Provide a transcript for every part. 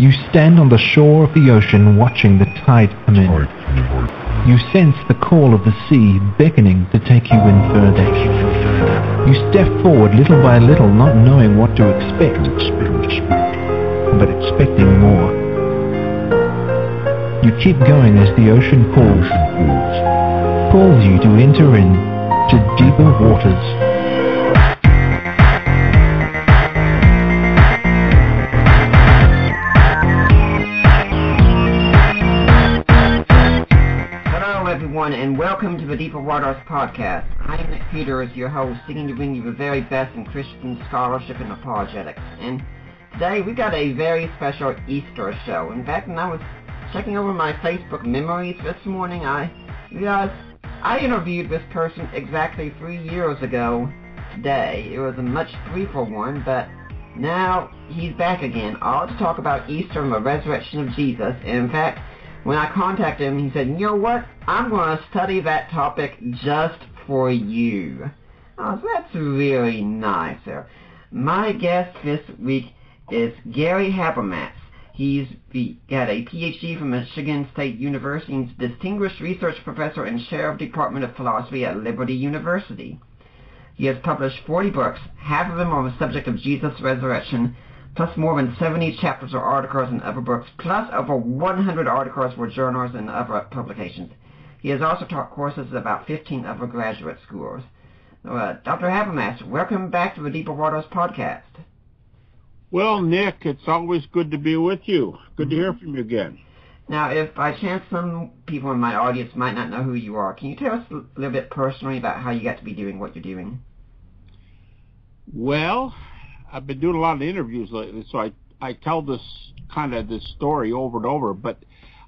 You stand on the shore of the ocean watching the tide come in. You sense the call of the sea beckoning to take you in further. You step forward little by little not knowing what to expect, but expecting more. You keep going as the ocean calls, calls you to enter in to deeper waters. And welcome to the Deeper Waters podcast. I am Nick Peters, your host, seeking to bring you the very best in Christian scholarship and apologetics. And today we got a very special Easter show. In fact, when I was checking over my Facebook memories this morning, I realized I interviewed this person exactly three years ago today. It was a much briefer one, but now he's back again, all to talk about Easter and the resurrection of Jesus. And in fact, when I contacted him, he said, you know what? I'm going to study that topic just for you. Oh, that's really nice, sir. My guest this week is Gary Habermas. He's got a PhD from Michigan State University and Distinguished Research Professor and Chair of Department of Philosophy at Liberty University. He has published 40 books, half of them on the subject of Jesus' resurrection, plus more than 70 chapters or articles in other books, plus over 100 articles for journals and other publications. He has also taught courses at about 15 other graduate schools. Uh, Dr. Habermas, welcome back to the Deeper Waters podcast. Well, Nick, it's always good to be with you. Good mm-hmm. to hear from you again. Now, if by chance some people in my audience might not know who you are, can you tell us a little bit personally about how you got to be doing what you're doing? Well, I've been doing a lot of interviews lately, so I I tell this kind of this story over and over, but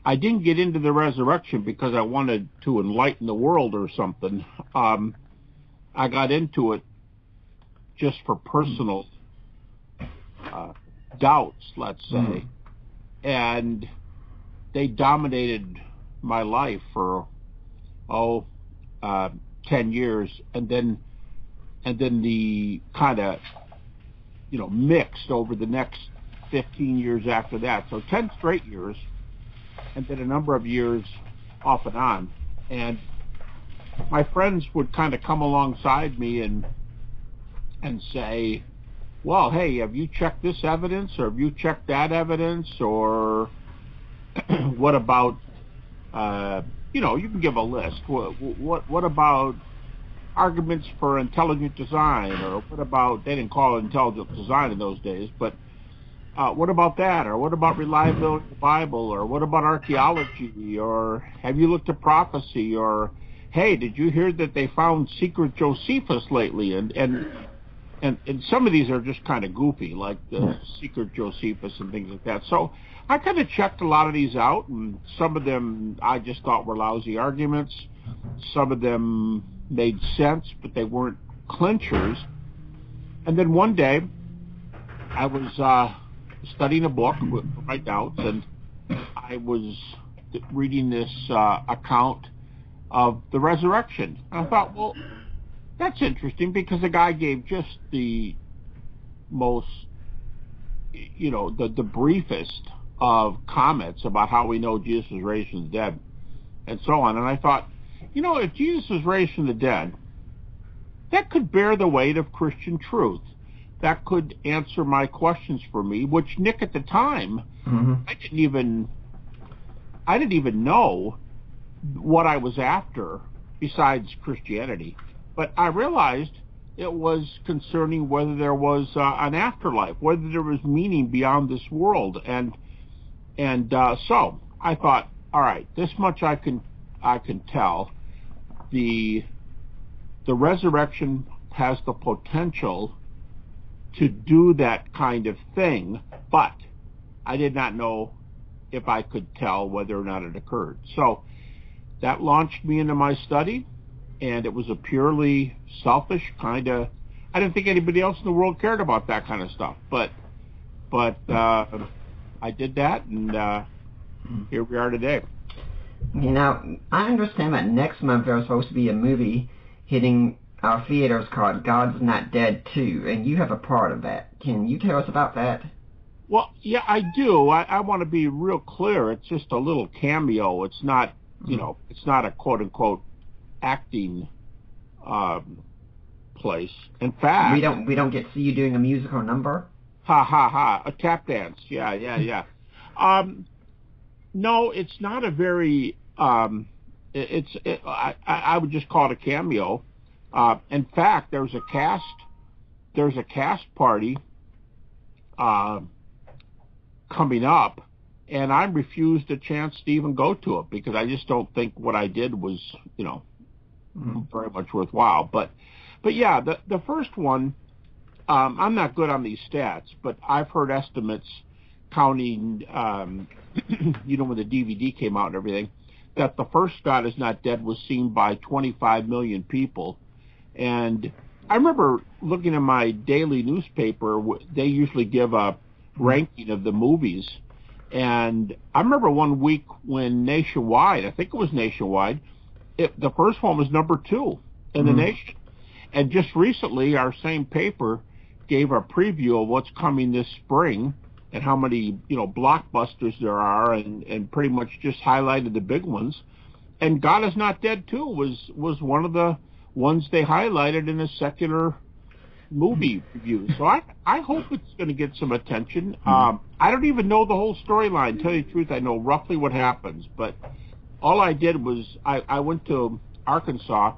I didn't get into the resurrection because I wanted to enlighten the world or something. Um, I got into it just for personal uh, doubts, let's say, mm. and they dominated my life for oh uh, ten years, and then and then the kind of you know, mixed over the next 15 years after that. So 10 straight years, and then a number of years off and on. And my friends would kind of come alongside me and and say, well, hey, have you checked this evidence, or have you checked that evidence, or what about, uh, you know, you can give a list. What what what about arguments for intelligent design, or what about they didn't call it intelligent design in those days, but uh, what about that, or what about reliability of the Bible, or what about archaeology, or have you looked at prophecy, or hey, did you hear that they found secret Josephus lately, and and and, and some of these are just kind of goofy, like the secret Josephus and things like that. So I kind of checked a lot of these out, and some of them I just thought were lousy arguments. Some of them made sense, but they weren't clinchers. And then one day, I was uh, studying a book for my doubts, and I was reading this uh, account of the resurrection. And I thought, well, that's interesting because the guy gave just the most, you know, the, the briefest of comments about how we know Jesus was raised from the dead and so on. And I thought, you know, if Jesus was raised from the dead, that could bear the weight of Christian truth. That could answer my questions for me, which Nick at the time, mm-hmm. I didn't even, I didn't even know what I was after besides Christianity. But I realized it was concerning whether there was uh, an afterlife, whether there was meaning beyond this world, and and uh, so I thought, all right, this much I can I can tell the the resurrection has the potential to do that kind of thing, but I did not know if I could tell whether or not it occurred. So that launched me into my study, and it was a purely selfish kind of. I didn't think anybody else in the world cared about that kind of stuff, but but uh, I did that, and uh, here we are today. You know, I understand that next month there's supposed to be a movie hitting our theaters called God's Not Dead 2, and you have a part of that. Can you tell us about that? Well, yeah, I do. I, I want to be real clear. It's just a little cameo. It's not, you know, it's not a quote unquote acting um, place. In fact, We don't we don't get to see you doing a musical number. ha ha ha, a tap dance. Yeah, yeah, yeah. um, no, it's not a very. Um, it, it's. It, I, I would just call it a cameo. Uh, in fact, there's a cast. There's a cast party. Uh, coming up, and I'm refused a chance to even go to it because I just don't think what I did was, you know, Mhm. very much worthwhile. But, but yeah, the the first one, um, I'm not good on these stats, but I've heard estimates counting, um, you know, when the DVD came out and everything, that the first God is Not Dead was seen by 25 million people, and I remember looking in my daily newspaper. They usually give a ranking of the movies, and I remember one week when Nationwide, I think it was Nationwide, it, the first one was number two in the Mhm. nation. And just recently, our same paper gave a preview of what's coming this spring and how many you know blockbusters there are, and and pretty much just highlighted the big ones. And God is Not Dead too was was one of the ones they highlighted in a secular movie review. So I I hope it's going to get some attention. Um, I don't even know the whole storyline. Tell you the truth, I know roughly what happens, but all I did was I, I went to Arkansas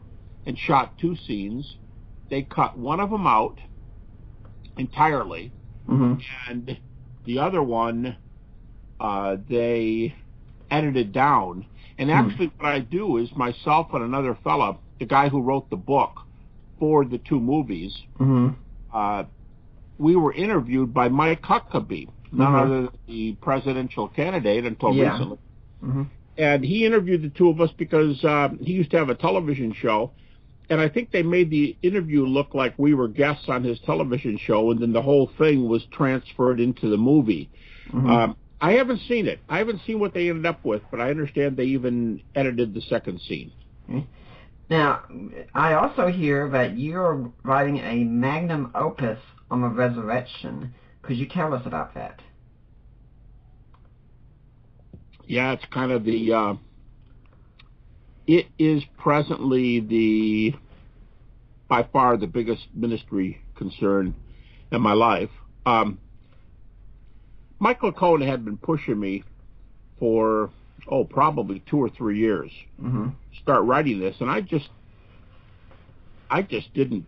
and shot two scenes. They cut one of them out entirely, hmm and the other one uh, they edited down. And actually, what I do is myself and another fella, the guy who wrote the book for the two movies, hmm uh, we were interviewed by Mike Huckabee, none Mhm. other than the presidential candidate until Yeah. recently. hmm And he interviewed the two of us because uh, he used to have a television show, and I think they made the interview look like we were guests on his television show, and then the whole thing was transferred into the movie. hmm Um, I haven't seen it. I haven't seen what they ended up with, but I understand they even edited the second scene. Now, I also hear that you're writing a magnum opus on the resurrection. Could you tell us about that? Yeah, it's kind of the. Uh, it is presently the, by far the biggest ministry concern in my life. Um, Michael Licona had been pushing me for oh probably two or three years hmm start writing this, and I just, I just didn't.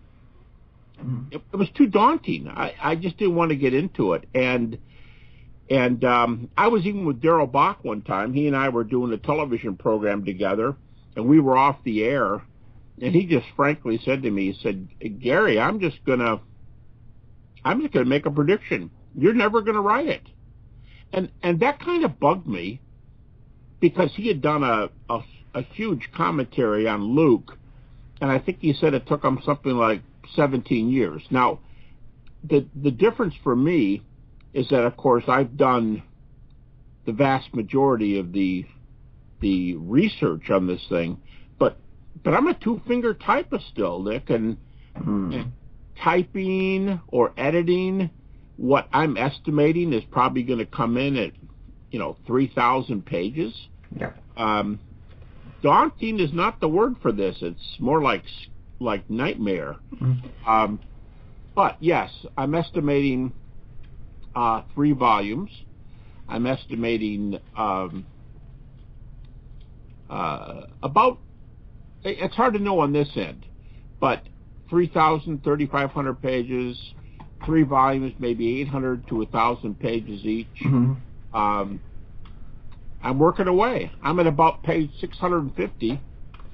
Mhm. It, it was too daunting. I, I just didn't want to get into it, and and um, I was even with Darrell Bock one time. He and I were doing a television program together, and we were off the air, and he just frankly said to me, he said, "Gary, I'm just gonna, I'm just gonna make a prediction. You're never gonna write it," and and that kind of bugged me because he had done a, a a huge commentary on Luke, and I think he said it took him something like 17 years. Now, the the difference for me is that, of course, I've done the vast majority of the the research on this thing, but but I'm a two finger typist still, Nick, and hmm typing or editing what I'm estimating is probably going to come in at you know 3,000 pages. Yeah. Um, daunting is not the word for this. It's more like like nightmare. Mhm. Um, but yes, I'm estimating uh, three volumes. I'm estimating um, uh, about. It's hard to know on this end, but 3,000, 3,500 pages, three volumes, maybe 800 to 1,000 pages each. hmm Um, I'm working away. I'm at about page 650,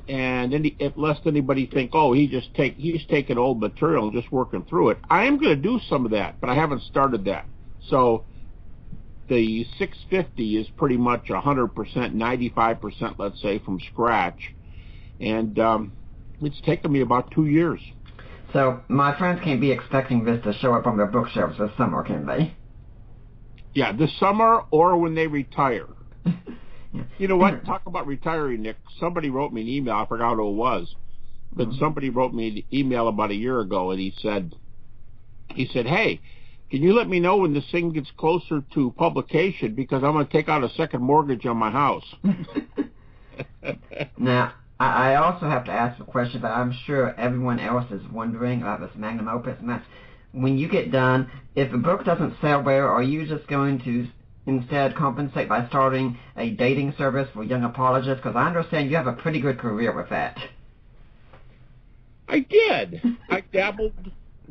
and any, if lest anybody think, oh, he just take he's taking old material and just working through it. I am going to do some of that, but I haven't started that. So the 650 is pretty much 100%, 95%, let's say, from scratch, and um, it's taken me about two years. So my friends can't be expecting this to show up on their bookshelves this summer, can they? Yeah, this summer or when they retire. Yeah. You know what? Talk about retiring, Nick. Somebody wrote me an email. I forgot who it was, but Mhm. somebody wrote me an email about a year ago, and he said, he said, "Hey, can you let me know when this thing gets closer to publication because I'm going to take out a second mortgage on my house. now, I also have to ask a question that I'm sure everyone else is wondering about this magnum opus, and that's when you get done, if a book doesn't sell well, are you just going to instead compensate by starting a dating service for young apologists? Because I understand you have a pretty good career with that. I did. I dabbled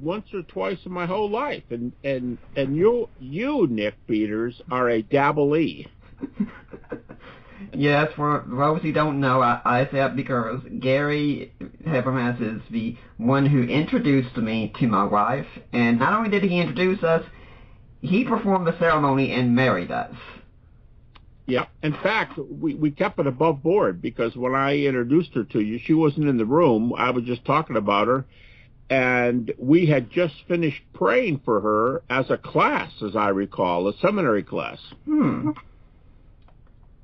once or twice in my whole life, and and and you you Nick Peters are a dabblee. yes, for those who don't know, I, I say that because Gary Habermas is the one who introduced me to my wife, and not only did he introduce us, he performed the ceremony and married us. Yeah. In fact, we, we kept it above board because when I introduced her to you, she wasn't in the room. I was just talking about her. And we had just finished praying for her as a class, as I recall, a seminary class. Hmm.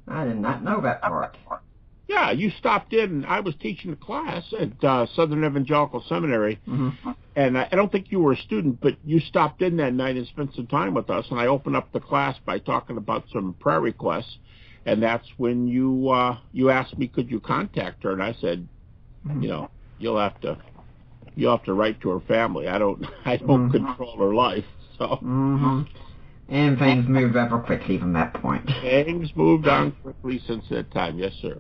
I did not know that part. Yeah, you stopped in. I was teaching a class at uh, Southern Evangelical Seminary, mm-hmm. and I don't think you were a student, but you stopped in that night and spent some time with us. And I opened up the class by talking about some prayer requests, and that's when you uh, you asked me could you contact her, and I said, mm-hmm. you know, you'll have to you'll have to write to her family. I don't I don't mm-hmm. control her life, so. Mm-hmm. And things moved ever quickly from that point. Things moved on quickly since that time, yes, sir.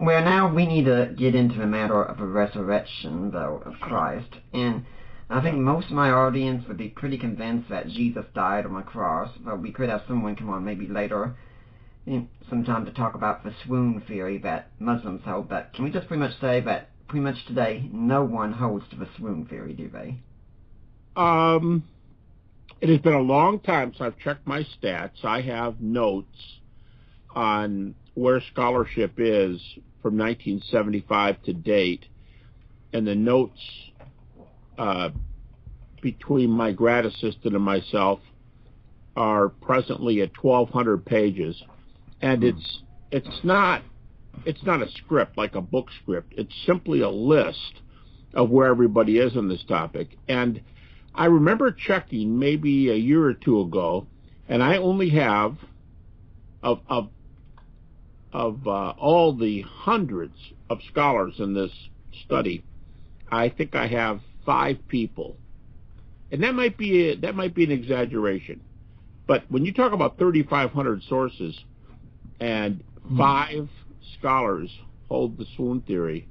Well, now we need to get into the matter of the resurrection, though, of Christ. And I think most of my audience would be pretty convinced that Jesus died on the cross, but we could have someone come on maybe later sometime to talk about the swoon theory that Muslims hold. But can we just pretty much say that pretty much today no one holds to the swoon theory, do they? Um, it has been a long time since I've checked my stats. I have notes on where scholarship is from 1975 to date, and the notes uh, between my grad assistant and myself are presently at 1,200 pages, and hmm. it's it's not it's not a script like a book script. It's simply a list of where everybody is on this topic, and I remember checking maybe a year or two ago, and I only have of of of uh, all the hundreds of scholars in this study. I think I have five people, and that might be a, that might be an exaggeration, but when you talk about 3,500 sources and hmm. five scholars hold the swoon theory,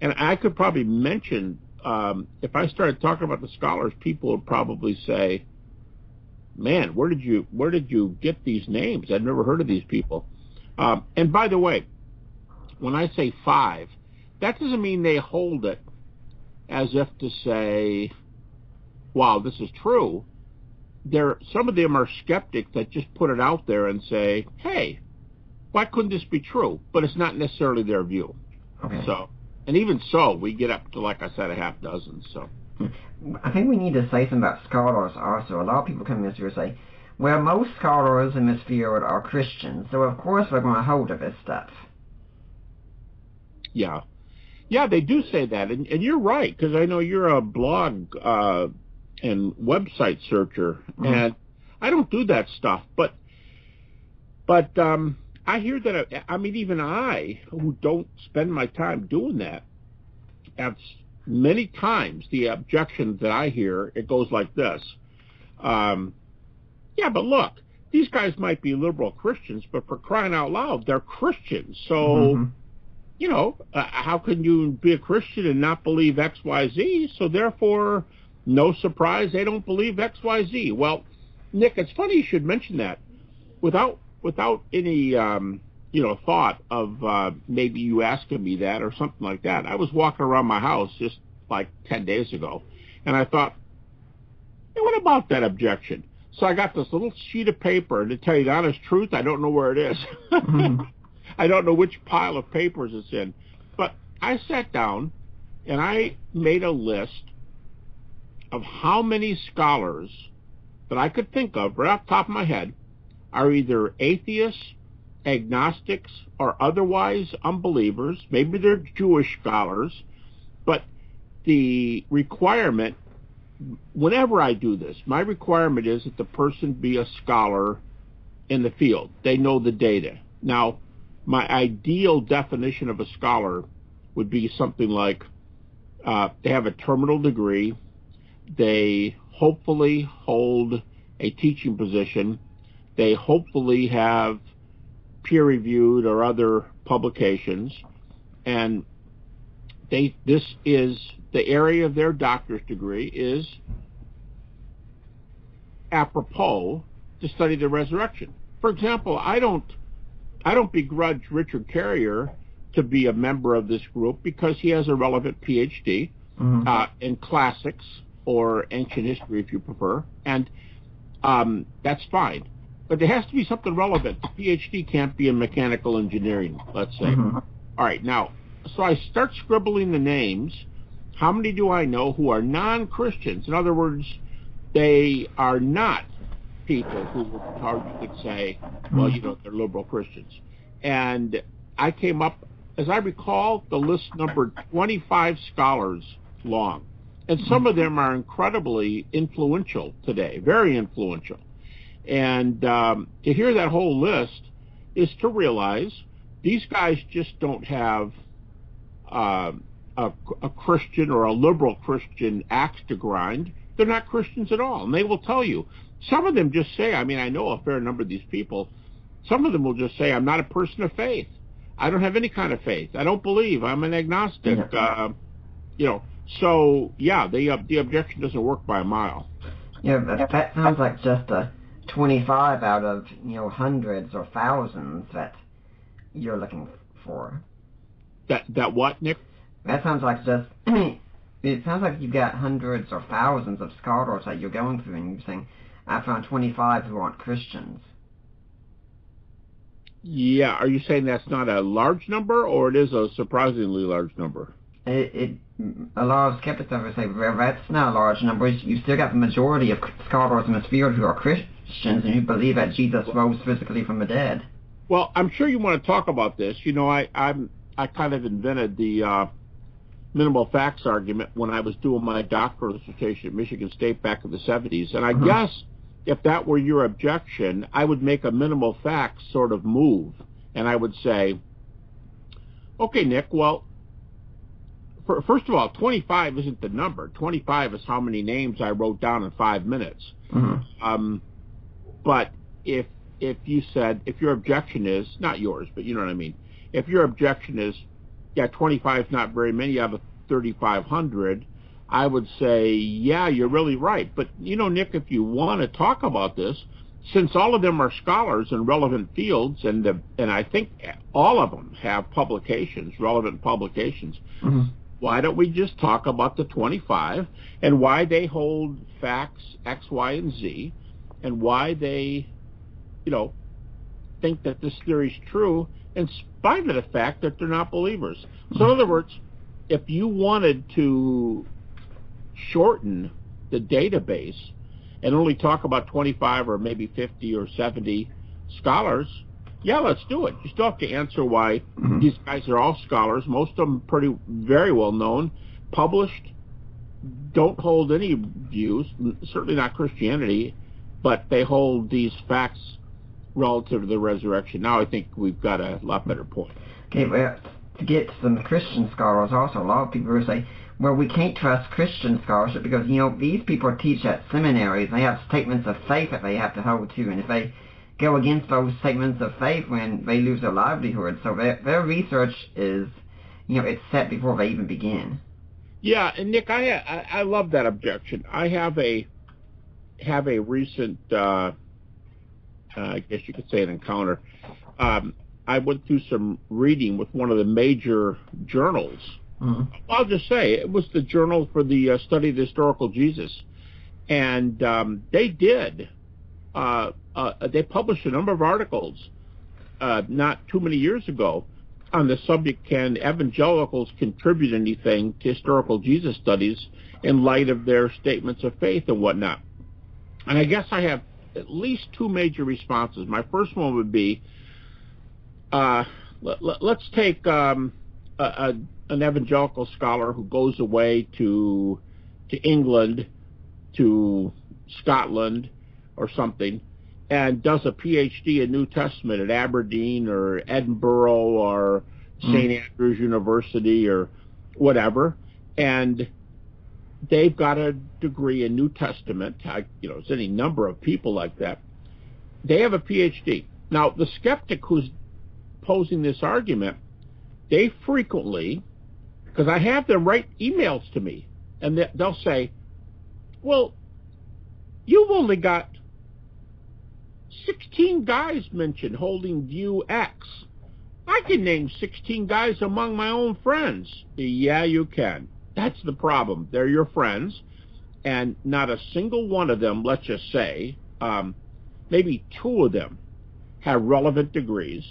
and I could probably mention um, if I started talking about the scholars, people would probably say, "Man, where did you where did you get these names? I've never heard of these people." Um, and by the way, when I say five, that doesn't mean they hold it as if to say, "Wow, this is true." There, some of them are skeptics that just put it out there and say, "Hey, why couldn't this be true?" But it's not necessarily their view. Okay. So and even so, we get up to, like I said, a half dozen. So I think we need to say something about scholars also. A lot of people come in here and say, well, most scholars in this field are Christians, so of course we're going to hold to this stuff. Yeah. Yeah, they do say that, and, and you're right, because I know you're a blog uh, and website searcher, mm-hmm. and I don't do that stuff, but but um, I hear that. I mean, even I, who don't spend my time doing that, have many times the objection that I hear. It goes like this: um, Yeah, but look, these guys might be liberal Christians, but for crying out loud, they're Christians. So, mm-hmm. you know, uh, how can you be a Christian and not believe X, Y, Z? So therefore, no surprise, they don't believe X, Y, Z. Well, Nick, it's funny you should mention that. Without without any um, you know thought of uh, maybe you asking me that or something like that. I was walking around my house just like ten days ago, and I thought, hey, what about that objection? So I got this little sheet of paper, and to tell you the honest truth, I don't know where it is. mm-hmm. I don't know which pile of papers it's in. But I sat down and I made a list of how many scholars that I could think of right off the top of my head are either atheists, agnostics, or otherwise unbelievers. Maybe they're Jewish scholars, but the requirement whenever I do this, my requirement is that the person be a scholar in the field. They know the data. Now, my ideal definition of a scholar would be something like uh, they have a terminal degree, they hopefully hold a teaching position, they hopefully have peer-reviewed or other publications, and they this is the area of their doctor's degree is apropos to study the resurrection. For example, I don't I don't begrudge Richard Carrier to be a member of this group because he has a relevant PhD mm-hmm. uh, in classics or ancient history, if you prefer, and um, that's fine. But there has to be something relevant. The PhD can't be in mechanical engineering, let's say. Mm-hmm. All right, now, so I start scribbling the names. How many do I know who are non-Christians? In other words, they are not people who you could say, well, you know, they're liberal Christians. And I came up, as I recall, the list numbered 25 scholars long. And some of them are incredibly influential today, very influential. And um, to hear that whole list is to realize these guys just don't have uh, a, a Christian or a liberal Christian axe to grind. They're not Christians at all. And they will tell you. Some of them just say, I mean, I know a fair number of these people. Some of them will just say, I'm not a person of faith. I don't have any kind of faith. I don't believe. I'm an agnostic. Yeah. Uh, you know, so yeah, the uh, the objection doesn't work by a mile. Yeah, that, that sounds like just a 25 out of you know hundreds or thousands that you're looking for. That that what, Nick? That sounds like just. it sounds like you've got hundreds or thousands of scholars that you're going through, and you're saying, "I found 25 who aren't Christians." Yeah, are you saying that's not a large number, or it is a surprisingly large number? It, it a lot of skeptics ever say, well, that's not a large number. You still got the majority of scholars in this field who are Christians and who believe that Jesus rose physically from the dead. Well, I'm sure you want to talk about this. You know, I I'm I kind of invented the uh, minimal facts argument when I was doing my doctoral dissertation at Michigan State back in the 70s, and I mm-hmm. guess if that were your objection, I would make a minimal facts sort of move, and I would say, okay, Nick, well, for, first of all, 25 isn't the number. 25 is how many names I wrote down in five minutes. Mm-hmm. Um, but if if you said if your objection is not yours, but you know what I mean, if your objection is, yeah, 25 is not very many out of 3,500, I would say, yeah, you're really right. But, you know, Nick, if you want to talk about this, since all of them are scholars in relevant fields, and the, and I think all of them have publications, relevant publications, mm-hmm. why don't we just talk about the 25 and why they hold facts X, Y, and Z, and why they, you know, think that this theory is true, in spite of the fact that they're not believers. So, in other words, if you wanted to shorten the database and only talk about 25 or maybe 50 or 70 scholars, yeah, let's do it. You still have to answer why mm-hmm. these guys are all scholars. Most of them pretty very well known, published, don't hold any views, certainly not Christianity, but they hold these facts relative to the resurrection. Now I think we've got a lot better point. Okay, well, to get to some Christian scholars also, a lot of people will say, well, we can't trust Christian scholarship because, you know, these people teach at seminaries. They have statements of faith that they have to hold to, and if they go against those statements of faith when they lose their livelihood, so their, their research is, you know, it's set before they even begin. Yeah, and Nick, I I, I love that objection. I have a have a recent, uh, uh, I guess you could say, an encounter. Um, I went through some reading with one of the major journals Mm-hmm. I'll just say it was the Journal for the uh, Study of the Historical Jesus, and um, they did. Uh, uh, they published a number of articles uh, not too many years ago on the subject: Can evangelicals contribute anything to historical Jesus studies in light of their statements of faith and whatnot? And I guess I have at least two major responses. My first one would be, uh, let, us take um, a, a an evangelical scholar who goes away to to England to Scotland or something and does a PhD in New Testament at Aberdeen or Edinburgh or St. Mm. Andrews University or whatever, and they've got a degree in New Testament. I, you know, there's any number of people like that. They have a PhD. Now, the skeptic who's posing this argument, they frequently, because I have them write emails to me, and they'll say, well, you've only got 16 guys mentioned holding view X. I can name 16 guys among my own friends. Yeah, you can. That's the problem. They're your friends, and not a single one of them, let's just say, um, maybe two of them have relevant degrees.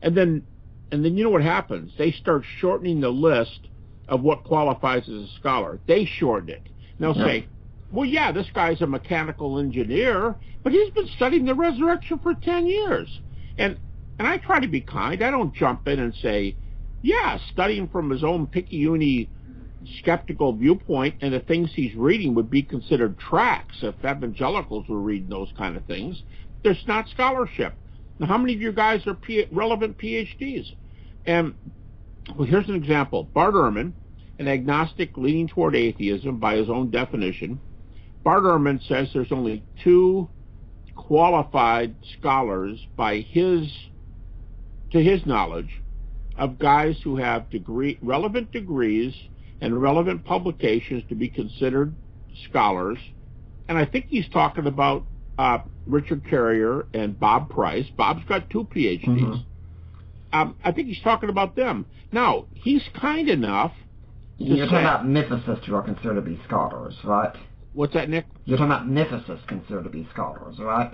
And then, and then you know what happens? They start shortening the list of what qualifies as a scholar. They shorten it. And they'll yeah. say, well, yeah, this guy's a mechanical engineer, but he's been studying the resurrection for 10 years. And, and I try to be kind. I don't jump in and say, yeah, studying from his own picayune skeptical viewpoint and the things he's reading would be considered tracts if evangelicals were reading those kind of things. There's not scholarship. Now, how many of you guys are P- relevant PhDs? And well, here's an example. Bart Ehrman, an agnostic leaning toward atheism by his own definition, Bart Ehrman says there's only two qualified scholars by his, to his knowledge, of guys who have degree, relevant degrees and relevant publications to be considered scholars. And I think he's talking about uh, Richard Carrier and Bob Price. Bob's got two PhDs. Mm-hmm. Um, I think he's talking about them. Now, he's kind enough. You're talking about mythicists who are considered to be scholars, right? What's that, Nick? You're talking about mythicists considered to be scholars, right?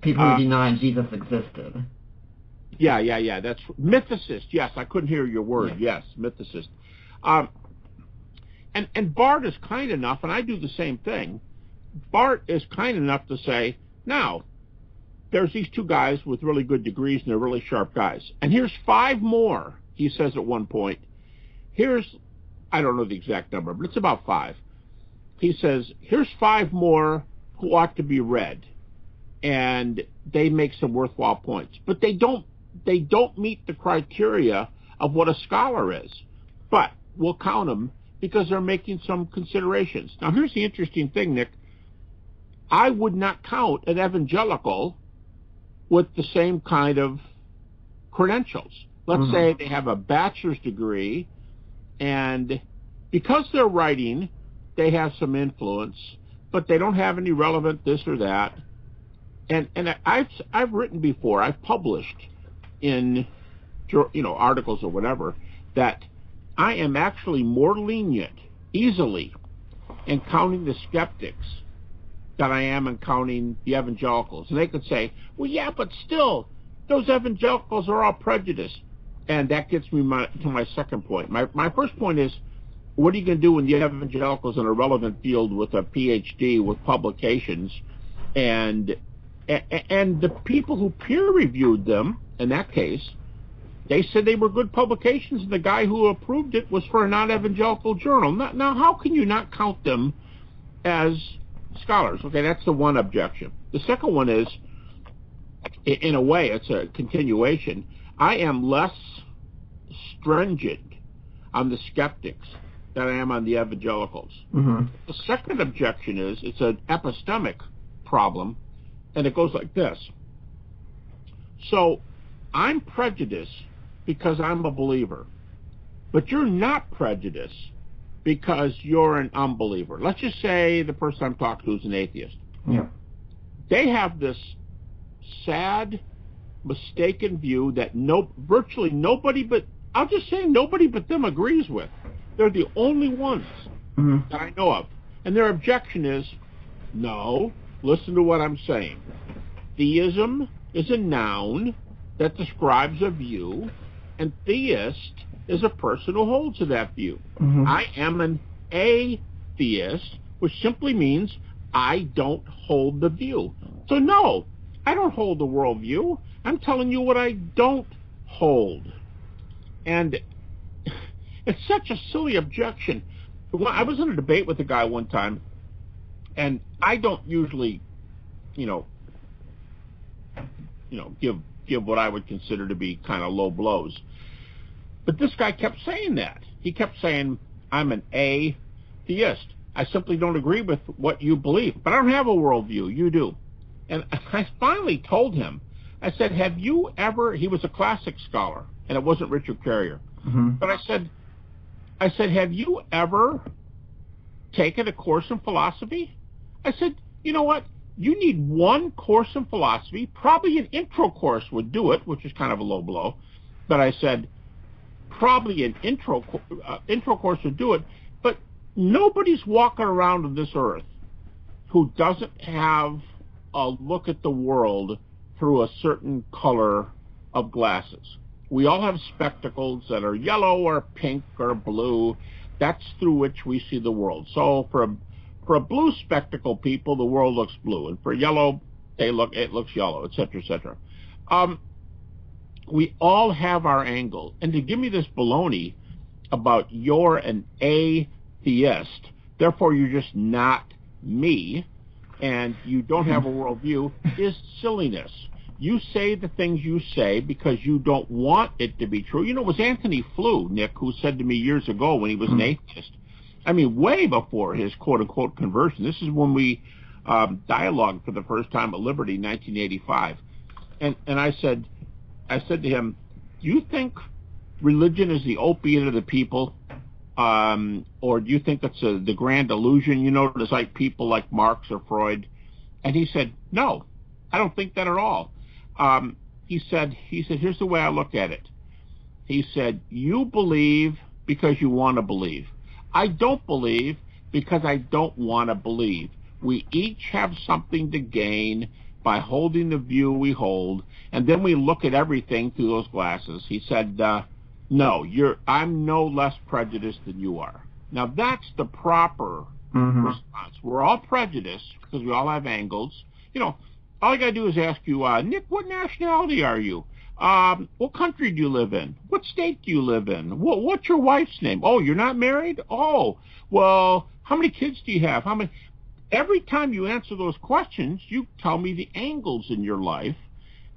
People who uh, deny Jesus existed. Yeah, yeah, yeah. That's mythicist. Yes, I couldn't hear your word. Yes, yes mythicist. Um, and and Bart is kind enough, and I do the same thing. Bart is kind enough to say, now, there's these two guys with really good degrees, and they're really sharp guys. And here's five more, he says at one point. Here's I don't know the exact number, but it's about five. He says, here's five more who ought to be read. And they make some worthwhile points. But they don't, they don't meet the criteria of what a scholar is. But we'll count them because they're making some considerations. Now here's the interesting thing, Nick. I would not count an evangelical with the same kind of credentials. Let's mm-hmm. say they have a bachelor's degree and because they're writing, they have some influence, but they don't have any relevant this or that. And and I've I've written before, I've published in you know articles or whatever that I am actually more lenient easily in counting the skeptics than I am in counting the evangelicals. And they could say, well, yeah, but still, those evangelicals are all prejudiced. And that gets me my, to my second point. My, my first point is, what are you going to do when the evangelicals in a relevant field with a PhD with publications and and the people who peer reviewed them in that case they said they were good publications and the guy who approved it was for a non-evangelical journal now, now how can you not count them as scholars okay that's the one objection the second one is in a way it's a continuation I am less stringent on the skeptics than I am on the evangelicals. Mm-hmm. The second objection is it's an epistemic problem, and it goes like this. So I'm prejudiced because I'm a believer, but you're not prejudiced because you're an unbeliever. Let's just say the person I'm talking to is an atheist. Yeah. They have this sad mistaken view that no, virtually nobody but, I'll just say nobody but them agrees with. They're the only ones mm-hmm. that I know of. And their objection is, no, listen to what I'm saying. Theism is a noun that describes a view, and theist is a person who holds to that view. Mm-hmm. I am an atheist, which simply means I don't hold the view. So no, I don't hold the worldview. I'm telling you what I don't hold. And it's such a silly objection. I was in a debate with a guy one time, and I don't usually, you know, you know, give give what I would consider to be kind of low blows. But this guy kept saying that. He kept saying, "I'm an atheist. I simply don't agree with what you believe, but I don't have a worldview. You do." And I finally told him, I said, "Have you ever?" He was a classic scholar, and it wasn't Richard Carrier. Mm-hmm. But I said, I said, "Have you ever taken a course in philosophy?" I said, "You know what? You need one course in philosophy. Probably an intro course would do it, which is kind of a low blow. But I said, probably an intro uh, intro course would do it. But nobody's walking around on this earth who doesn't have a look at the world through a certain color of glasses. We all have spectacles that are yellow or pink or blue. That's through which we see the world. So for a, for a blue spectacle people, the world looks blue, and for yellow, they look it looks yellow, etc., etc. Um, we all have our angle, and to give me this baloney about you're an atheist, therefore you're just not me, and you don't have a worldview is silliness. You say the things you say because you don't want it to be true. You know, it was Antony Flew, Nick, who said to me years ago when he was an atheist, I mean, way before his quote unquote conversion. This is when we um, dialogued for the first time at Liberty in 1985. And, and I said, I said to him, do you think religion is the opiate of the people? Um, or do you think it's a, the grand illusion, you know, to like people like Marx or Freud? And he said, no, I don't think that at all. Um, he said, he said, here's the way I look at it. He said, you believe because you want to believe. I don't believe because I don't want to believe. We each have something to gain by holding the view we hold, and then we look at everything through those glasses. He said, uh, no, you're, I'm no less prejudiced than you are. Now that's the proper Mm-hmm. response. We're all prejudiced because we all have angles. You know, all I got to do is ask you, uh, Nick, what nationality are you? Um, what country do you live in? What state do you live in? What, what's your wife's name? Oh, you're not married? Oh, well, how many kids do you have? How many? Every time you answer those questions, you tell me the angles in your life,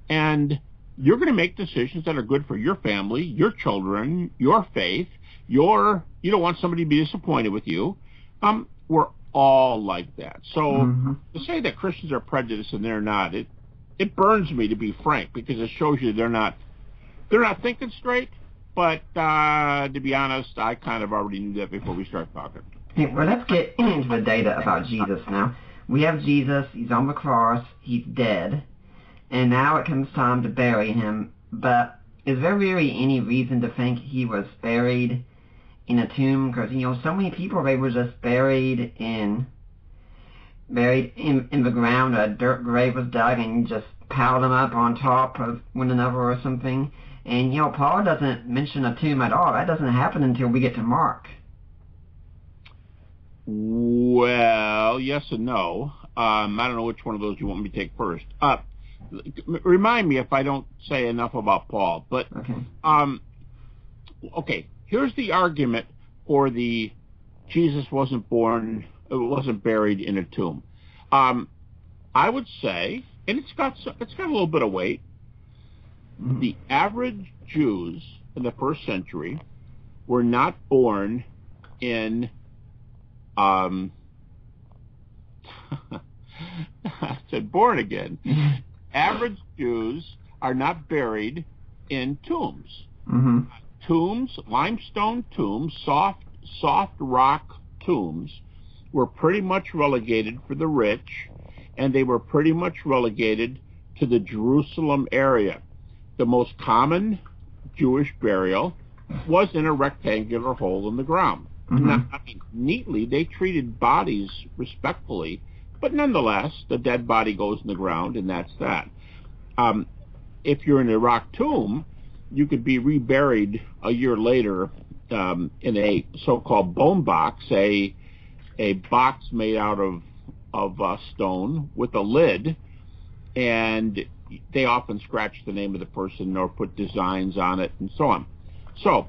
and you're going to make decisions that are good for your family, your children, your faith, your, you don't want somebody to be disappointed with you. Um, we're all like that. So Mhm. to say that Christians are prejudiced and they're not, it it burns me to be frank because it shows you they're not they're not thinking straight. But uh, to be honest, I kind of already knew that before we started talking. Hey, well, let's get into the data about Jesus now. We have Jesus, he's on the cross, he's dead, and now it comes time to bury him. But is there really any reason to think he was buried in a tomb? Because, you know, so many people, they were just buried in buried in, in the ground, a dirt grave was dug, and just piled them up on top of one another or something. And, you know, Paul doesn't mention a tomb at all. That doesn't happen until we get to Mark. Well, yes and no. Um, I don't know which one of those you want me to take first. Uh, remind me if I don't say enough about Paul. But Okay. um, okay, here's the argument for the Jesus wasn't born, uh, wasn't buried in a tomb. Um, I would say, and it's got it's got a little bit of weight. The average Jews in the first century were not born in um, I said born again. Average Jews are not buried in tombs. Mm-hmm. Tombs, limestone tombs, soft soft rock tombs, were pretty much relegated for the rich, and they were pretty much relegated to the Jerusalem area. The most common Jewish burial was in a rectangular hole in the ground. Mhm. Now, I mean, neatly, they treated bodies respectfully, but nonetheless, the dead body goes in the ground, and that's that. Um, if you're in a rock tomb, you could be reburied a year later um, in a so-called bone box, a a box made out of of uh, stone with a lid, and they often scratch the name of the person or put designs on it and so on. So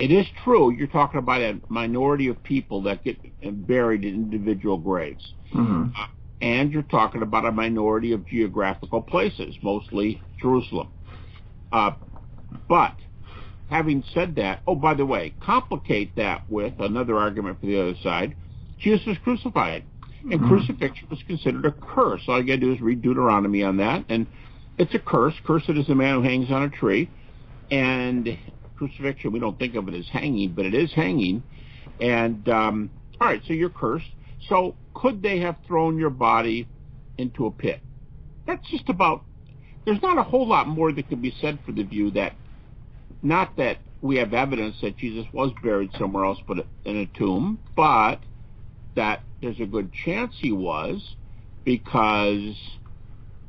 It is true you're talking about a minority of people that get buried in individual graves. Mm-hmm. Uh, and you're talking about a minority of geographical places, mostly Jerusalem. Uh, but having said that, oh, by the way, complicate that with another argument for the other side. Jesus was crucified, and Mhm. crucifixion was considered a curse. All you got to do is read Deuteronomy on that, and it's a curse. Cursed is the man who hangs on a tree, and crucifixion we don't think of it as hanging, but it is hanging. And um, all right, so you're cursed. So could they have thrown your body into a pit? That's just about. There's not a whole lot more that could be said for the view that, not that we have evidence that Jesus was buried somewhere else but in a tomb, but that there's a good chance he was because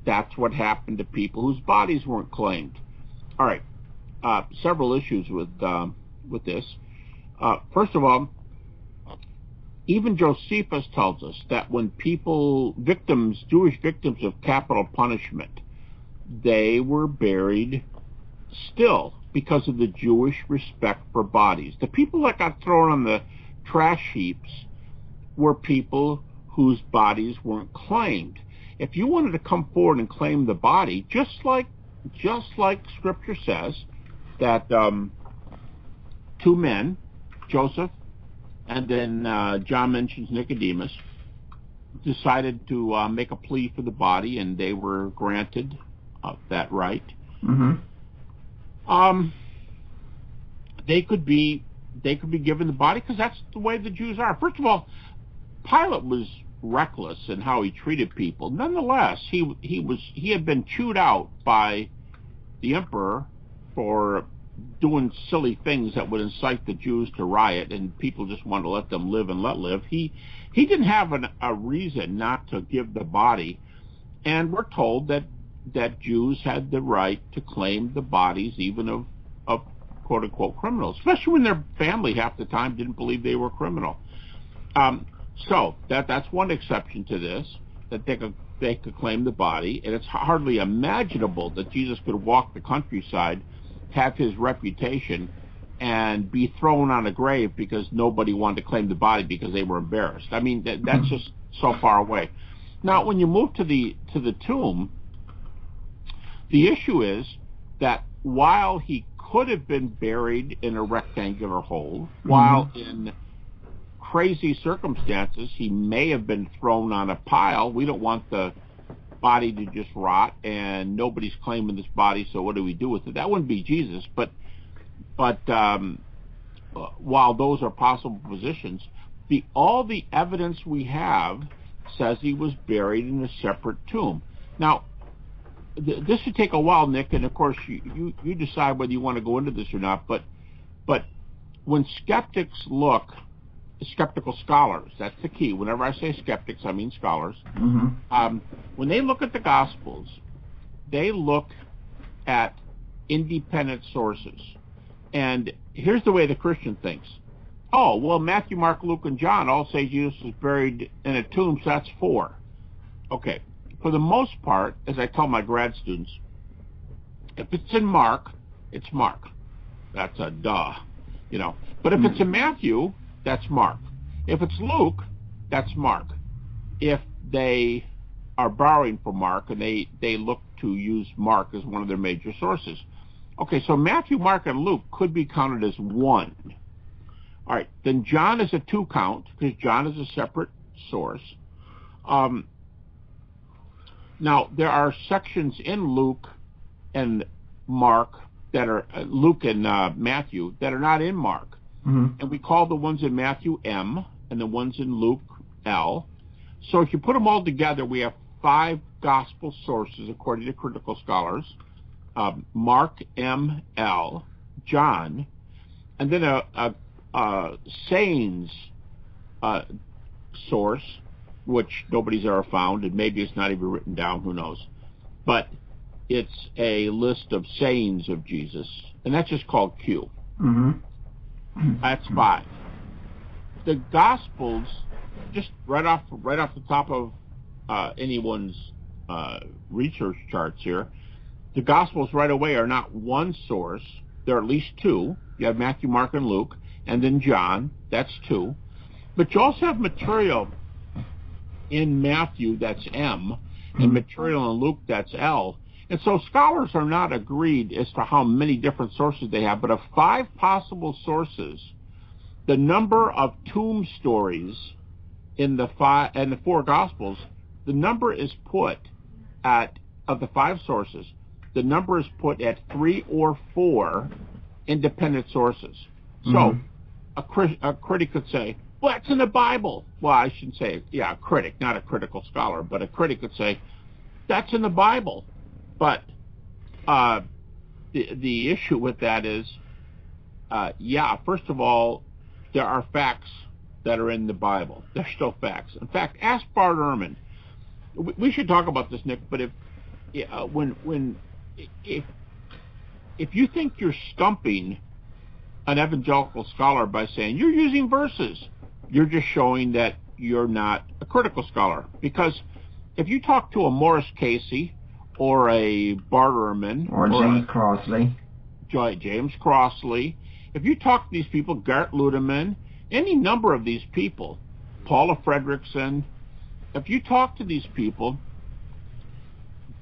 that's what happened to people whose bodies weren't claimed. All right, uh, several issues with um, with this. Uh, first of all, even Josephus tells us that when people, victims, Jewish victims of capital punishment, they were buried still because of the Jewish respect for bodies. The people that got thrown on the trash heaps were people whose bodies weren't claimed. If you wanted to come forward and claim the body, just like just like Scripture says, that um, two men, Joseph and then uh, John mentions Nicodemus, decided to uh, make a plea for the body, and they were granted uh, that right. Mm-hmm. Um, they could be they could be given the body because that's the way the Jews are. First of all, Pilate was reckless in how he treated people. Nonetheless, he he was he had been chewed out by the emperor for doing silly things that would incite the Jews to riot, and people just wanted to let them live and let live. He he didn't have an, a reason not to give the body, and we're told that that Jews had the right to claim the bodies even of of quote unquote criminals, especially when their family half the time didn't believe they were criminal. Um, so that that's one exception to this that they could they could claim the body, and it's hardly imaginable that Jesus could walk the countryside, have his reputation, and be thrown on a grave because nobody wanted to claim the body because they were embarrassed. I mean that, that's just so far away. Now, when you move to the to the tomb, the issue is that while he could have been buried in a rectangular hole, while mm-hmm. in crazy circumstances he may have been thrown on a pile, we don't want the body to just rot and nobody's claiming this body, so what do we do with it? That wouldn't be Jesus, but but um, while those are possible positions, the all the evidence we have says he was buried in a separate tomb. Now, th- this would take a while, Nick, and of course you, you, you decide whether you want to go into this or not. But but when skeptics look, skeptical scholars, that's the key. Whenever I say skeptics, I mean scholars. Mm-hmm. Um, when they look at the Gospels, they look at independent sources. And here's the way the Christian thinks. Oh, well, Matthew, Mark, Luke, and John all say Jesus was buried in a tomb, so that's four. Okay. For the most part, as I tell my grad students, if it's in Mark, it's Mark. That's a duh, you know. But if it's in Matthew, that's Mark. If it's Luke, that's Mark. If they are borrowing from Mark and they, they look to use Mark as one of their major sources. Okay, so Matthew, Mark, and Luke could be counted as one. All right, then John is a two count because John is a separate source. Um, now, there are sections in Luke and Mark that are, uh, Luke and uh, Matthew, that are not in Mark. Mm-hmm. And we call the ones in Matthew M and the ones in Luke L. So if you put them all together, we have five gospel sources according to critical scholars. Um, Mark M L, John, and then a, a, a sayings uh, source, which nobody's ever found, and maybe it's not even written down. Who knows? But it's a list of sayings of Jesus, and that's just called Q. Mm-hmm. That's five. The Gospels, just right off right off the top of uh, anyone's uh, research charts here, the Gospels right away are not one source, There are at least two. You have Matthew, Mark, and Luke, and then John. That's two. But you also have material in Matthew that's M, and mm-hmm. material in Luke that's L. And so scholars are not agreed as to how many different sources they have, but of five possible sources, the number of tomb stories in the five and the four gospels, the number is put at of the five sources, the number is put at three or four independent sources. So mm-hmm. a, a critic could say, well, that's in the Bible. Well, I shouldn't say, yeah, a critic, not a critical scholar, but a critic could say, that's in the Bible. But uh, the, the issue with that is, uh, yeah, first of all, there are facts that are in the Bible. They're still facts. In fact, ask Bart Ehrman. We, we should talk about this, Nick, but if uh, when when if if you think you're stumping an evangelical scholar by saying you're using verses, you're just showing that you're not a critical scholar. Because if you talk to a Maurice Casey or a Bart Ehrman or, or James a, Crossley, James Crossley, if you talk to these people, Gert Ludemann, any number of these people, Paula Fredriksen, if you talk to these people,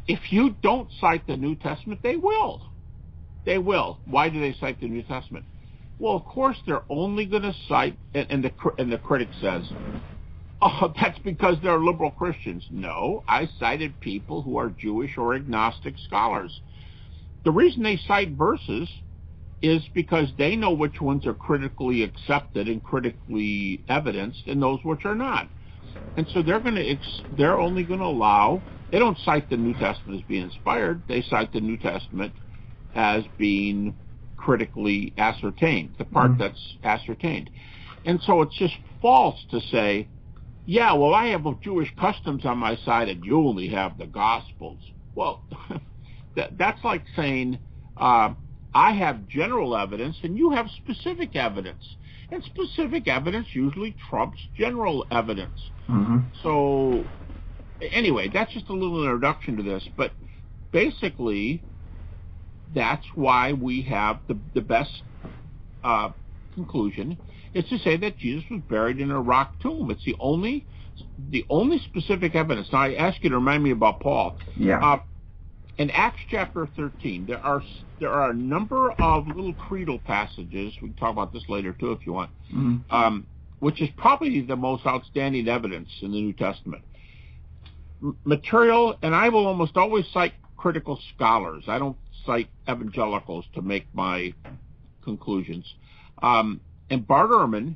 if you don't cite the New Testament, they will. They will. Why do they cite the New Testament? Well, of course, they're only going to cite, and, and, the and the critic says, "Oh, that's because they're liberal Christians." No, I cited people who are Jewish or agnostic scholars. The reason they cite verses is because they know which ones are critically accepted and critically evidenced, and those which are not. And so they're going to they're only going to allow. They don't cite the New Testament as being inspired. They cite the New Testament as being critically ascertained, the part mm-hmm. that's ascertained. And so it's just false to say, yeah, well, I have Jewish customs on my side and you only have the Gospels. Well, that, that's like saying, uh, I have general evidence and you have specific evidence. And specific evidence usually trumps general evidence. Mm-hmm. So, anyway, that's just a little introduction to this. But basically, that's why we have the, the best uh, conclusion is to say that Jesus was buried in a rock tomb. It's the only the only specific evidence. Now I ask you to remind me about Paul. Yeah. Uh, in Acts chapter 13, there are there are a number of little creedal passages. We can talk about this later too, if you want. Mm-hmm. Um, which is probably the most outstanding evidence in the New Testament. M- material, and I will almost always cite critical scholars. I don't cite evangelicals to make my conclusions. Um, and Bart Ehrman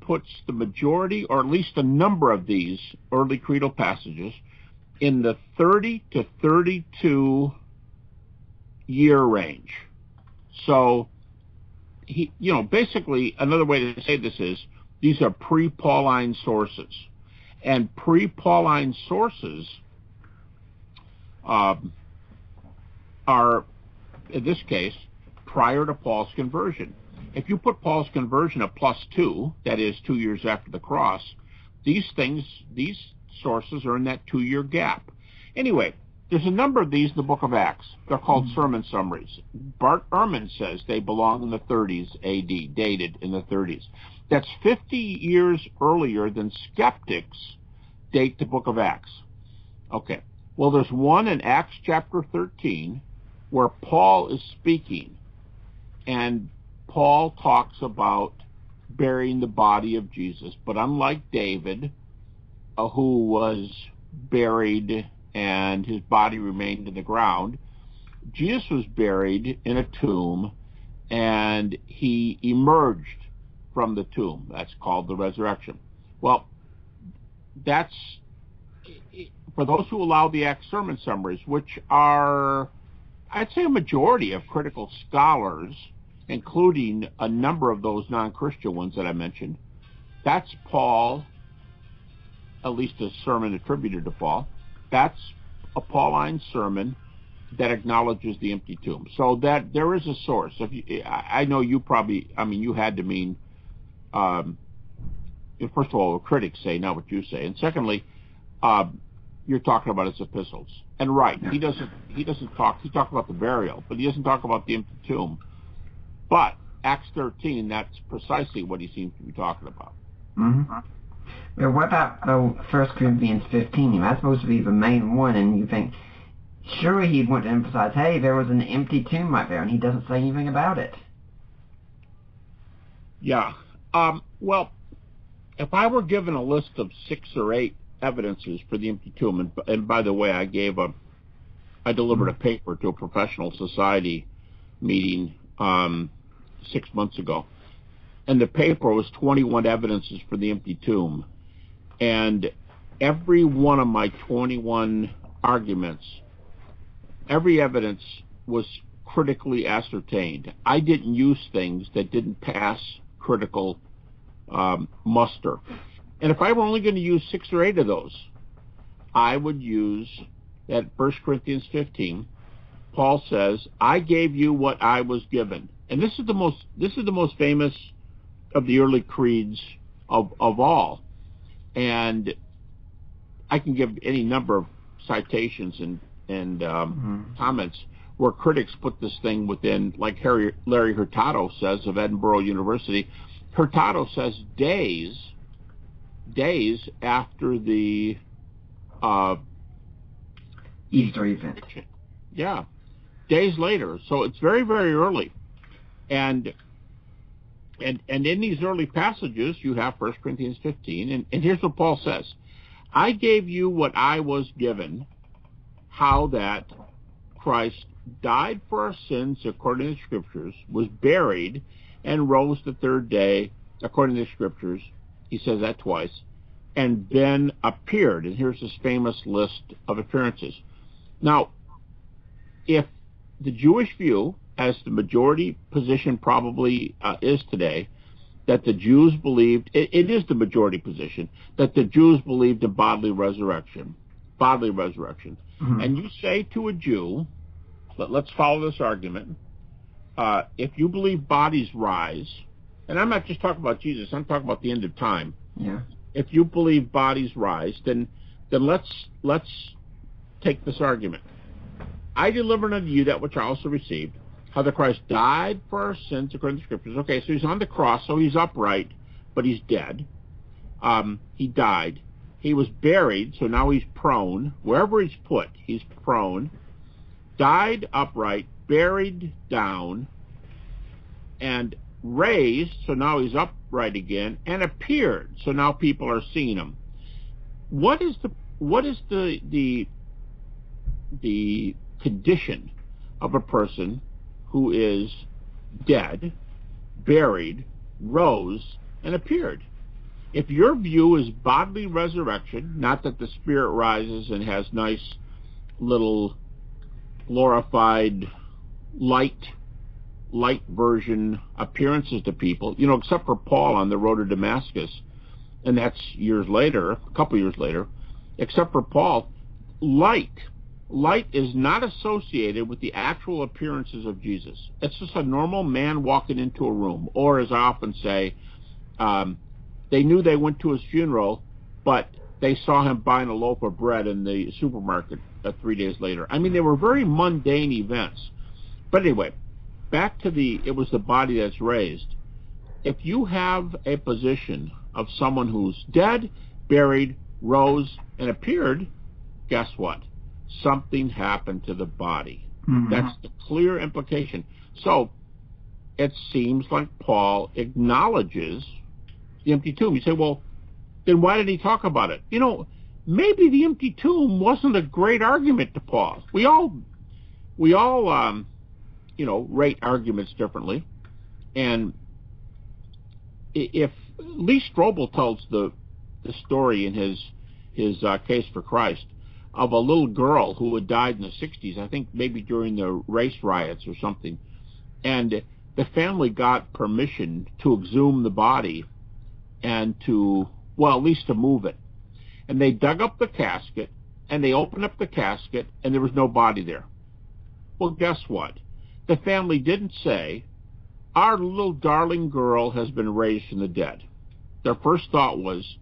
puts the majority, or at least a number of these early creedal passages, in the 30 to 32 year range. So, he, you know, basically, another way to say this is these are pre-Pauline sources. And pre-Pauline sources um, are in this case, prior to Paul's conversion. If you put Paul's conversion at plus two, that is two years after the cross, these things, these sources are in that two-year gap. Anyway, there's a number of these in the book of Acts. They're called mm-hmm. sermon summaries. Bart Ehrman says they belong in the 30s AD, dated in the 30s. That's 50 years earlier than skeptics date the book of Acts. Okay. Well, there's one in Acts chapter 13 where Paul is speaking, and Paul talks about burying the body of Jesus. But unlike David, uh, who was buried and his body remained in the ground, Jesus was buried in a tomb and he emerged from the tomb. That's called the resurrection. Well, that's for those who allow the Acts sermon summaries, which are I'd say a majority of critical scholars, including a number of those non-Christian ones that I mentioned, that's Paul, at least a sermon attributed to Paul. That's a Pauline sermon that acknowledges the empty tomb. So that there is a source. If you, I know you probably, I mean, you had to mean, um, first of all, critics say, not what you say, and secondly, um, you're talking about his epistles. And right, he doesn't he doesn't talk he talks about the burial, but he doesn't talk about the empty tomb. But Acts 13, that's precisely what he seems to be talking about. Mm-hmm. Well, what about uh, 1 Corinthians 15? That's supposed to be the main one, and you think, surely he'd want to emphasize, hey, there was an empty tomb right there, and he doesn't say anything about it. Yeah. Um, well, if I were given a list of six or eight evidences for the empty tomb, and, and by the way, I gave a, I delivered a paper to a professional society meeting um, six months ago, and the paper was 21 evidences for the empty tomb, and every one of my 21 arguments, every evidence was critically ascertained. I didn't use things that didn't pass critical um, muster. And if I were only going to use six or eight of those, I would use that 1 Corinthians 15. Paul says, "I gave you what I was given," and this is the most this is the most famous of the early creeds of of all. And I can give any number of citations and and um, mm-hmm. comments where critics put this thing within, like Harry, Larry Hurtado says of Edinburgh University. Hurtado says days, days after the uh, Easter event. Yeah, days later. So it's very, very early, and and and in these early passages, you have 1 Corinthians 15, and, and here's what Paul says: "I gave you what I was given, how that Christ died for our sins according to the Scriptures, was buried, and rose the third day according to the Scriptures." He says that twice, and then appeared. And here's his famous list of appearances. Now, if the Jewish view, as the majority position probably uh, is today, that the Jews believed, it, it is the majority position, that the Jews believed in bodily resurrection. Bodily resurrection. Mm-hmm. And you say to a Jew, let, us follow this argument, uh, if you believe bodies rise, and I'm not just talking about Jesus, I'm talking about the end of time. Yeah. If you believe bodies rise, then then let's let's take this argument. I delivered unto you that which I also received, how the Christ died for our sins according to the Scriptures. Okay, so he's on the cross, so he's upright, but he's dead. Um, he died. He was buried, so now he's prone. Wherever he's put, he's prone. Died upright, buried down, and raised, so now he's upright again, and appeared, so now people are seeing him. What is the what is the the the condition of a person who is dead, buried, rose, and appeared? If your view is bodily resurrection, not that the spirit rises and has nice little glorified light light version appearances to people, you know, except for Paul on the road to Damascus, and that's years later, a couple years later, except for Paul, light, light is not associated with the actual appearances of Jesus. It's just a normal man walking into a room, or as I often say, um, they knew they went to his funeral, but they saw him buying a loaf of bread in the supermarket uh, three days later. I mean, they were very mundane events. But anyway, back to the it was the body that's raised. If you have a position of someone who's dead, buried, rose, and appeared, guess what? Something happened to the body. Mm-hmm. That's the clear implication. So it seems like Paul acknowledges the empty tomb. You say, well, then why did he talk about it? You know, maybe the empty tomb wasn't a great argument to Paul. We all, we all um, you know, rate arguments differently. And if Lee Strobel tells the the story in his his uh, case for Christ of a little girl who had died in the 60s, I think maybe during the race riots or something, and the family got permission to exhume the body and to well at least to move it, and they dug up the casket and they opened up the casket and there was no body there. Well, guess what? the family didn't say, our little darling girl has been raised from the dead. Their first thought was,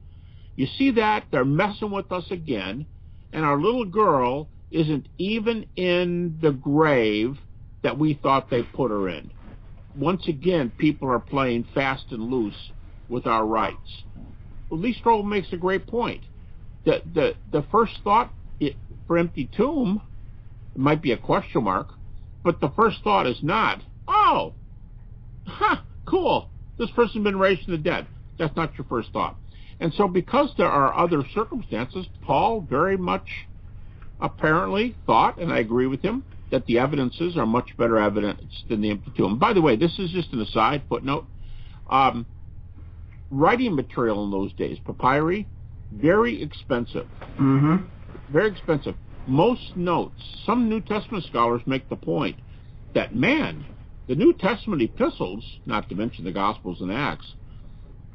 you see that? They're messing with us again, and our little girl isn't even in the grave that we thought they put her in. once again, people are playing fast and loose with our rights. Well, Lee Strobel makes a great point. The the the first thought it, for empty tomb might be a question mark, but the first thought is not, oh, huh, cool, this person's been raised from the dead. That's not your first thought. And so because there are other circumstances, Paul very much apparently thought, and I agree with him, that the evidences are much better evidence than the tomb. By the way, this is just an aside footnote. Um, writing material in those days, papyri, very expensive. Mm-hmm. Very expensive. Most notes, some New Testament scholars make the point that, man, the New Testament epistles, not to mention the Gospels and Acts,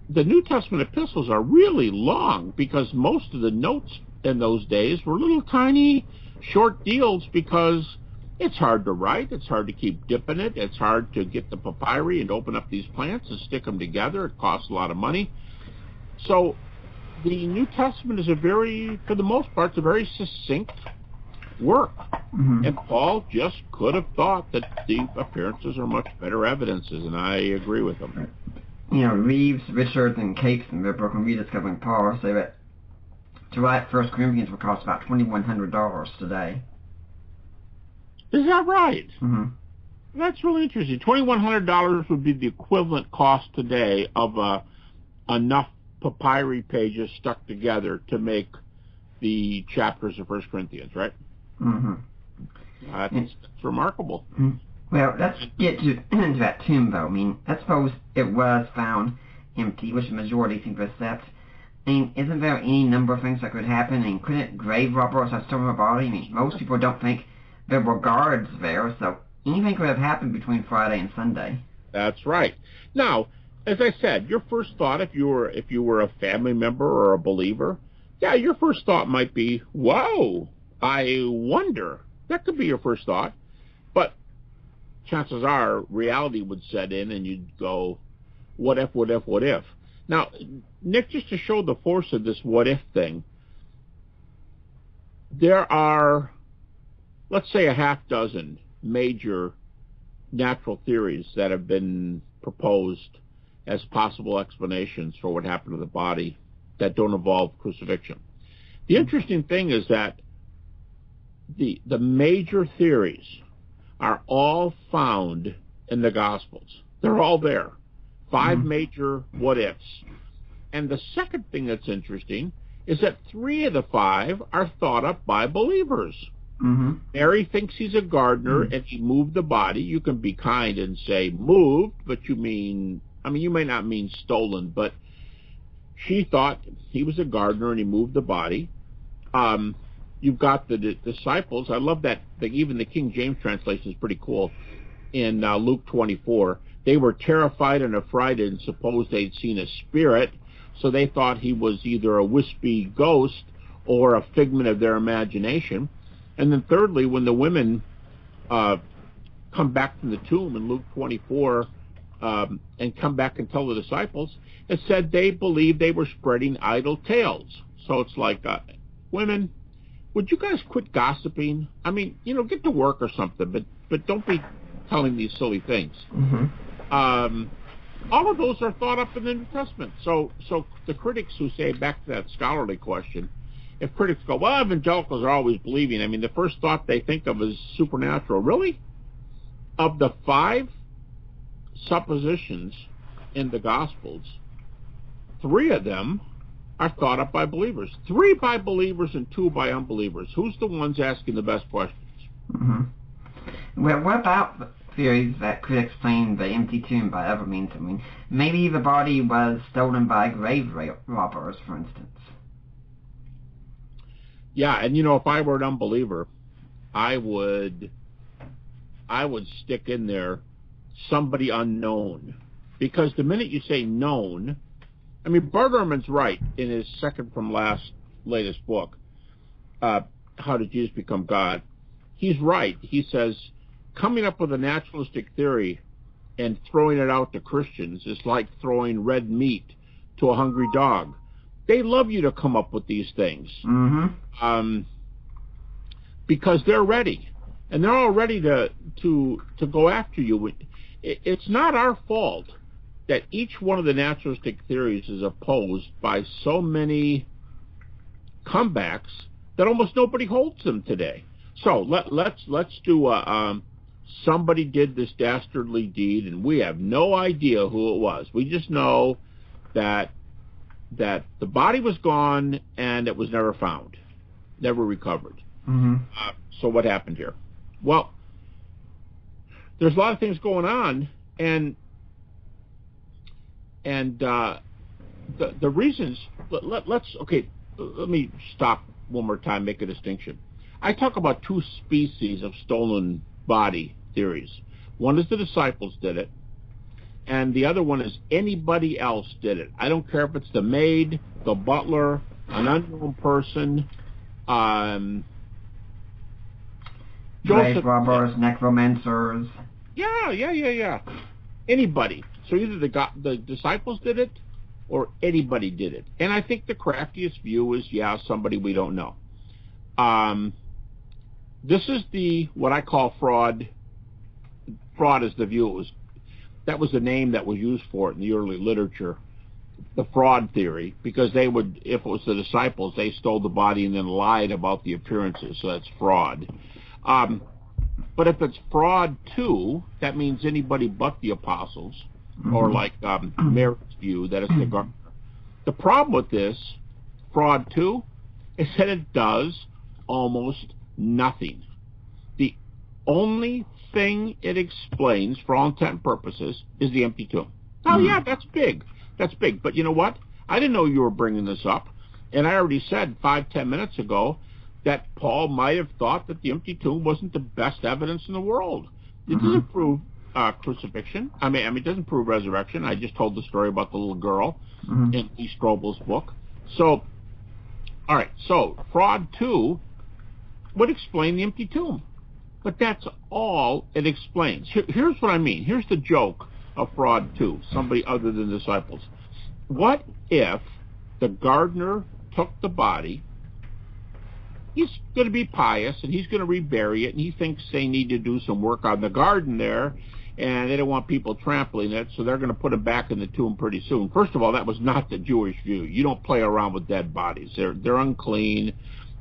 the New Testament epistles are really long because most of the notes in those days were little tiny short deals because it's hard to write, it's hard to keep dipping it, it's hard to get the papyri and open up these plants and stick them together. It costs a lot of money. So the New Testament is a very, for the most part, it's a very succinct work. Mm-hmm. And Paul just could have thought that the appearances are much better evidences, and I agree with him. You know, Reeves, Richards, and Capes in their book on rediscovering Paul say that to write First Corinthians would cost about twenty-one hundred dollars today. Is that right? Mm-hmm. That's really interesting. Twenty-one hundred dollars would be the equivalent cost today of uh, enough papyri pages stuck together to make the chapters of First Corinthians, right? Mm-hmm. That's, that's remarkable. Well, let's get to into that tomb, though. I mean, let's suppose it was found empty, which the majority seem to accept. I mean, isn't there any number of things that could happen? I mean, couldn't grave robbers have stolen a body? I mean, most people don't think there were guards there, so anything could have happened between Friday and Sunday. That's right. Now, as I said, your first thought, if you were if you were a family member or a believer, yeah, your first thought might be, "Whoa, I wonder." That could be your first thought, chances are reality would set in, and you'd go, "What if? What if? What if?" Now, Nick, just to show the force of this "what if" thing, there are, let's say, a half dozen major natural theories that have been proposed as possible explanations for what happened to the body that don't involve crucifixion. The interesting thing is that the the major theories are all found in the Gospels. They're all there. 5 Mhm. major what ifs. And the second thing that's interesting is that three of the five are thought up by believers. Mm-hmm. Mary thinks he's a gardener and he moved the body. You can be kind and say moved, but you mean, I mean, you may not mean stolen, but she thought he was a gardener and he moved the body. Um, you've got the, disciples. I love that. Even the King James translation is pretty cool. In uh, Luke 24, they were terrified and affrighted and supposed they'd seen a spirit, so they thought he was either a wispy ghost or a figment of their imagination. And then thirdly, when the women uh, come back from the tomb in Luke 24 um, and come back and tell the disciples, it said they believed they were spreading idle tales. So it's like, uh, women, would you guys quit gossiping? I mean, you know, get to work or something, but but don't be telling these silly things. Mm-hmm. Um, all of those are thought up in the New Testament. So so the critics who say back to that scholarly question, if critics go, well, evangelicals are always believing. I mean, the first thought they think of is supernatural. Really? Of the five suppositions in the Gospels, three of them are thought up by believers. Three by believers and two by unbelievers. Who's the ones asking the best questions? Mm-hmm. Well, what about the theories that could explain the empty tomb by other means? I mean, maybe the body was stolen by grave ra- robbers, for instance. Yeah, and you know, if I were an unbeliever, I would, I would stick in there somebody unknown, because the minute you say known, I mean, Bart Ehrman's right in his second from last latest book, uh, How Did Jesus Become God? He's right. He says coming up with a naturalistic theory and throwing it out to Christians is like throwing red meat to a hungry dog. They love you to come up with these things Mm-hmm. um, because they're ready, and they're all ready to to to go after you. It, it's not our fault that each one of the naturalistic theories is opposed by so many comebacks that almost nobody holds them today. So let, let's let's do a, um, somebody did this dastardly deed, and we have no idea who it was. We just know that that the body was gone and it was never found, never recovered. Mm-hmm. Uh, so what happened here? Well, there's a lot of things going on, and and uh, the the reasons. Let, let, let's okay. Let me stop one more time. Make a distinction. I talk about two species of stolen body theories. One is the disciples did it, and the other one is anybody else did it. I don't care if it's the maid, the butler, an unknown person, um, Grave Joseph- robbers, necromancers. Yeah, yeah, yeah, yeah. Anybody. So either the go- the disciples did it, or anybody did it. And I think the craftiest view is, yeah, somebody we don't know. Um, this is the what I call fraud. Fraud is the view. It was that was the name that was used for it in the early literature. The fraud theory, because they would, if it was the disciples, they stole the body and then lied about the appearances. So that's fraud. Um, but if it's fraud two, that means anybody but the apostles, or mm-hmm. like um, Mary's view, that it's the. The problem with this fraud two is that it does almost nothing. The only thing it explains, for all intent and purposes, is the empty tomb. Oh yeah, that's big. That's big. But you know what? I didn't know you were bringing this up, and I already said five, ten minutes ago that Paul might have thought that the empty tomb wasn't the best evidence in the world. It mm-hmm. doesn't prove uh, crucifixion. I mean, I mean, it doesn't prove resurrection. I just told the story about the little girl Mhm. in Lee Strobel's book. So, all right. So, fraud two would explain the empty tomb, but that's all it explains. Here, here's what I mean. Here's the joke of fraud two. Somebody other than disciples. What if the gardener took the body? He's going to be pious and he's going to rebury it, and he thinks they need to do some work on the garden there, and they don't want people trampling it, so they're going to put it back in the tomb pretty soon. First of all, that was not the Jewish view. You don't play around with dead bodies; they're they're unclean.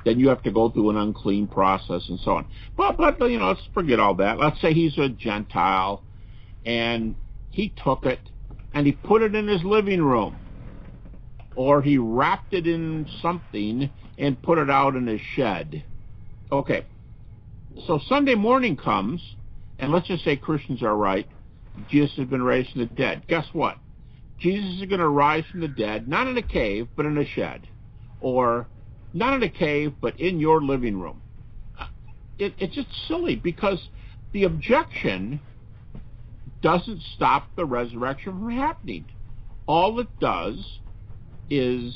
Then you have to go through an unclean process and so on. But but you know, let's forget all that. Let's say he's a Gentile, and he took it and he put it in his living room, or he wrapped it in something and put it out in his shed. Okay. So Sunday morning comes, and let's just say Christians are right. Jesus has been raised from the dead. Guess what? Jesus is going to rise from the dead, not in a cave, but in a shed. Or not in a cave, but in your living room. It, it's just silly because the objection doesn't stop the resurrection from happening. All it does is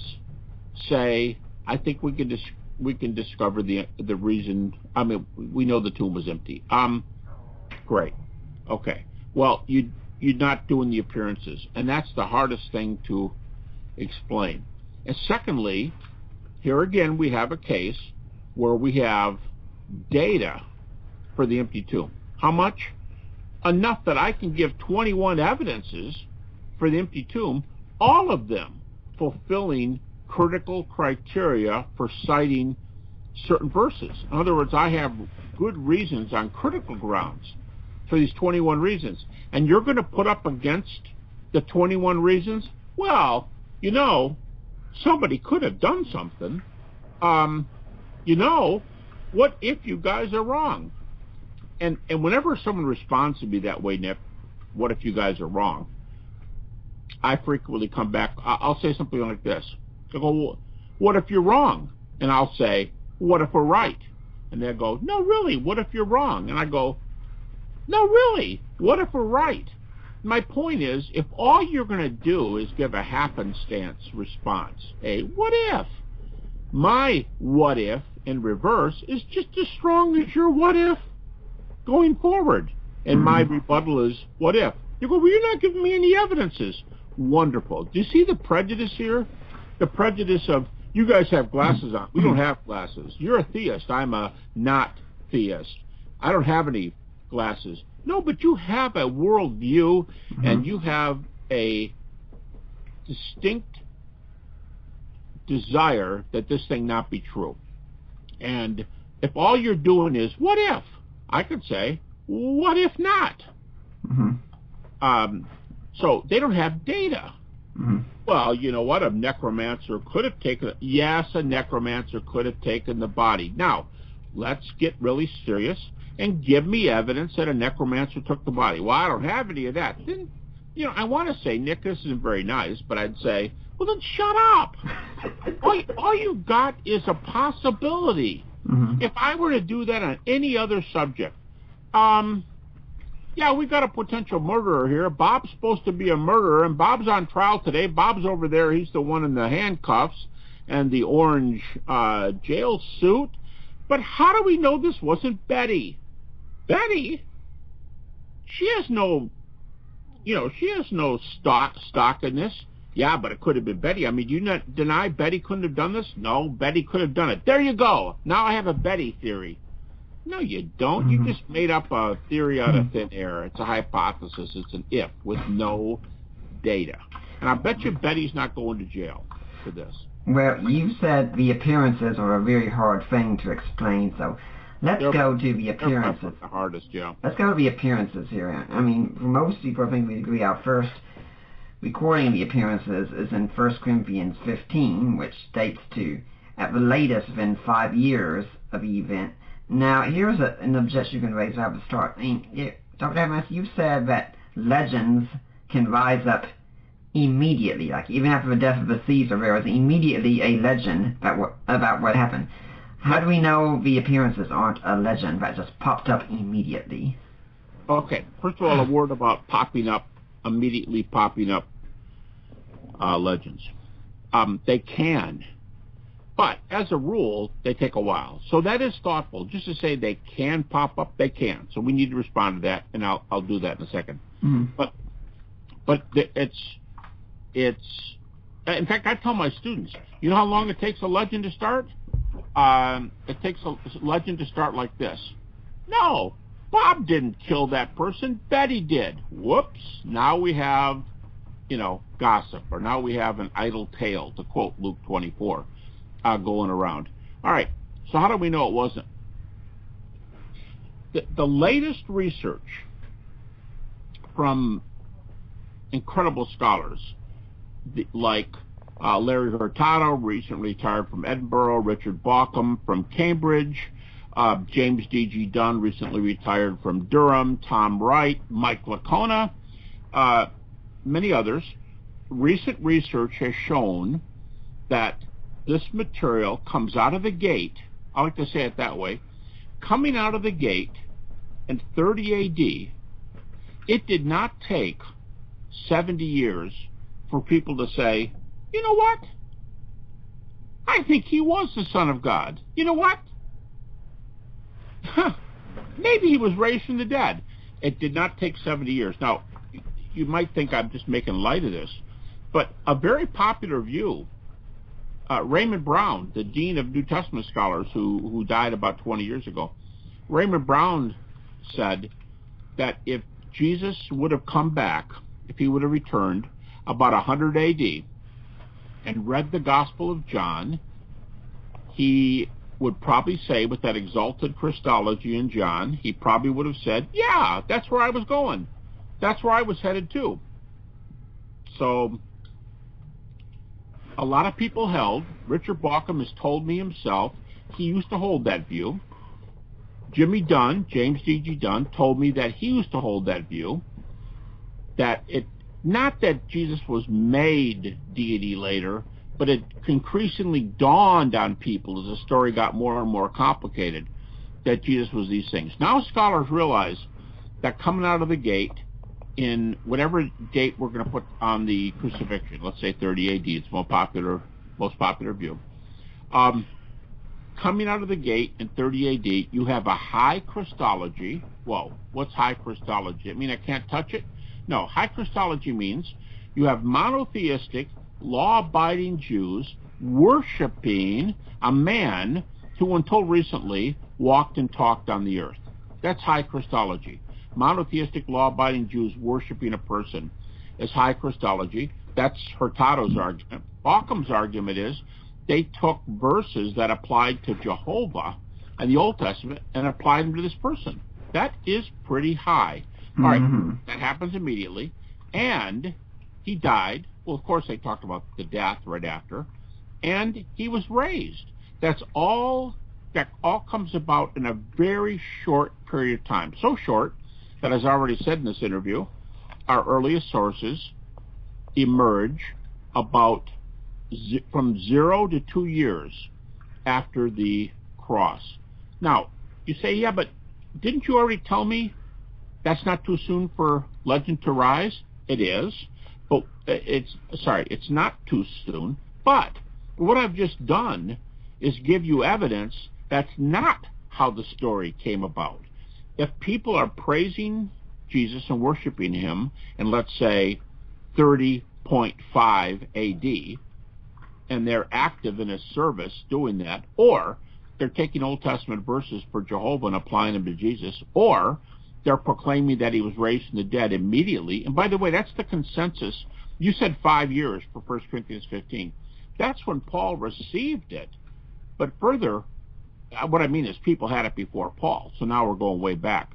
say, I think we can dis- we can discover the the reason. I mean, we know the tomb was empty. Um, great. Okay. Well, you you're not doing the appearances, and that's the hardest thing to explain. And secondly, here again we have a case where we have data for the empty tomb. How much? Enough that I can give 21 evidences for the empty tomb, all of them fulfilling critical criteria for citing certain verses. In other words, I have good reasons on critical grounds for these 21 reasons. And you're going to put up against the 21 reasons? Well, you know, somebody could have done something. Um, you know, what if you guys are wrong? And and whenever someone responds to me that way, Nick, what if you guys are wrong? I frequently come back. I'll say something like this. I go, "Well, what if you're wrong? And I'll say, what if we're right? And they'll go, no, really, what if you're wrong? And I go, no, really, what if we're right? My point is, if all you're going to do is give a happenstance response, a what if, my what if in reverse is just as strong as your what if going forward. And my mm-hmm. rebuttal is, what if? You go, well, you're not giving me any evidences. Wonderful. Do you see the prejudice here? The prejudice of, you guys have glasses on. We don't mm-hmm. have glasses. You're a theist. I'm a not theist. I don't have any glasses. No, but you have a worldview mm-hmm. and you have a distinct desire that this thing not be true. And if all you're doing is, what if? I could say, what if not? Mm-hmm. Um, so they don't have data. Mm-hmm. Well, you know what? A necromancer could have taken. Yes, a necromancer could have taken the body. Now, let's get really serious and give me evidence that a necromancer took the body. Well, I don't have any of that. Then, you know, I want to say, Nick, this isn't very nice, but I'd say, well, then shut up. all, all you've got is a possibility. Mm-hmm. If I were to do that on any other subject, um, yeah, we got a potential murderer here. Bob's supposed to be a murderer, and Bob's on trial today. Bob's over there. He's the one in the handcuffs and the orange uh, jail suit. But how do we know this wasn't Betty? Betty? She has no, you know, she has no stock stock in this. Yeah, but it could have been Betty. I mean, you not deny Betty couldn't have done this? No, Betty could have done it. There you go. Now I have a Betty theory. No, you don't. Mm-hmm. You just made up a theory out of thin air. It's a hypothesis. It's an if with no data. And I bet you Betty's not going to jail for this. Well, you said the appearances are a very hard thing to explain, so let's go to the appearances. The hardest, yeah. Let's go to the appearances here. I mean, for most people, I think we agree our first recording the appearances is in 1 Corinthians 15, which dates to, at the latest, within five years of the event. Now, here's a, an objection you can raise at the start. I mean, you, Dr. Evans, you said that legends can rise up immediately, like even after the death of the Caesar, there was immediately a legend about what, about what happened. How do we know the appearances aren't a legend that just popped up immediately? Okay, first of all, a word about popping up, immediately popping up uh, legends. Um, they can but as a rule, they take a while. So that is thoughtful. Just to say they can pop up, they can. So we need to respond to that, and I'll I'll do that in a 2nd mm-hmm. But but it's it's in fact I tell my students, you know how long it takes a legend to start? Um, it takes a legend to start like this. No, Bob didn't kill that person. Betty did. Whoops. Now we have, you know, gossip, or now we have an idle tale, to quote Luke 24 uh, going around. All right, so how do we know it wasn't? The, the latest research from incredible scholars like uh, Larry Hurtado, recently retired from Edinburgh, Richard Bauckham from Cambridge, uh, James D.G. Dunn, recently retired from Durham, Tom Wright, Mike Licona, uh, many others. Recent research has shown that this material comes out of the gate, I like to say it that way, coming out of the gate in 30 AD, it did not take 70 years for people to say, you know what? I think he was the Son of God. You know what? Maybe he was raised from the dead. It did not take 70 years. Now, you might think I'm just making light of this, but a very popular view uh, Raymond Brown, the dean of New Testament scholars, who who died about 20 years ago, Raymond Brown said that if Jesus would have come back, if he would have returned about 100 A.D. and read the Gospel of John, he would probably say with that exalted Christology in John, he probably would have said, "Yeah, that's where I was going. That's where I was headed to." So a lot of people held. Richard Bauckham has told me himself he used to hold that view. Jimmy Dunn, James D.G. Dunn, told me that he used to hold that view. That it, not that Jesus was made deity later, but it increasingly dawned on people as the story got more and more complicated that Jesus was these things. Now scholars realize that coming out of the gate, in whatever date we're going to put on the crucifixion, let's say 30 AD, it's most popular, most popular view. Um, coming out of the gate in 30 AD, you have a high Christology. Whoa, what's high Christology? I mean, I can't touch it? No, high Christology means you have monotheistic, law-abiding Jews worshiping a man who, until recently, walked and talked on the earth. That's high Christology. Monotheistic law-abiding Jews worshiping a person is high Christology. That's Hurtado's argument. Bauckham's argument is they took verses that applied to Jehovah and the Old Testament and applied them to this person. That is pretty high. All right, Mm-hmm. that happens immediately. And he died. Well, of course, they talked about the death right after. And he was raised. That's all, that all comes about in a very short period of time. So short that, as I already said in this interview, our earliest sources emerge about z- from zero to two years after the cross. Now, you say, yeah, but didn't you already tell me that's not too soon for legend to rise? It is, but uh, it's sorry, it's not too soon. But what I've just done is give you evidence that's not how the story came about. If people are praising Jesus and worshiping him in let's say 30.5 AD, and they're active in his service doing that, or they're taking Old Testament verses for Jehovah and applying them to Jesus, or they're proclaiming that he was raised from the dead immediately. And by the way, that's the consensus. You said five years for 1 Corinthians 15. That's when Paul received it. But further, uh, what I mean is people had it before Paul. So now we're going way back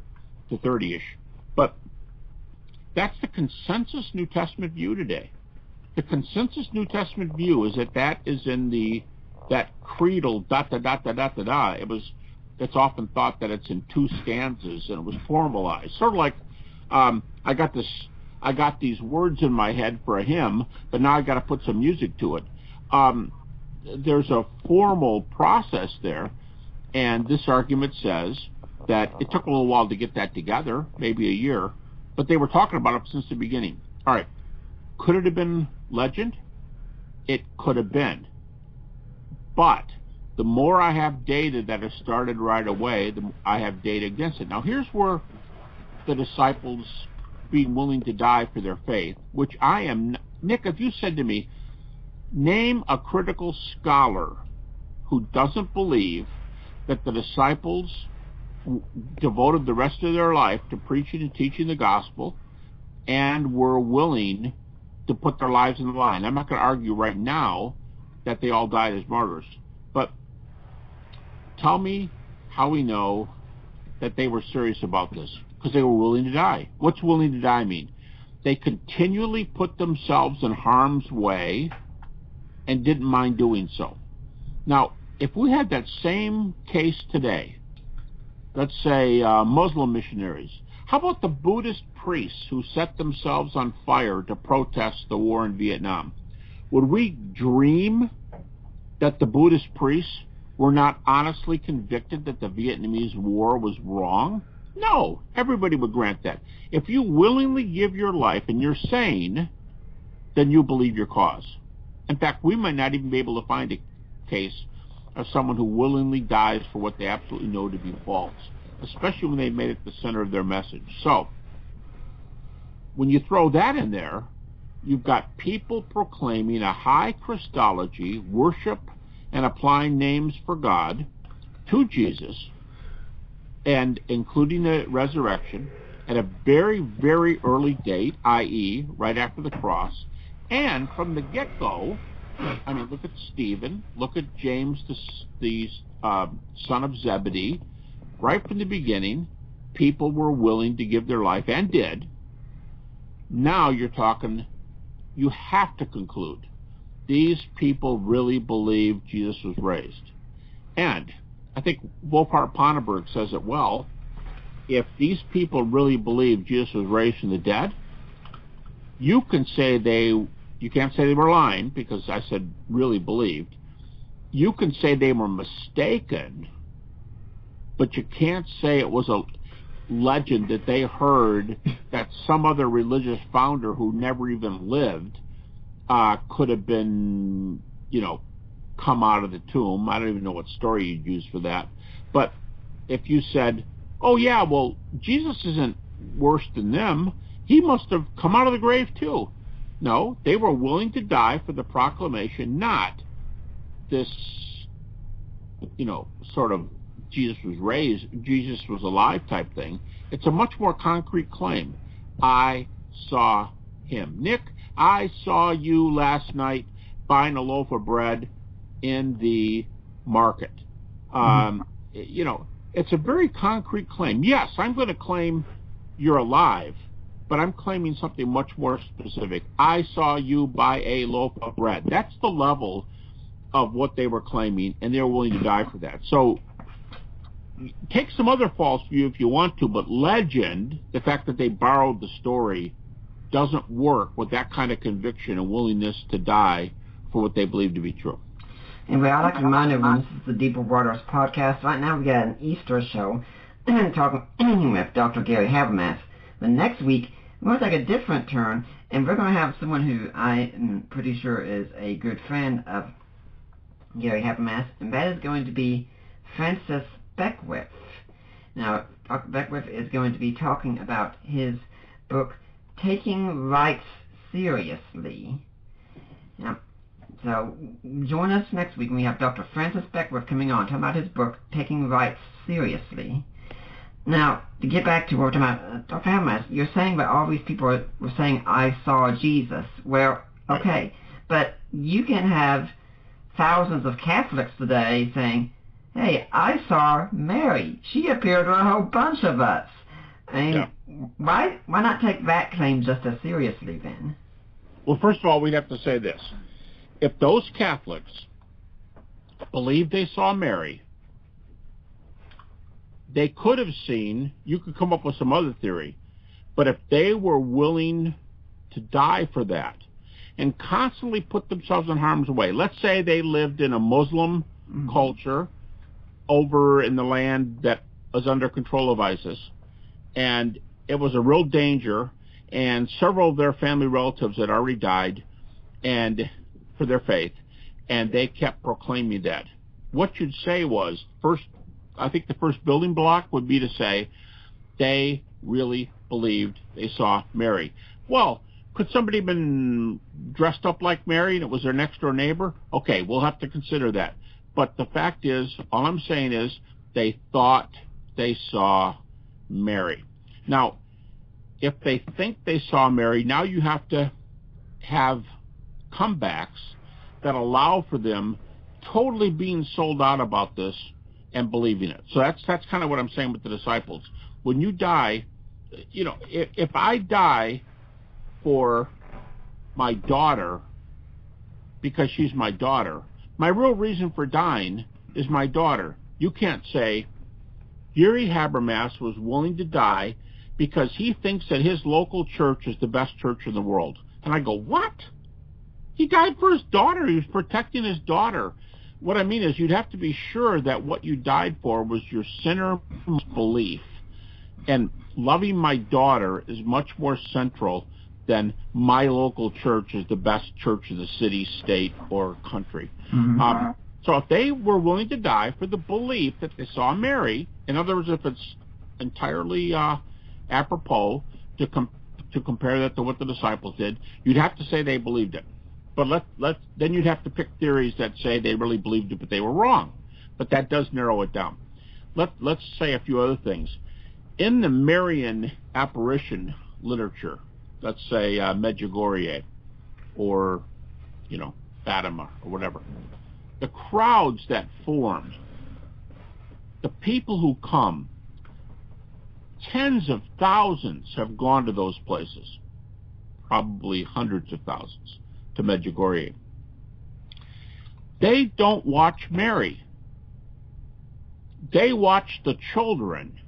to 30-ish. But that's the consensus New Testament view today. The consensus New Testament view is that that is in the that creedal da da da da da da da. It was it's often thought that it's in two stanzas and it was formalized, sort of like um, I got this I got these words in my head for a hymn, but now I got to put some music to it. Um, there's a formal process there, and this argument says that it took a little while to get that together, maybe a year, but they were talking about it since the beginning. All right, could it have been legend? It could have been. But the more I have data that has started right away, the I have data against it. Now here's where the disciples being willing to die for their faith, which I am. Nick, if you said to me, name a critical scholar who doesn't believe that the disciples devoted the rest of their life to preaching and teaching the gospel and were willing to put their lives in the line. I'm not going to argue right now that they all died as martyrs, tell me how we know that they were serious about this because they were willing to die. What's willing to die mean? They continually put themselves in harm's way and didn't mind doing so. Now, if we had that same case today, let's say uh, Muslim missionaries, how about the Buddhist priests who set themselves on fire to protest the war in Vietnam? Would we dream that the Buddhist priests were not honestly convicted that the Vietnamese war was wrong? No, everybody would grant that. If you willingly give your life and you're sane, then you believe your cause. In fact, we might not even be able to find a case of someone who willingly dies for what they absolutely know to be false, especially when they made it the center of their message. So, when you throw that in there, you've got people proclaiming a high Christology, worship, and applying names for God to Jesus, and including the resurrection at a very, very early date, i.e., right after the cross, and from the get-go, I mean, look at Stephen, look at James, the, the uh, son of Zebedee. Right from the beginning, people were willing to give their life and did. Now you're talking, you have to conclude these people really believe Jesus was raised. And I think Wolfhart Pannenberg says it well. If these people really believe Jesus was raised from the dead, you can say they, you can't say they were lying because I said really believed. You can say they were mistaken, but you can't say it was a legend that they heard that some other religious founder who never even lived uh, could have been, you know, come out of the tomb. I don't even know what story you'd use for that. But if you said, oh, yeah, well, Jesus isn't worse than them, he must have come out of the grave too. No, they were willing to die for the proclamation, not this, you know, sort of Jesus was raised, Jesus was alive type thing. It's a much more concrete claim. I saw him. Nick, I saw you last night buying a loaf of bread in the market. Um, mm-hmm. You know, it's a very concrete claim. Yes, I'm going to claim you're alive, but I'm claiming something much more specific. I saw you buy a loaf of bread. That's the level of what they were claiming, and they're willing to die for that. So take some other false view if you want to, but legend, the fact that they borrowed the story, doesn't work with that kind of conviction and willingness to die for what they believe to be true. Anyway, I'd like to remind everyone this is the Deeper Waters podcast. Right now we've got an Easter show talking with Dr. Gary Habermas. But next week we're going to take a different turn, and we're going to have someone who I am pretty sure is a good friend of Gary Habermas, and that is going to be Francis Beckwith. Now, Dr. Beckwith is going to be talking about his book, Taking Rights Seriously. Now, so join us next week when we have Dr. Francis Beckwith coming on, talking about his book, Taking Rights Seriously. Now, to get back to what talking about, uh, Dr. Habermas, you're saying that all these people are, were saying, I saw Jesus. Well, okay, but you can have thousands of Catholics today saying, hey, I saw Mary. She appeared to a whole bunch of us. I mean, yeah. Why why not take that claim just as seriously then? Well, first of all, we'd have to say this: if those Catholics believe they saw Mary, they could have seen. You could come up with some other theory, but if they were willing to die for that and constantly put themselves in harm's way, let's say they lived in a Muslim mm-hmm. culture over in the land that was under control of ISIS, and it was a real danger. And several of their family relatives had already died, and for their faith, and they kept proclaiming that. What you'd say was first. I think the first building block would be to say they really believed they saw Mary. Well, could somebody have been dressed up like Mary and it was their next door neighbor? Okay, we'll have to consider that. But the fact is, all I'm saying is they thought they saw Mary. Now, if they think they saw Mary, now you have to have comebacks that allow for them totally being sold out about this and believing it. So that's that's kind of what I'm saying with the disciples. When you die, you know, if, if I die for my daughter because she's my daughter, my real reason for dying is my daughter. You can't say, Gary Habermas was willing to die because he thinks that his local church is the best church in the world. And I go, what? He died for his daughter. He was protecting his daughter. What I mean is you'd have to be sure that what you died for was your sinner belief. And loving my daughter is much more central than my local church is the best church in the city, state, or country. Mm-hmm. Um, so if they were willing to die for the belief that they saw Mary, in other words, if it's entirely uh, apropos to com- to compare that to what the disciples did, you'd have to say they believed it. But let let then you'd have to pick theories that say they really believed it, but they were wrong. But that does narrow it down. Let let's say a few other things. In the Marian apparition literature, let's say uh, Medjugorje or, you know, Fatima or whatever, the crowds that form, the people who come, tens of thousands have gone to those places, probably hundreds of thousands, to Medjugorje. They don't watch Mary. They watch the children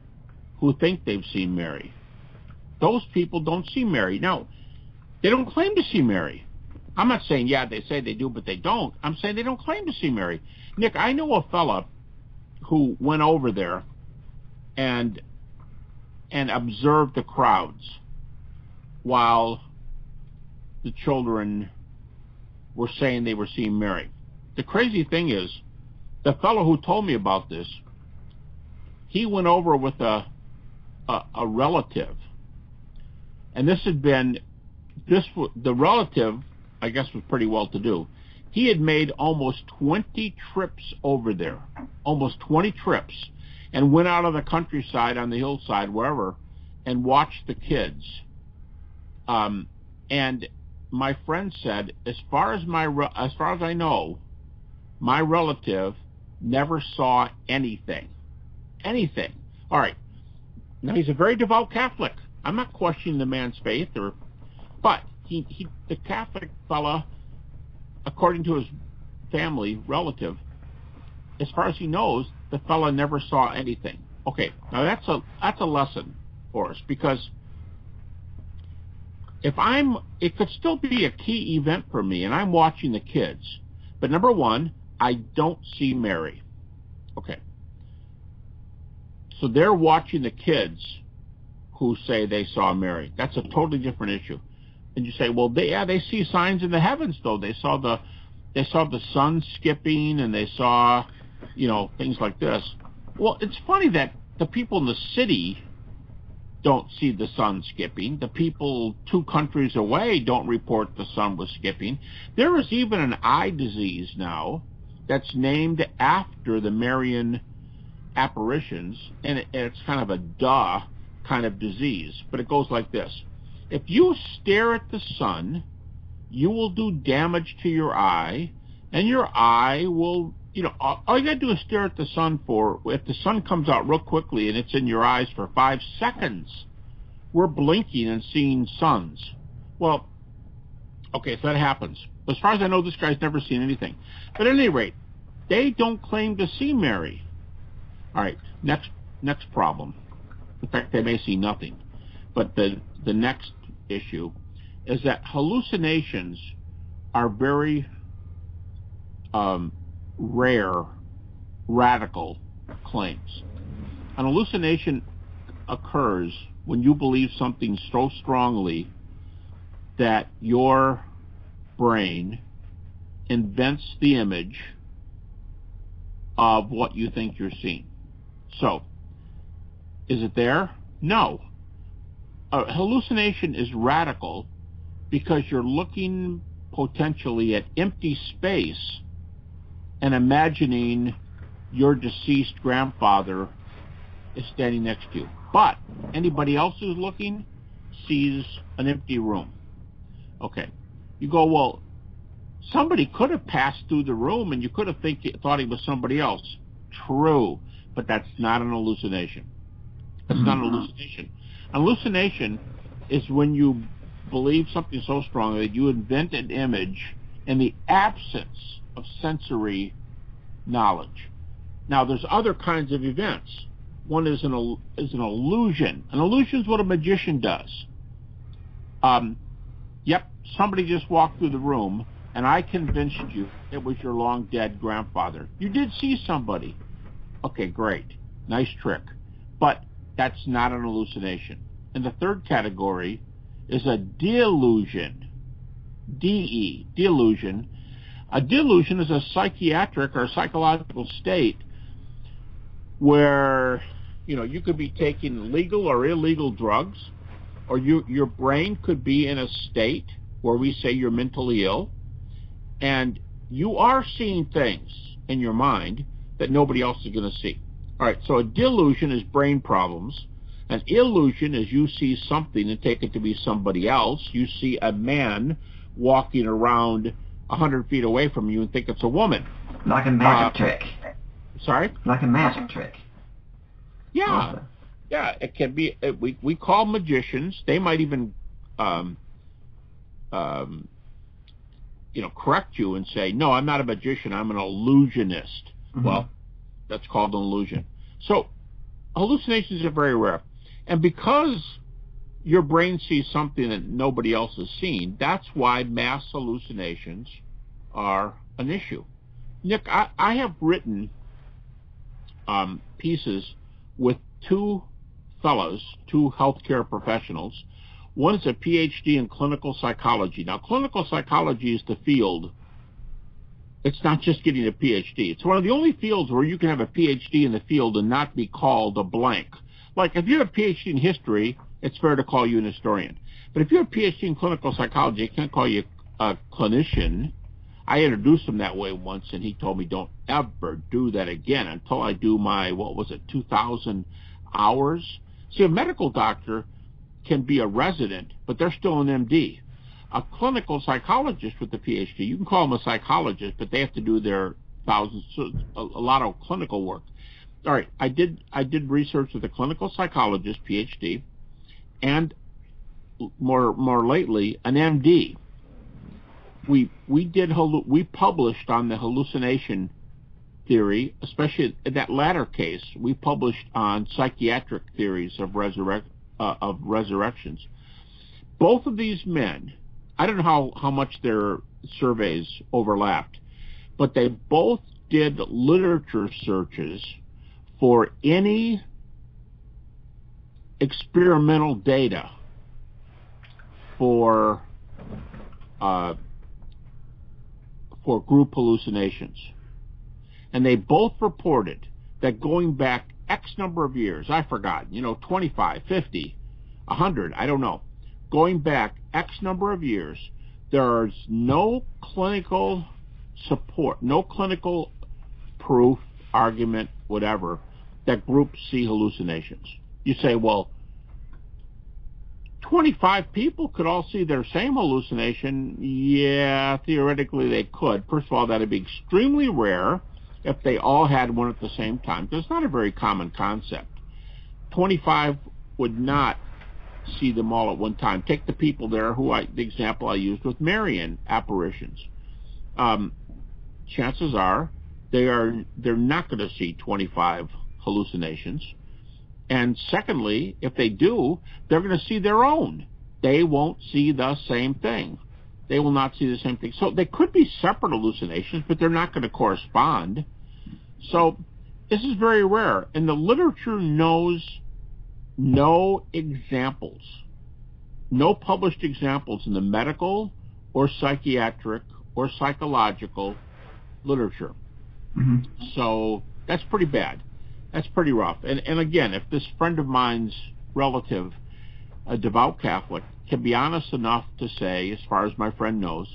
who think they've seen Mary those people don't see Mary. Now, they don't claim to see Mary. I'm not saying, yeah, they say they do, but they don't. I'm saying they don't claim to see Mary. Nick, I know a fella who went over there and and observed the crowds while the children were saying they were seeing Mary. The crazy thing is, the fellow who told me about this, he went over with a a, a relative and this had been this the relative I guess was pretty well to do. He had made almost 20 trips over there, almost 20 trips, and went out on the countryside, on the hillside, wherever, and watched the kids. Um, and my friend said, as far as my as far as I know, my relative never saw anything, anything. All right. Now he's a very devout Catholic. I'm not questioning the man's faith, or, but he, he the Catholic fella, according to his family relative, as far as he knows, the fella never saw anything. Okay, now that's a that's a lesson for us because if I'm, it could still be a key event for me, and I'm watching the kids. But number one, I don't see Mary. Okay. So they're watching the kids who say they saw Mary. That's a totally different issue. And you say, well, they, yeah, they see signs in the heavens, though. They saw the, they saw the sun skipping, and they saw, you know, things like this. Well, it's funny that the people in the city don't see the sun skipping. The people two countries away don't report the sun was skipping. There is even an eye disease now that's named after the Marian apparitions, and it's kind of a duh kind of disease. But it goes like this. If you stare at the sun, you will do damage to your eye, and your eye will you know, all, all you got to do is stare at the sun for, if the sun comes out real quickly and it's in your eyes for five seconds, we're blinking and seeing suns. Well, okay, so that happens. As far as I know, this guy's never seen anything. But at any rate, they don't claim to see Mary. All right, next next problem. In fact, they may see nothing. But the the next issue is that hallucinations are very um, rare, radical claims. An hallucination occurs when you believe something so strongly that your brain invents the image of what you think you're seeing. So, is it there? No. A hallucination is radical because you're looking potentially at empty space and imagining your deceased grandfather is standing next to you. But anybody else who's looking sees an empty room. Okay. You go, well, somebody could have passed through the room and you could have think, thought he was somebody else. True. But that's not an hallucination. That's not an mm-hmm. hallucination. An hallucination is when you believe something so strongly that you invent an image in the absence of sensory knowledge. Now, there's other kinds of events. One is an is an illusion. An illusion is what a magician does. Um, yep, somebody just walked through the room, and I convinced you it was your long dead grandfather. You did see somebody. Okay, great, nice trick, but that's not an hallucination. And the third category is a delusion. D-E, delusion, a delusion is a psychiatric or psychological state where, you know, you could be taking legal or illegal drugs, or you, your brain could be in a state where we say you're mentally ill, and you are seeing things in your mind that nobody else is going to see. All right, so a delusion is brain problems. An illusion is you see something and take it to be somebody else. You see a man walking around a hundred feet away from you and think it's a woman. Like a magic uh, trick. Sorry. Like a magic trick. Yeah. Also. Yeah, it can be. It, we we call magicians. They might even, um, um, you know, correct you and say, "No, I'm not a magician. I'm an illusionist." Mm-hmm. Well, that's called an illusion. So, hallucinations are very rare, and because your brain sees something that nobody else has seen. That's why mass hallucinations are an issue. Nick, I, I have written um, pieces with two fellows, two healthcare professionals. One is a PhD in clinical psychology. Now, clinical psychology is the field. It's not just getting a PhD. It's one of the only fields where you can have a PhD in the field and not be called a blank. Like if you have a PhD in history, it's fair to call you an historian. But if you have a PhD in clinical psychology, I can't call you a clinician. I introduced him that way once, and he told me don't ever do that again until I do my what was it, 2,000 hours. See, a medical doctor can be a resident, but they're still an MD. A clinical psychologist with a PhD, you can call them a psychologist, but they have to do their thousands, a, lot of clinical work. All right, I did I did research with a clinical psychologist, PhD, and more more lately an MD we we did we published on the hallucination theory, especially in that latter case. We published on psychiatric theories of resurrect uh, of resurrections. Both of these men, I don't know how how much their surveys overlapped, but they both did literature searches for any experimental data for uh, for group hallucinations. And they both reported that going back X number of years, I forgot, you know, 25, 50, 100, I don't know, going back X number of years, there's no clinical support, no clinical proof, argument, whatever, that groups see hallucinations. You say, well, 25 people could all see their same hallucination, yeah, theoretically they could. First of all, that'd be extremely rare if they all had one at the same time, it's not a very common concept. 25 would not see them all at one time. Take the people there who I, the example I used with Marian apparitions. Um, chances are they are, they're not going to see 25 hallucinations and secondly, if they do, they're going to see their own. They won't see the same thing. They will not see the same thing. So they could be separate hallucinations, but they're not going to correspond. So this is very rare. And the literature knows no examples, no published examples in the medical or psychiatric or psychological literature. Mm-hmm. So that's pretty bad that's pretty rough. And and again, if this friend of mine's relative, a devout Catholic, can be honest enough to say, as far as my friend knows,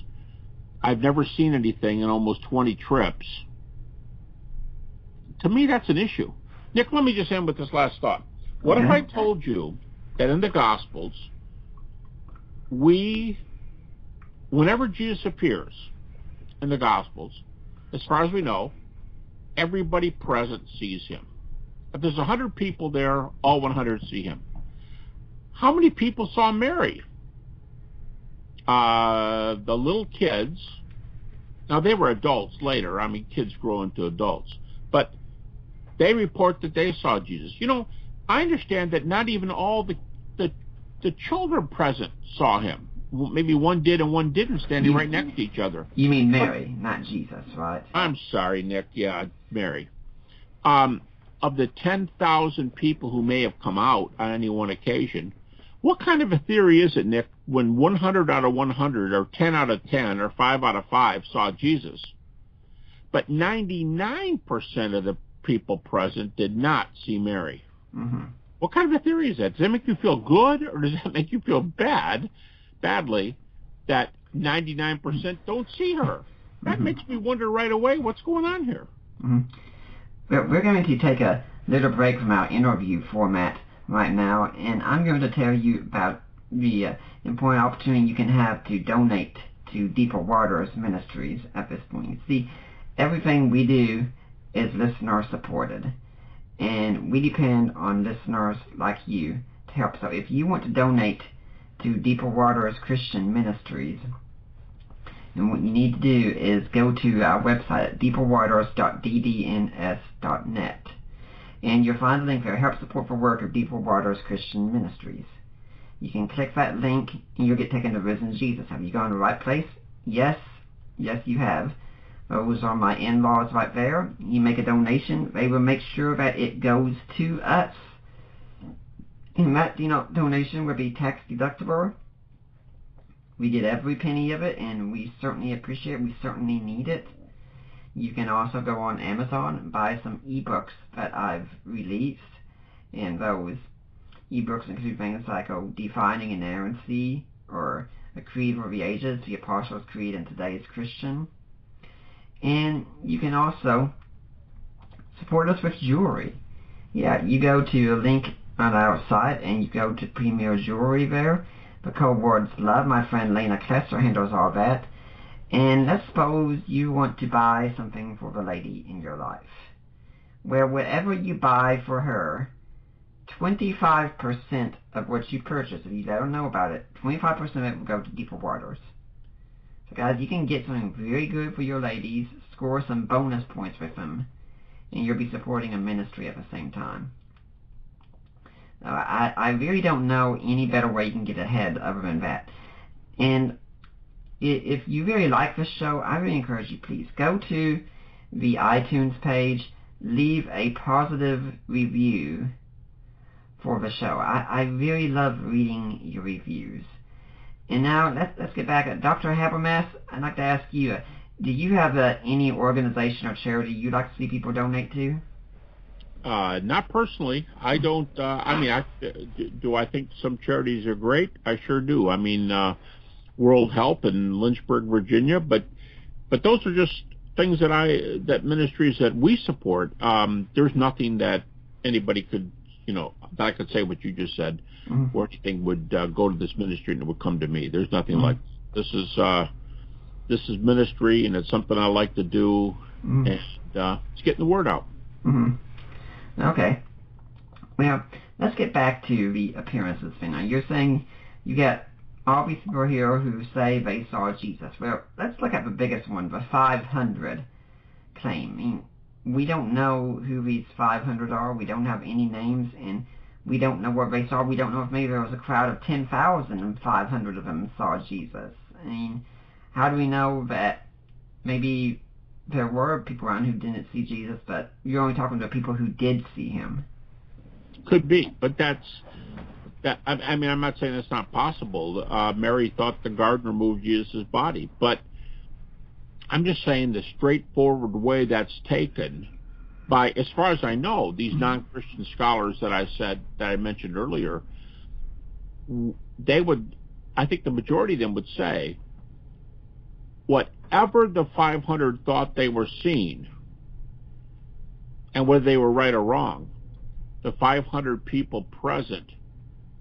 I've never seen anything in almost 20 trips. To me, that's an issue. Nick, let me just end with this last thought. What if I told you that in the Gospels, we, whenever Jesus appears in the Gospels, as far as we know, everybody present sees him. If there's 100 people there, all 100 see him. How many people saw Mary? Uh, the little kids, now they were adults later. I mean, kids grow into adults. But they report that they saw Jesus. You know, I understand that not even all the, the, the children present saw him. Maybe one did and one didn't, standing you, right next to each other. You mean Mary, but, not Jesus, right? I'm sorry, Nick. Yeah, Mary. Um, of the 10,000 people who may have come out on any one occasion, what kind of a theory is it, Nick, when 100 out of 100 or 10 out of 10 or 5 out of 5 saw Jesus, but 99% of the people present did not see Mary? Mm-hmm. What kind of a theory is that? Does that make you feel good or does that make you feel bad, badly, that 99% don't see her? That mm-hmm. makes me wonder right away what's going on here. Mm-hmm. We're going to take a little break from our interview format right now, and I'm going to tell you about the uh, important opportunity you can have to donate to Deeper Waters Ministries at this point. See, everything we do is listener supported, and we depend on listeners like you to help. So if you want to donate to Deeper Waters Christian Ministries, and what you need to do is go to our website at deeperwaters.ddns.net. And you'll find a link there, Help Support for Work of Deeper Waters Christian Ministries. You can click that link and you'll get taken to Risen Jesus. Have you gone to the right place? Yes. Yes, you have. Those are my in-laws right there. You make a donation, they will make sure that it goes to us. And that, you know, donation will be tax deductible we get every penny of it, and we certainly appreciate it. We certainly need it. You can also go on Amazon and buy some ebooks that I've released, and those ebooks include things like oh, Defining Inerrancy, or A Creed of the Ages, The Apostles' Creed, and Today's Christian. And you can also support us with jewelry. Yeah, you go to a link on our site and you go to Premier Jewelry there. The code word's love. My friend Lena Klesser handles all that. And let's suppose you want to buy something for the lady in your life. Where whatever you buy for her, 25% of what you purchase, if you her know about it, 25% of it will go to Deeper Waters. So guys, you can get something very good for your ladies, score some bonus points with them, and you'll be supporting a ministry at the same time. I, I really don't know any better way you can get ahead other than that. And if you really like this show, I really encourage you, please go to the iTunes page, leave a positive review for the show. I, I really love reading your reviews. And now let's let's get back. Dr. Habermas, I'd like to ask you, do you have uh, any organization or charity you'd like to see people donate to? Uh, not personally. I don't. Uh, I mean, I, do I think some charities are great? I sure do. I mean, uh, World Help in Lynchburg, Virginia, but but those are just things that I that ministries that we support. Um, there's nothing that anybody could, you know, that I could say what you just said, mm-hmm. or anything would uh, go to this ministry and it would come to me. There's nothing mm-hmm. like this is uh, this is ministry and it's something I like to do, mm-hmm. and uh, it's getting the word out. Mm-hmm. Okay. Well, let's get back to the appearances thing. Now, you're saying you got all these people here who say they saw Jesus. Well, let's look at the biggest one, the 500 claim. I mean, we don't know who these 500 are. We don't have any names, and we don't know what they saw. We don't know if maybe there was a crowd of 10,000 and 500 of them saw Jesus. I mean, how do we know that maybe there were people around who didn't see Jesus, but you're only talking to people who did see him? Could be, but that's that. I, I mean, I'm not saying it's not possible. Uh, Mary thought the gardener moved Jesus' body, but I'm just saying the straightforward way that's taken by, as far as I know, these mm-hmm. non-Christian scholars that I said that I mentioned earlier, they would, I think the majority of them would say, whatever the 500 thought they were seeing, and whether they were right or wrong, the 500 people present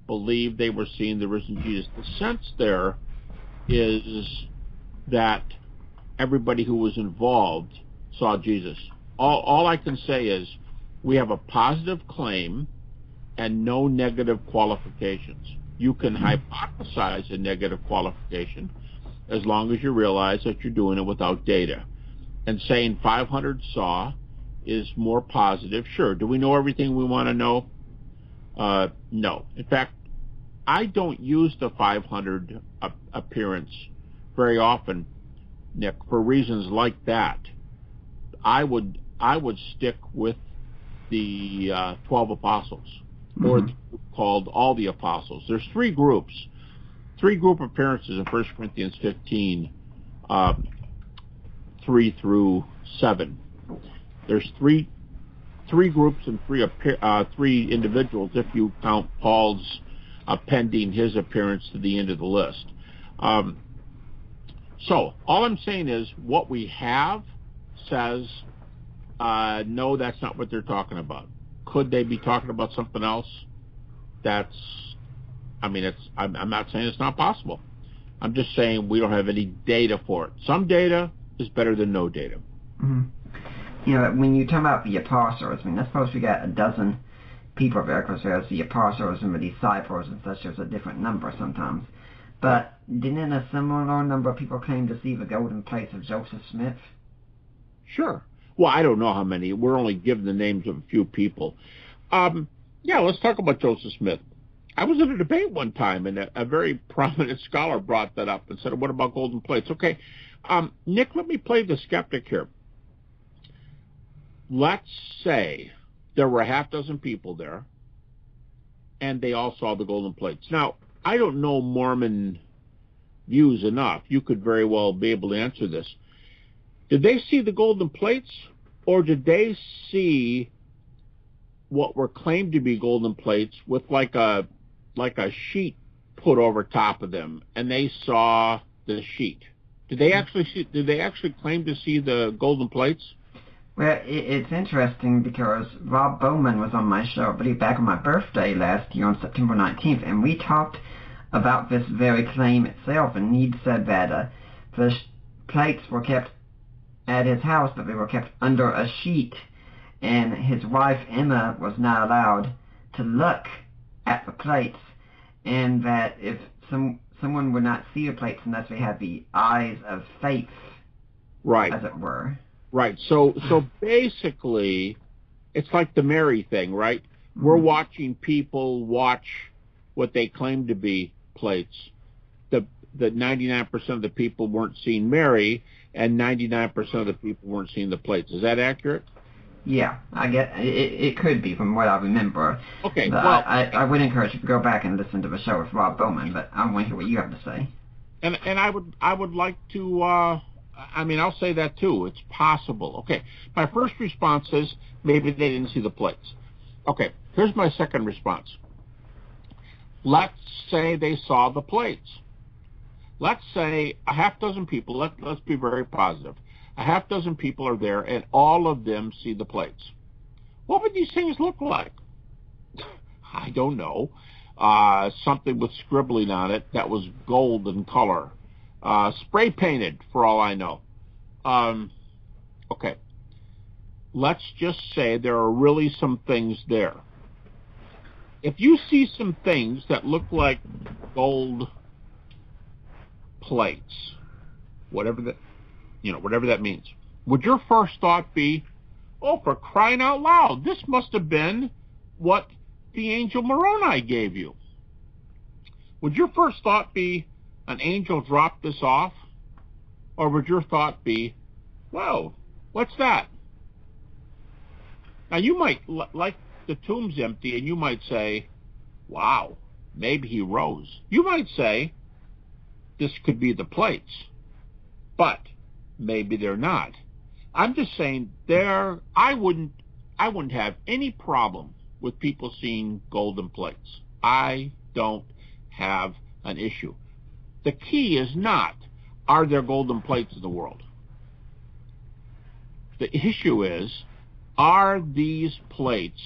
believed they were seeing the risen Jesus. The sense there is that everybody who was involved saw Jesus. All, all I can say is we have a positive claim and no negative qualifications. You can hypothesize a negative qualification as long as you realize that you're doing it without data. And saying 500 saw is more positive. Sure. Do we know everything we want to know? Uh, no. In fact, I don't use the 500 appearance very often, Nick, for reasons like that. I would I would stick with the uh, 12 apostles, mm-hmm. or called all the apostles. There's three groups, three group appearances in 1 Corinthians 15, uh, 3 through 7. There's three three groups and three uh, three individuals if you count Paul's appending his appearance to the end of the list. Um, so all I'm saying is what we have says, uh, no, that's not what they're talking about. Could they be talking about something else? That's, I mean, it's. I'm, I'm not saying it's not possible. I'm just saying we don't have any data for it. Some data is better than no data. Mm-hmm. You know, when you talk about the apostles, I mean, let's suppose we got a dozen people there because there's the apostles and the disciples and such. There's a different number sometimes. But didn't a similar number of people claim to see the golden plates of Joseph Smith? Sure. Well, I don't know how many. We're only given the names of a few people. Um, yeah, let's talk about Joseph Smith. I was in a debate one time, and a, a very prominent scholar brought that up and said, "What about golden plates?" Okay, um, Nick, let me play the skeptic here. Let's say there were a half dozen people there, and they all saw the golden plates. Now, I don't know Mormon views enough. You could very well be able to answer this. Did they see the golden plates, or did they see what were claimed to be golden plates with like a like a sheet put over top of them, and they saw the sheet? Did they actually see? Did they actually claim to see the golden plates? Well, it's interesting because Rob Bowman was on my show, I believe, back on my birthday last year on September 19th, and we talked about this very claim itself, and he said that uh, the sh- plates were kept at his house, but they were kept under a sheet, and his wife Emma was not allowed to look at the plates, and that if some someone would not see the plates unless they had the eyes of faith, Right. as it were. Right. So so basically, it's like the Mary thing, right? We're Mhm. watching people watch what they claim to be plates. The the 99% of the people weren't seeing Mary, and 99% of the people weren't seeing the plates. Is that accurate? Yeah, I get it. It could be from what I remember. Okay. Well, I, I, I would encourage you to go back and listen to the show with Rob Bowman. But I want to hear what you have to say. and and I would I would like to. Uh, I mean, I'll say that too. It's possible. Okay. My first response is maybe they didn't see the plates. Okay. Here's my second response. Let's say they saw the plates. Let's say a half dozen people. Let let's be very positive. A half dozen people are there, and all of them see the plates. What would these things look like? I don't know. Uh, something with scribbling on it that was gold in color. Uh, spray painted, for all I know. Um, okay. Let's just say there are really some things there. If you see some things that look like gold plates, whatever that, you know, whatever that means, would your first thought be, oh, for crying out loud, this must have been what the angel Moroni gave you? Would your first thought be, an angel dropped this off? Or would your thought be, whoa, what's that? Now you might, li- like the tomb's empty, and you might say, wow, maybe he rose. You might say, this could be the plates. But maybe they're not. I'm just saying there I wouldn't I wouldn't have any problem with people seeing golden plates. I don't have an issue. The key is not are there golden plates in the world? The issue is are these plates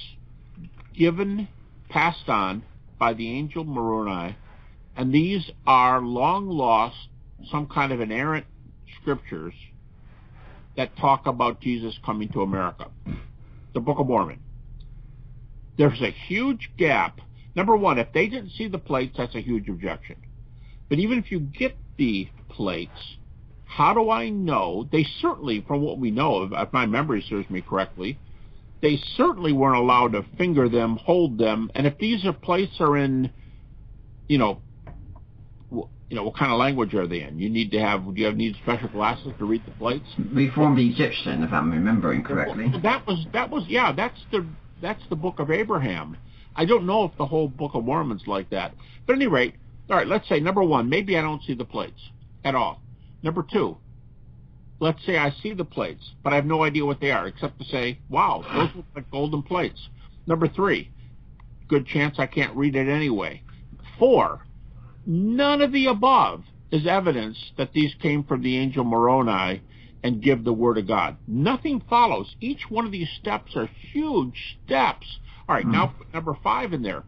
given passed on by the angel Moroni and these are long lost some kind of inerrant scriptures that talk about Jesus coming to America. The Book of Mormon. There's a huge gap. Number one, if they didn't see the plates, that's a huge objection. But even if you get the plates, how do I know? They certainly, from what we know, if my memory serves me correctly, they certainly weren't allowed to finger them, hold them, and if these are plates are in, you know, you know, what kind of language are they in? You need to have, do you have need special glasses to read the plates? Reformed Egyptian, if I'm remembering correctly. That was that was yeah. That's the that's the book of Abraham. I don't know if the whole book of Mormon's like that. But at any rate, all right. Let's say number one, maybe I don't see the plates at all. Number two, let's say I see the plates, but I have no idea what they are, except to say, wow, those look like golden plates. Number three, good chance I can't read it anyway. Four, none of the above is evidence that these came from the angel Moroni and give the word of God. Nothing follows. Each one of these steps are huge steps. All right, now number five in there.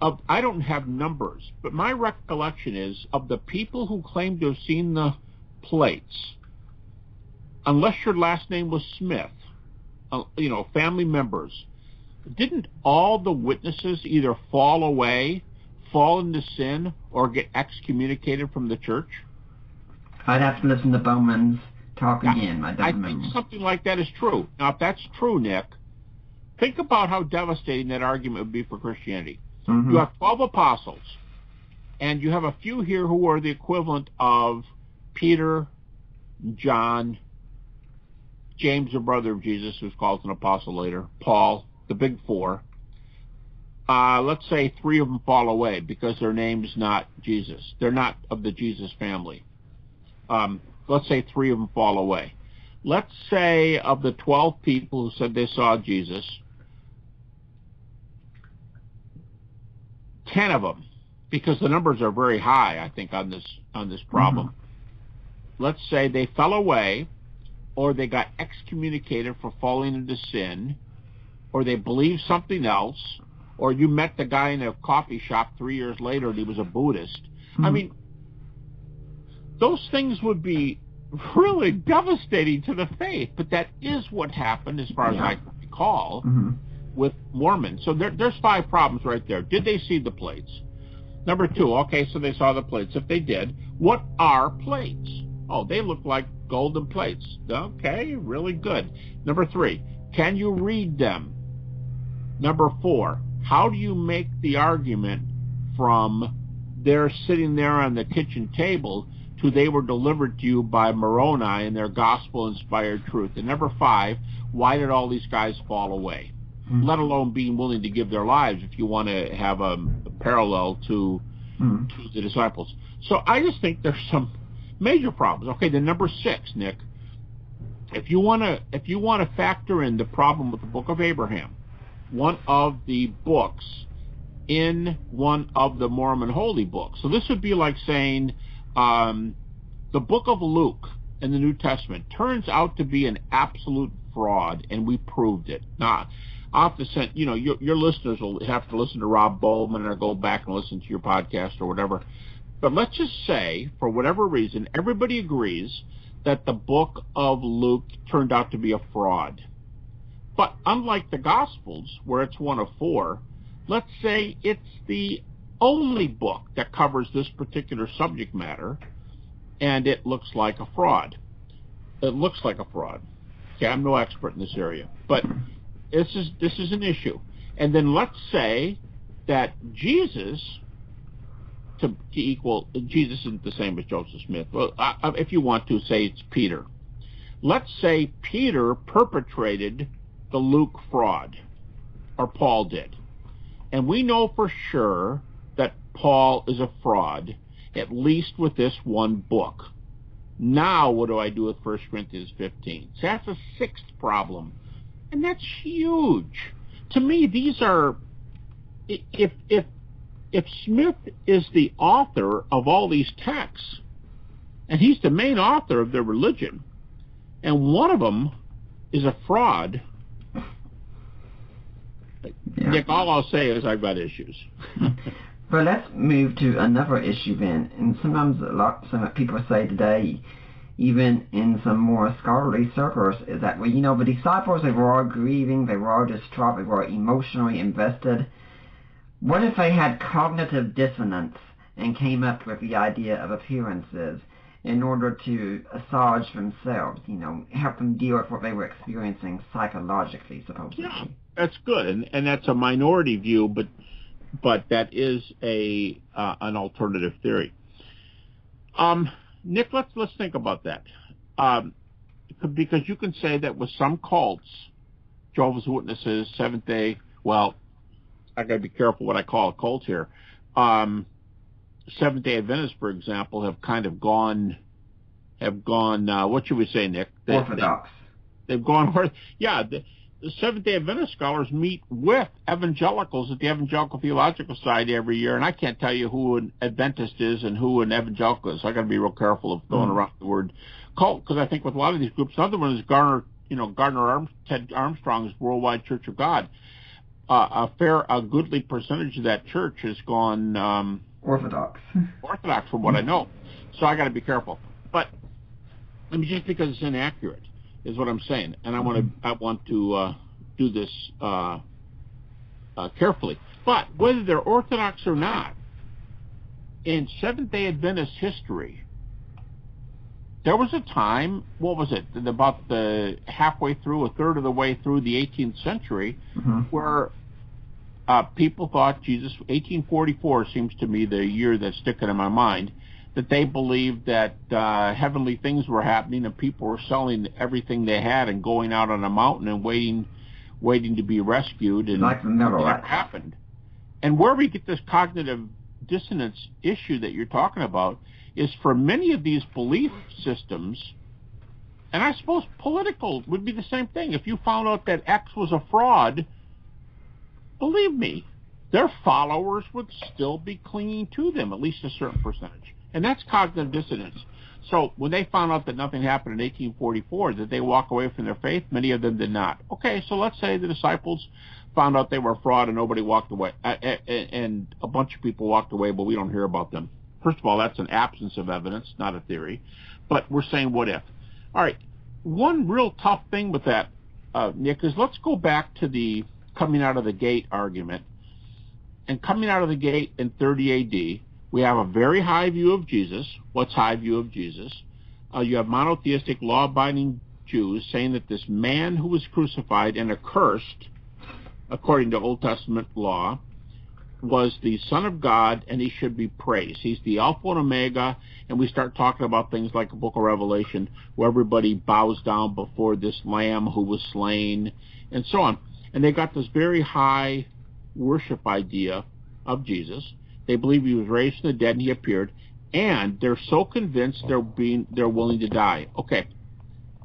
Of I don't have numbers, but my recollection is of the people who claim to have seen the plates. Unless your last name was Smith, uh, you know, family members, didn't all the witnesses either fall away, fall into sin, or get excommunicated from the church? I'd have to listen to Bowman's talk again. I I remember. think something like that is true. Now, if that's true, Nick, think about how devastating that argument would be for Christianity. Mhm. You have 12 apostles, and you have a few here who are the equivalent of Peter, John, James, the brother of Jesus, who's called an apostle later, Paul, the big four. Uh, let's say three of them fall away because their name's not Jesus. They're not of the Jesus family. Um, let's say three of them fall away. Let's say of the 12 people who said they saw Jesus, 10 of them, because the numbers are very high, I think, on this on this problem. let's say they fell away, or they got excommunicated for falling into sin, or they believed something else, or you met the guy in a coffee shop three years later and he was a Buddhist. Mm-hmm. I mean, those things would be really devastating to the faith, but that is what happened as far yeah. as I recall mm-hmm. with Mormons. So there, there's five problems right there. Did they see the plates? Number two, okay, so they saw the plates. If they did, what are plates? Oh, they look like golden plates. Okay, really good. Number three, can you read them? Number four, how do you make the argument from they're sitting there on the kitchen table to they were delivered to you by Moroni in their gospel-inspired truth? And number five, why did all these guys fall away? Mm-hmm. Let alone being willing to give their lives if you want to have a, a parallel to, mm-hmm. to the disciples. So I just think there's some major problems. Okay, the number six, Nick. If you want to, if you want to factor in the problem with the Book of Abraham, one of the books in one of the Mormon holy books. So this would be like saying um, the book of Luke in the New Testament turns out to be an absolute fraud, and we proved it. Now, have to send, you know, your, your listeners will have to listen to Rob Bowman or go back and listen to your podcast or whatever. But let's just say, for whatever reason, everybody agrees that the book of Luke turned out to be a fraud. But unlike the Gospels, where it's one of four, let's say it's the only book that covers this particular subject matter, and it looks like a fraud. It looks like a fraud. Okay, I'm no expert in this area, but this is this is an issue. And then let's say that Jesus, to, to equal Jesus isn't the same as Joseph Smith. Well, I, if you want to say it's Peter, let's say Peter perpetrated the Luke fraud, or Paul did. And we know for sure that Paul is a fraud, at least with this one book. Now, what do I do with 1 Corinthians 15? So that's a sixth problem. And that's huge. To me, these are, if, if, if Smith is the author of all these texts, and he's the main author of their religion, and one of them is a fraud, yeah. Nick, all I'll say is I've got issues. but let's move to another issue then. And sometimes a lot some people say today, even in some more scholarly circles, is that well, you know, the disciples they were all grieving, they were all distraught, they were emotionally invested. What if they had cognitive dissonance and came up with the idea of appearances? in order to assuage themselves, you know, help them deal with what they were experiencing psychologically, supposedly. Yeah that's good, and and that's a minority view, but but that is a uh, an alternative theory. Um, Nick, let's let's think about that, um, because you can say that with some cults, Jehovah's Witnesses, Seventh Day. Well, I got to be careful what I call a cult here. Um, Seventh Day Adventists, for example, have kind of gone have gone. Uh, what should we say, Nick? They, Orthodox. They, have gone. Yeah. They, the Seventh Day Adventist scholars meet with evangelicals at the Evangelical Theological Society every year, and I can't tell you who an Adventist is and who an evangelical is. So I got to be real careful of throwing mm. around the word cult because I think with a lot of these groups, another one is Garner, you know, Gardner Arm, Ted Armstrong's Worldwide Church of God. Uh, a fair, a goodly percentage of that church has gone um, Orthodox. Orthodox, from what I know. So I got to be careful. But I mean, just because it's inaccurate is what I'm saying, and I want to I want to uh, do this uh, uh, carefully. But whether they're Orthodox or not, in Seventh Day Adventist history, there was a time. What was it? About the halfway through, a third of the way through the 18th century, mm-hmm. where uh, people thought Jesus. 1844 seems to me the year that's sticking in my mind that they believed that uh, heavenly things were happening and people were selling everything they had and going out on a mountain and waiting waiting to be rescued and like never happened. And where we get this cognitive dissonance issue that you're talking about is for many of these belief systems and I suppose political would be the same thing. If you found out that X was a fraud, believe me, their followers would still be clinging to them, at least a certain percentage. And that's cognitive dissonance. So when they found out that nothing happened in 1844, did they walk away from their faith? Many of them did not. Okay, so let's say the disciples found out they were a fraud and nobody walked away, and a bunch of people walked away, but we don't hear about them. First of all, that's an absence of evidence, not a theory. But we're saying what if. All right, one real tough thing with that, uh, Nick, is let's go back to the coming out of the gate argument. And coming out of the gate in 30 AD, we have a very high view of Jesus. What's high view of Jesus? Uh, you have monotheistic, law-abiding Jews saying that this man who was crucified and accursed, according to Old Testament law, was the Son of God and he should be praised. He's the Alpha and Omega, and we start talking about things like the book of Revelation, where everybody bows down before this Lamb who was slain, and so on. And they got this very high worship idea of Jesus. They believe he was raised from the dead and he appeared, and they're so convinced they're being they're willing to die. Okay,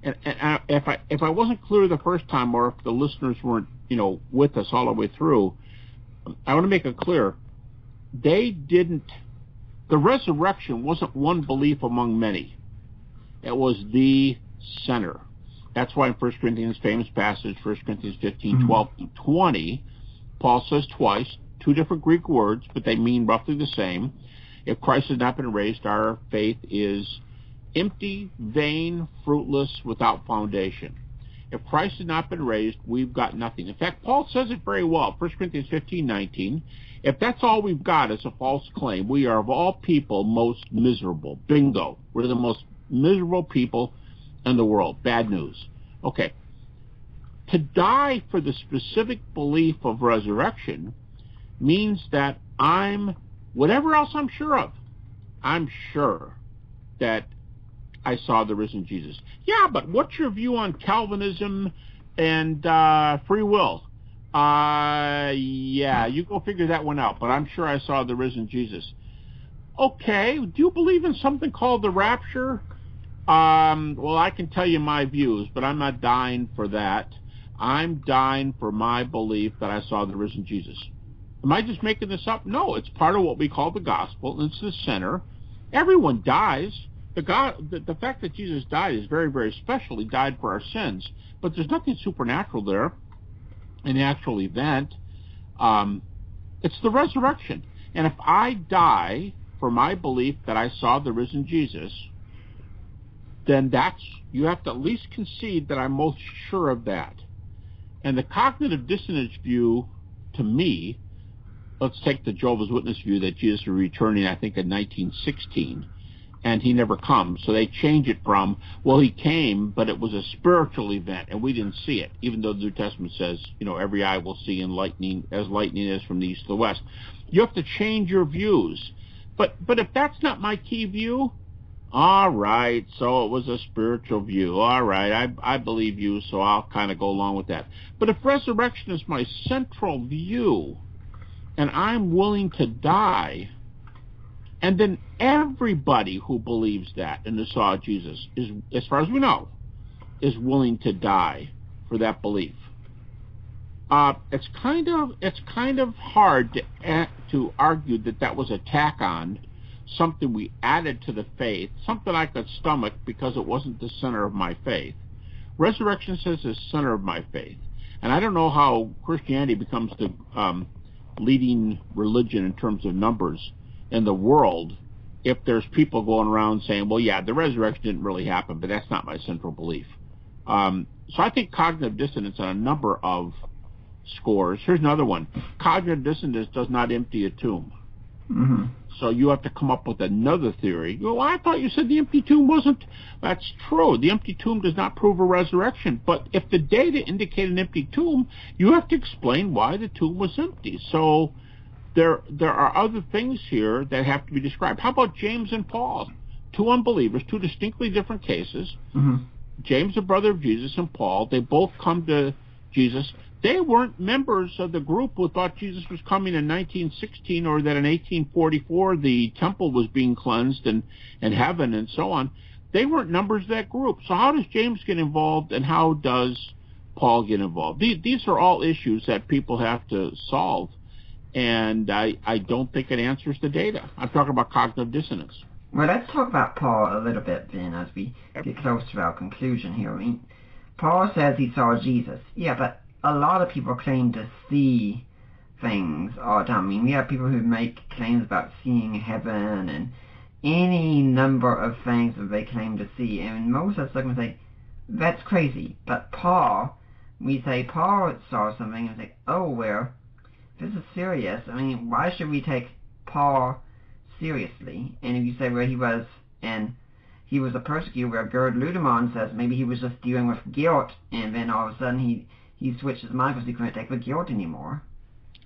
and, and I, if I if I wasn't clear the first time, or if the listeners weren't you know with us all the way through, I want to make it clear. They didn't. The resurrection wasn't one belief among many. It was the center. That's why in 1 Corinthians, famous passage, 1 Corinthians 15, mm-hmm. 12 20, Paul says twice, two different Greek words, but they mean roughly the same. If Christ has not been raised, our faith is empty, vain, fruitless, without foundation. If Christ has not been raised, we've got nothing. In fact, Paul says it very well. 1 Corinthians 15, 19. If that's all we've got is a false claim, we are of all people most miserable. Bingo. We're the most miserable people in the world. Bad news. Okay. To die for the specific belief of resurrection means that I'm, whatever else I'm sure of, I'm sure that I saw the risen Jesus. Yeah, but what's your view on Calvinism and uh, free will? Uh, yeah, you go figure that one out, but I'm sure I saw the risen Jesus. Okay, do you believe in something called the rapture? Um, well, I can tell you my views, but I'm not dying for that. I'm dying for my belief that I saw the risen Jesus. Am I just making this up? No, it's part of what we call the gospel. It's the center. Everyone dies. The, God, the, the fact that Jesus died is very, very special. He died for our sins. But there's nothing supernatural there, an actual event. Um, it's the resurrection. And if I die for my belief that I saw the risen Jesus, then that's you have to at least concede that I'm most sure of that. And the cognitive dissonance view, to me, let's take the Jehovah's Witness view that Jesus was returning, I think, in 1916, and he never comes. So they change it from, well, he came, but it was a spiritual event, and we didn't see it, even though the New Testament says, you know, every eye will see in lightning as lightning is from the east to the west. You have to change your views. But but if that's not my key view, all right, so it was a spiritual view. All right, I, I believe you, so I'll kind of go along with that. But if resurrection is my central view, and I'm willing to die, and then everybody who believes that and saw Jesus is, as far as we know, is willing to die for that belief. Uh, it's kind of it's kind of hard to to argue that that was a tack on something we added to the faith, something I could stomach because it wasn't the center of my faith. Resurrection says the center of my faith, and I don't know how Christianity becomes the um, leading religion in terms of numbers in the world if there's people going around saying, well, yeah, the resurrection didn't really happen, but that's not my central belief. Um, so I think cognitive dissonance on a number of scores. Here's another one. Cognitive dissonance does not empty a tomb. Mm-hmm. So you have to come up with another theory. Well, I thought you said the empty tomb wasn't. That's true. The empty tomb does not prove a resurrection. But if the data indicate an empty tomb, you have to explain why the tomb was empty. So there there are other things here that have to be described. How about James and Paul? Two unbelievers, two distinctly different cases. Mm-hmm. James, the brother of Jesus, and Paul, they both come to Jesus they weren't members of the group who thought Jesus was coming in 1916 or that in 1844 the temple was being cleansed and, and heaven and so on. They weren't members of that group. So how does James get involved and how does Paul get involved? These, these are all issues that people have to solve. And I, I don't think it answers the data. I'm talking about cognitive dissonance. Well, let's talk about Paul a little bit then as we get close to our conclusion here. I mean, Paul says he saw Jesus. Yeah, but a lot of people claim to see things all the time. I mean, we have people who make claims about seeing heaven and any number of things that they claim to see. And most of us look and say, that's crazy. But Paul, we say Paul saw something and say, oh, well, this is serious. I mean, why should we take Paul seriously. And if you say where he was and he was a persecutor, where Gerd Ludemann says maybe he was just dealing with guilt, and then all of a sudden he he switched his mind because he couldn't take the guilt anymore.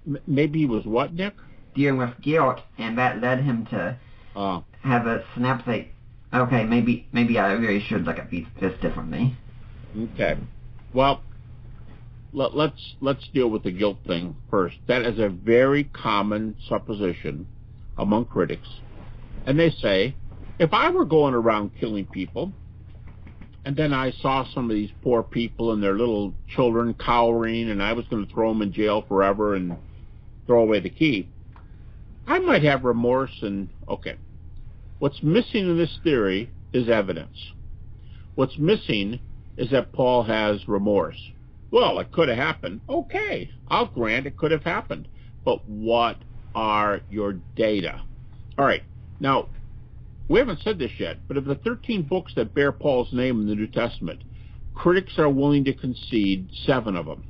M- maybe he was what, Nick? Dealing with guilt, and that led him to uh. have a snap say, okay, maybe maybe I really should look at this differently. Okay. Well, let, let's let's deal with the guilt thing first. That is a very common supposition among critics, and they say, if I were going around killing people, and then I saw some of these poor people and their little children cowering, and I was going to throw them in jail forever and throw away the key, I might have remorse and, okay. What's missing in this theory is evidence. What's missing is that Paul has remorse. Well, it could have happened. Okay, I'll grant it could have happened. But what are your data. All right. Now, we haven't said this yet, but of the 13 books that bear Paul's name in the New Testament, critics are willing to concede seven of them.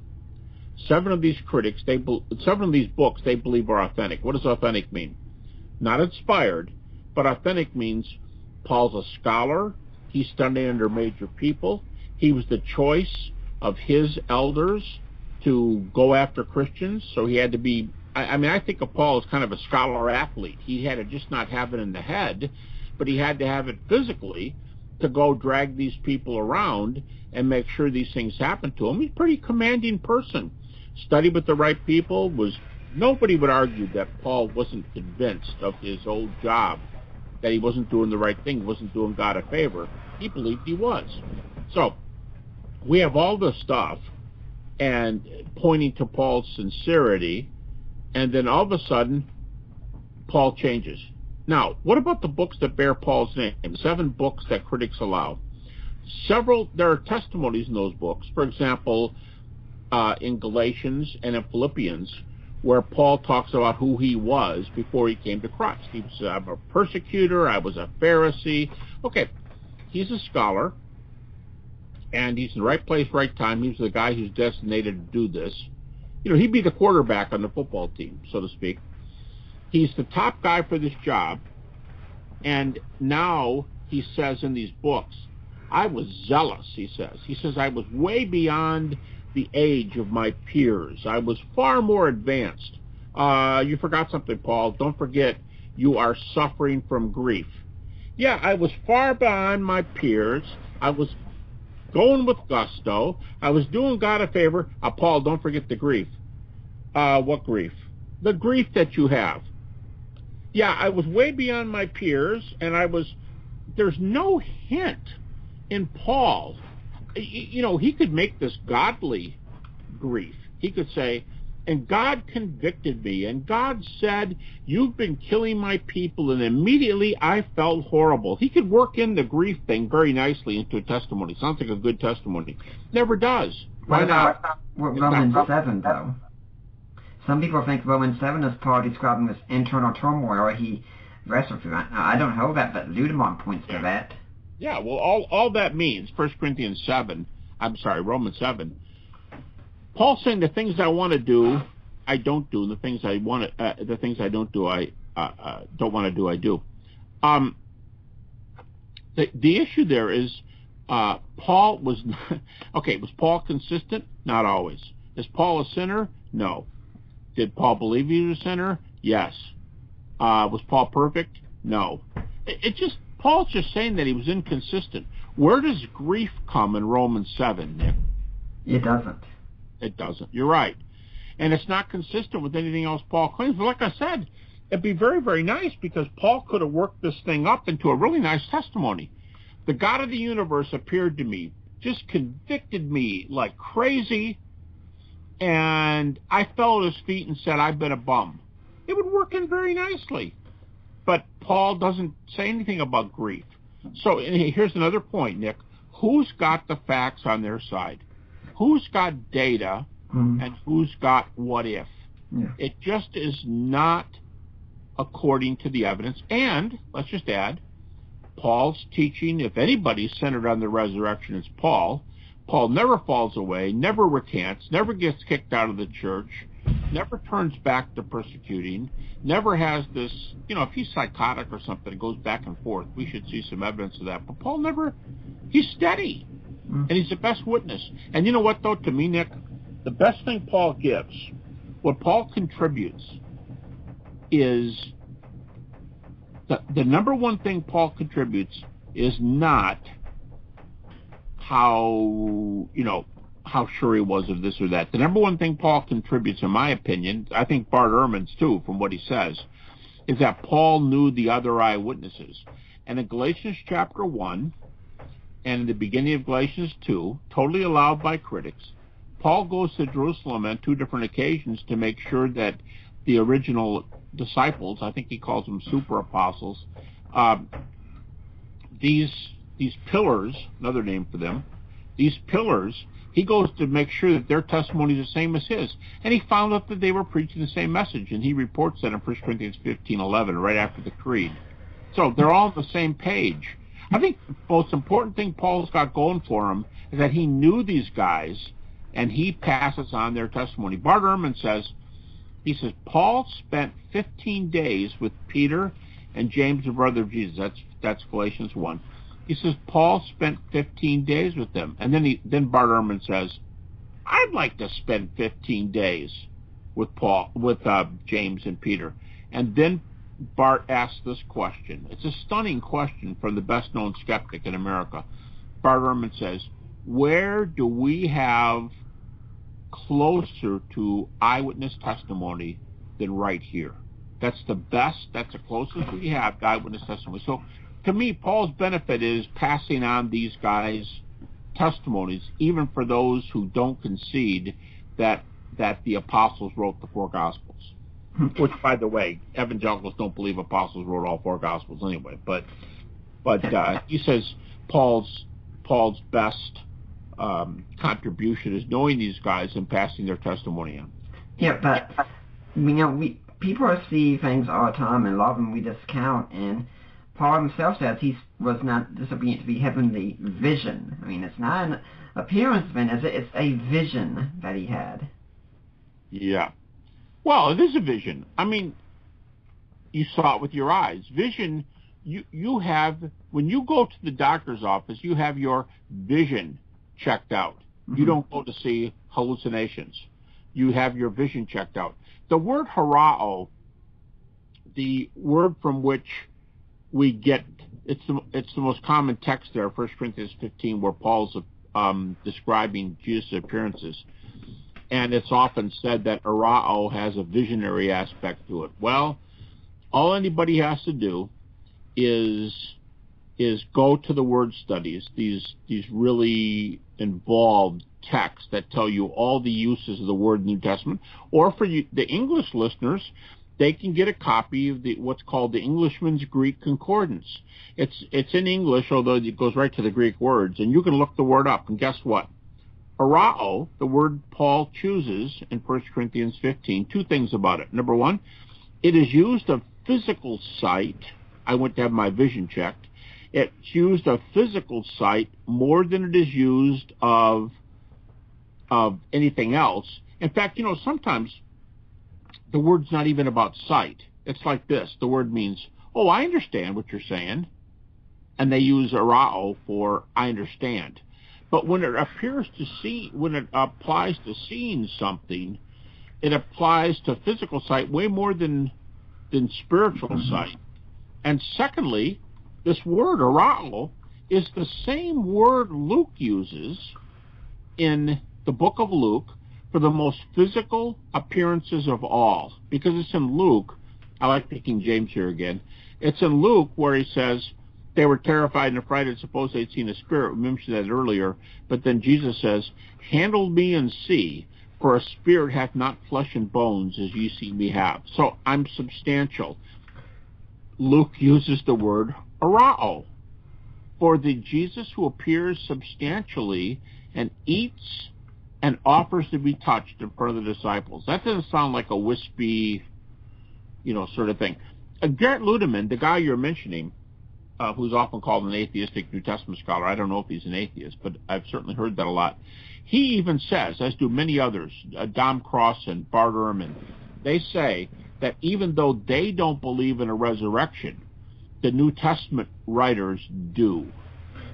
Seven of these critics, they seven of these books they believe are authentic. What does authentic mean? Not inspired, but authentic means Paul's a scholar. He studied under major people. He was the choice of his elders to go after Christians, so he had to be I, I mean, I think of Paul as kind of a scholar athlete. He had to just not have it in the head, but he had to have it physically to go drag these people around and make sure these things happen to him. He's a pretty commanding person. Studied with the right people was nobody would argue that Paul wasn't convinced of his old job, that he wasn't doing the right thing, wasn't doing God a favor. He believed he was. So we have all this stuff and pointing to Paul's sincerity and then all of a sudden, Paul changes. Now, what about the books that bear Paul's name? Seven books that critics allow. Several, there are testimonies in those books. For example, uh, in Galatians and in Philippians, where Paul talks about who he was before he came to Christ. He was I'm a persecutor. I was a Pharisee. Okay, he's a scholar, and he's in the right place, right time. He's the guy who's designated to do this you know, he'd be the quarterback on the football team, so to speak. He's the top guy for this job, and now he says in these books, I was zealous, he says. He says, I was way beyond the age of my peers. I was far more advanced. Uh, you forgot something, Paul. Don't forget, you are suffering from grief. Yeah, I was far beyond my peers. I was going with gusto. I was doing God a favor. Uh, Paul, don't forget the grief. Uh, what grief? The grief that you have. Yeah, I was way beyond my peers, and I was. There's no hint in Paul. You know, he could make this godly grief. He could say, and God convicted me, and God said, You've been killing my people, and immediately I felt horrible. He could work in the grief thing very nicely into a testimony. Sounds like a good testimony. Never does. Why not? What, Romans 7, though. Some people think Romans 7 is Paul describing this internal turmoil he wrestled through. I don't know that, but Ludemann points to that. Yeah, well, all, all that means, 1 Corinthians 7, I'm sorry, Romans 7, Paul's saying the things I want to do, I don't do, and the things I want to, uh, the things I don't do, I uh, uh, don't want to do, I do. Um, the, the issue there is uh, Paul was okay. Was Paul consistent? Not always. Is Paul a sinner? No. Did Paul believe he was a sinner? Yes. Uh, was Paul perfect? No. It, it just Paul's just saying that he was inconsistent. Where does grief come in Romans seven, Nick? It doesn't. It doesn't. You're right. And it's not consistent with anything else Paul claims. But like I said, it'd be very, very nice because Paul could have worked this thing up into a really nice testimony. The God of the universe appeared to me, just convicted me like crazy, and I fell at his feet and said, I've been a bum. It would work in very nicely. but Paul doesn't say anything about grief. So here's another point, Nick. Who's got the facts on their side? Who's got data mm-hmm. and who's got what if? Yeah. It just is not according to the evidence. And let's just add, Paul's teaching, if anybody's centered on the resurrection, it's Paul. Paul never falls away, never recants, never gets kicked out of the church, never turns back to persecuting, never has this, you know, if he's psychotic or something, it goes back and forth. We should see some evidence of that. But Paul never, he's steady. Mm. And he's the best witness. And you know what, though, to me, Nick, the best thing Paul gives, what Paul contributes, is the, the number one thing Paul contributes is not how, you know, how sure he was of this or that. The number one thing Paul contributes, in my opinion, I think Bart Ehrman's too, from what he says, is that Paul knew the other eyewitnesses. And in Galatians chapter 1 and in the beginning of Galatians 2, totally allowed by critics, Paul goes to Jerusalem on two different occasions to make sure that the original disciples, I think he calls them super apostles, um, these these pillars, another name for them, these pillars, he goes to make sure that their testimony is the same as his. And he found out that they were preaching the same message, and he reports that in 1 Corinthians 15:11, right after the creed. So they're all on the same page. I think the most important thing Paul's got going for him is that he knew these guys, and he passes on their testimony. Bart Ehrman says, he says, Paul spent 15 days with Peter and James, the brother of Jesus. That's, that's Galatians 1. He says, Paul spent 15 days with them. And then he, then Bart Ehrman says, I'd like to spend 15 days with Paul, with uh, James and Peter. And then Bart asks this question. It's a stunning question from the best known skeptic in America. Bart Ehrman says, where do we have closer to eyewitness testimony than right here. That's the best, that's the closest we have to eyewitness testimony. So to me, Paul's benefit is passing on these guys' testimonies, even for those who don't concede that that the apostles wrote the four gospels. Which, by the way, evangelicals don't believe apostles wrote all four gospels anyway. But but uh, he says Paul's Paul's best um, contribution is knowing these guys and passing their testimony on. Yeah, but you know, we people see things all the time and a lot of them we discount. And Paul himself says he was not disobedient to be heavenly vision. I mean, it's not an appearance of it, it's a vision that he had. Yeah. Well, it is a vision. I mean, you saw it with your eyes. Vision, you you have when you go to the doctor's office, you have your vision checked out. Mm-hmm. You don't go to see hallucinations. You have your vision checked out. The word horao, the word from which we get, it's the, it's the most common text there, 1 Corinthians 15, where Paul's um, describing Jesus' appearances. And it's often said that horao has a visionary aspect to it. Well, all anybody has to do is is go to the word studies, these these really involved texts that tell you all the uses of the word New Testament, or for you, the English listeners, they can get a copy of the what's called the Englishman's Greek Concordance. It's it's in English, although it goes right to the Greek words, and you can look the word up. And guess what? Horao, the word Paul chooses in 1 Corinthians 15, two things about it. Number one, it is used of physical sight. I went to have my vision checked it's used of physical sight more than it is used of of anything else. In fact, you know, sometimes the word's not even about sight. It's like this. The word means, oh, I understand what you're saying. And they use horao for I understand. But when it appears to see, when it applies to seeing something, it applies to physical sight way more than than spiritual mm-hmm. sight. And secondly, this word horao is the same word Luke uses in the book of Luke for the most physical appearances of all. Because it's in Luke, I like picking James here again, it's in Luke where he says they were terrified and affrighted, suppose they'd seen a spirit. We mentioned that earlier. But then Jesus says, Handle me and see, for a spirit hath not flesh and bones as ye see me have. So I'm substantial Luke uses the word horao for the Jesus who appears substantially and eats and offers to be touched in front of the disciples. That doesn't sound like a wispy, you know, sort of thing. Uh, Gerd Ludemann, the guy you're mentioning, uh, who's often called an atheistic New Testament scholar, I don't know if he's an atheist, but I've certainly heard that a lot. He even says, as do many others, uh, Dom Cross and Bart Ehrman, they say that even though they don't believe in a resurrection, the New Testament writers do.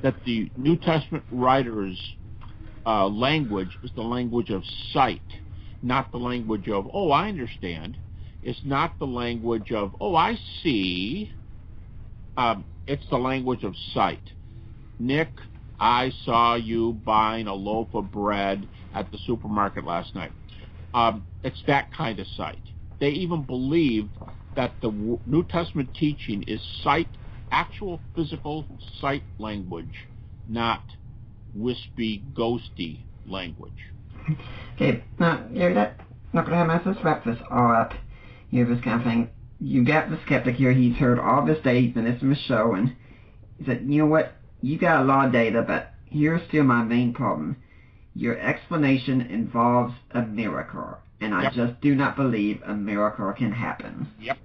That the New Testament writers' uh, language is the language of sight, not the language of, oh, I understand. It's not the language of, oh, I see. Um, it's the language of sight. Nick, I saw you buying a loaf of bread at the supermarket last night. Um, it's that kind of sight. They even believe that the New Testament teaching is sight, actual physical sight language, not wispy, ghosty language. Okay, now, you're not, not going to have my wrap this all up. You know, this kind of thing. You got the skeptic here. He's heard all this day. He's been listening to the show, and he said, you know what? You got a lot of data, but here's still my main problem. Your explanation involves a miracle, and I Yep. just do not believe a miracle can happen. Yep.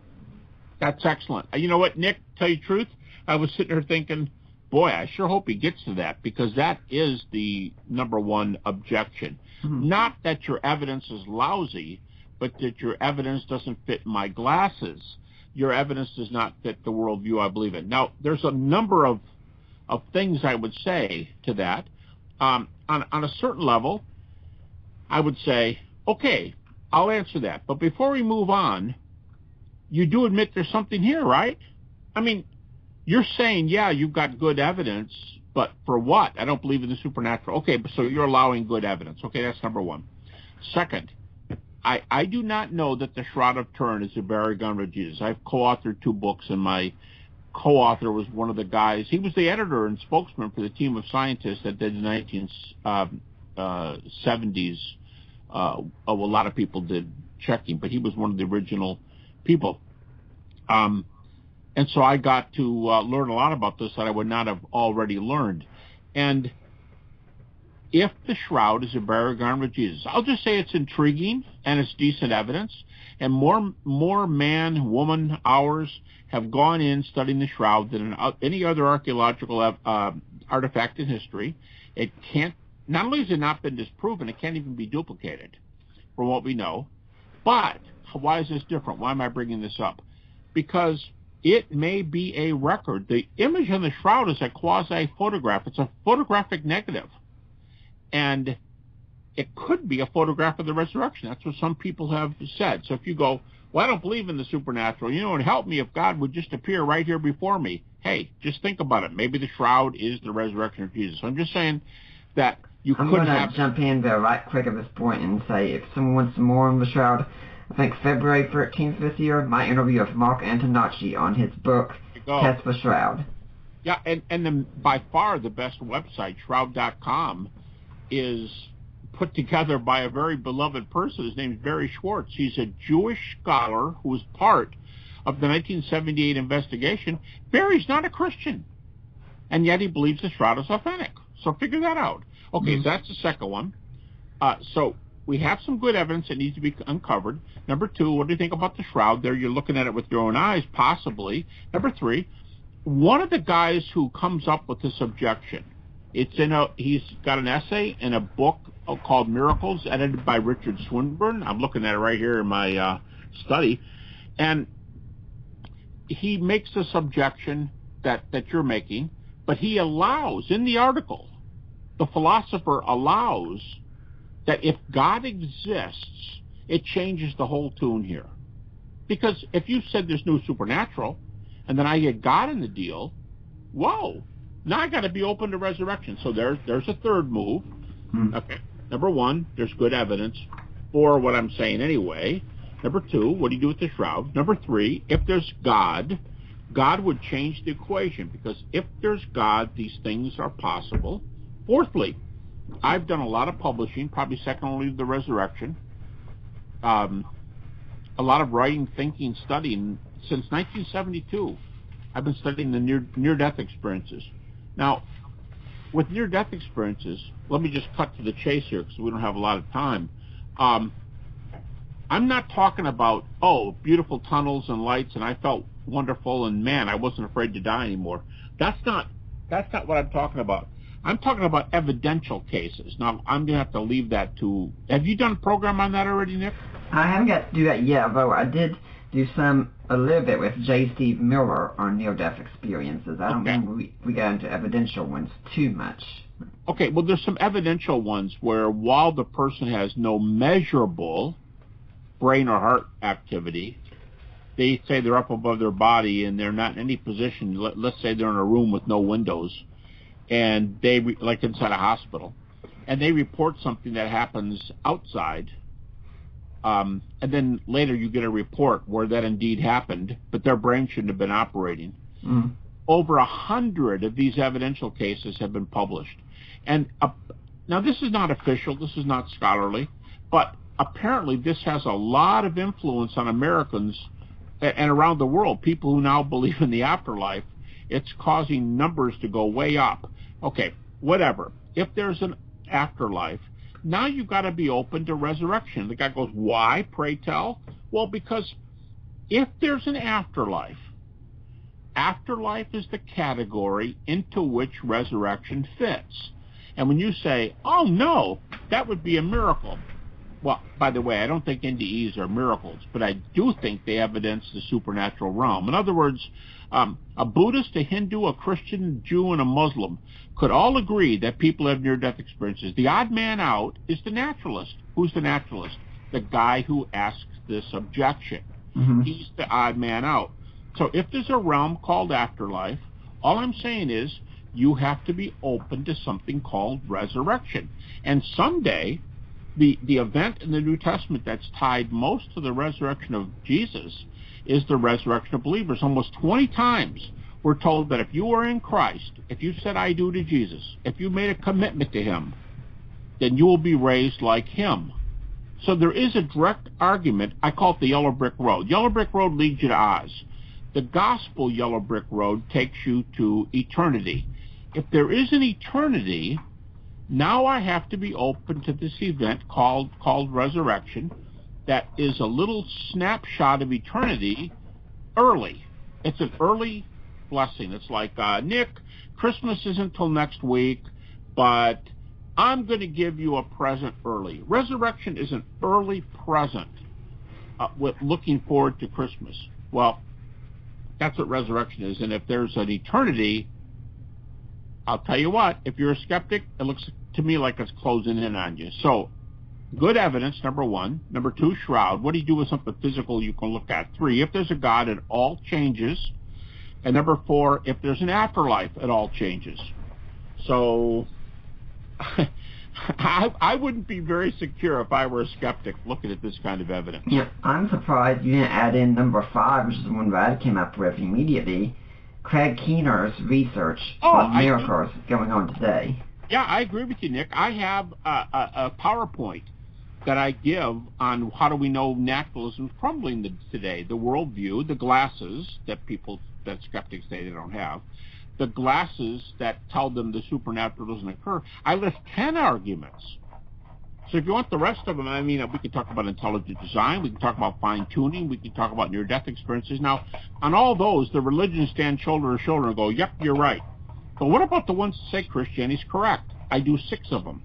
That's excellent. Uh, You know what, Nick? Tell you the truth, I was sitting there thinking, boy, I sure hope he gets to that because that is the number one objection. Mhm. Not that your evidence is lousy, but that your evidence doesn't fit my glasses. Your evidence does not fit the worldview I believe in. Now, there's a number of of things I would say to that. Um, on on a certain level, I would say, okay, I'll answer that. But before we move on, you do admit there's something here, right? I mean, you're saying, yeah, you've got good evidence, but for what? I don't believe in the supernatural. Okay, so you're allowing good evidence. Okay, that's number one. Second, I, I do not know that the Shroud of Turin is a garment of Jesus. I've co-authored two books, and my co-author was one of the guys. He was the editor and spokesman for the team of scientists that did the 1970s. Uh, oh, a lot of people did checking, but he was one of the original people. Um, and so I got to uh, learn a lot about this that I would not have already learned. And if the shroud is a burial garment of Jesus, I'll just say it's intriguing and it's decent evidence. And more more man woman hours have gone in studying the shroud than any other archaeological uh, artifact in history. It can't. Not only has it not been disproven, it can't even be duplicated, from what we know. But why is this different? Why am I bringing this up? Because it may be a record. The image on the shroud is a quasi photograph. It's a photographic negative. And it could be a photograph of the resurrection. That's what some people have said. So if you go, well, I don't believe in the supernatural, you know, it would help me if God would just appear right here before me. Hey, just think about it. Maybe the shroud is the resurrection of Jesus. I'm just saying that you I'm could going to have. jump in there right quick at this point and say if someone wants some more on the Shroud, I think February 13th this year, my interview with Mark Antonacci on his book. Test the Shroud. Yeah, and, and the, by far the best website, shroud.com, is put together by a very beloved person. His name is Barry Schwortz. He's a Jewish scholar who was part of the 1978 investigation. Barry's not a Christian, and yet he believes the shroud is authentic. So figure that out. Okay, Mhm. so that's the second one. Uh, so we have some good evidence that needs to be uncovered. Number two, what do you think about the shroud? There, you're looking at it with your own eyes, possibly. Number three, one of the guys who comes up with this objection, it's in a, he's got an essay in a book called Miracles, edited by Richard Swinburne. I'm looking at it right here in my uh, study, and he makes this objection that that you're making, but he allows in the article, the philosopher allows that if God exists, it changes the whole tune here. Because if you said there's no supernatural, and then I get God in the deal, whoa, now I got to be open to resurrection. So there's there's a third move. Hmm. Okay. Number one, there's good evidence for what I'm saying anyway. Number two, what do you do with the shroud? Number three, if there's God, God would change the equation because if there's God, these things are possible. Fourthly, I've done a lot of publishing, probably second only to the resurrection. Um, a lot of writing, thinking, studying since 1972. I've been studying the near near death experiences. Now, with near death experiences, let me just cut to the chase here because we don't have a lot of time. Um, I'm not talking about oh beautiful tunnels and lights and I felt wonderful and man I wasn't afraid to die anymore. That's not that's not what I'm talking about. I'm talking about evidential cases. Now I'm gonna have to leave that to. Have you done a program on that already, Nick? I haven't got to do that yet, although I did do some a little bit with J. Steve Miller on near-death experiences. I don't Okay. remember we, we got into evidential ones too much. Okay, well, there's some evidential ones where while the person has no measurable brain or heart activity, they say they're up above their body and they're not in any position. Let, let's say they're in a room with no windows, and they re- like inside a hospital, and they report something that happens outside. Um, and then later you get a report where that indeed happened, but their brain shouldn't have been operating Mm. over a hundred of these evidential cases have been published. And uh, now this is not official, this is not scholarly, but apparently this has a lot of influence on Americans and around the world, people who now believe in the afterlife. It's causing numbers to go way up. Okay, whatever. If there's an afterlife, now you've got to be open to resurrection. The guy goes, why, pray tell? Well, because if there's an afterlife, afterlife is the category into which resurrection fits. And when you say, oh no, that would be a miracle. Well, by the way, I don't think NDEs are miracles, but I do think they evidence the supernatural realm. In other words, um, a Buddhist, a Hindu, a Christian, Jew, and a Muslim could all agree that people have near-death experiences. The odd man out is the naturalist. Who's the naturalist? The guy who asks this objection. hmm He's the odd man out. So if there's a realm called afterlife, all I'm saying is you have to be open to something called resurrection. And someday, the, the event in the New Testament that's tied most to the resurrection of Jesus is the resurrection of believers. Almost 20 times we're told that if you are in Christ, if you said I do to Jesus, if you made a commitment to him, then you will be raised like him. So there is a direct argument. I call it the yellow brick road. Yellow brick road leads you to Oz. The gospel yellow brick road takes you to eternity. If there is an eternity, now I have to be open to this event called called resurrection that is a little snapshot of eternity early. It's an early blessing. It's like, uh, Nick, Christmas isn't till next week, but I'm going to give you a present early. Resurrection is an early present uh, with looking forward to Christmas. Well, that's what resurrection is. And if there's an eternity, I'll tell you what, if you're a skeptic, it looks to me like it's closing in on you. So, good evidence, number one. Number two, shroud. What do you do with something physical you can look at? Three, if there's a God, it all changes. And number four, if there's an afterlife, it all changes. So, I, I wouldn't be very secure if I were a skeptic looking at this kind of evidence. Yeah, I'm surprised you didn't add in number five, which is the one I came up with immediately. Craig Keener's research Oh, on I- miracles going on today. Yeah, I agree with you, Nick. I have a, a, a PowerPoint that I give on how do we know naturalism is crumbling the, today. The worldview, the glasses that people, that skeptics say they don't have, the glasses that tell them the supernatural doesn't occur. I list 10 arguments. So if you want the rest of them, I mean, we can talk about intelligent design, we can talk about fine tuning, we can talk about near-death experiences. Now, on all those, the religions stand shoulder to shoulder and go, yep, you're right. But what about the ones that say Christianity's correct? I do six of them.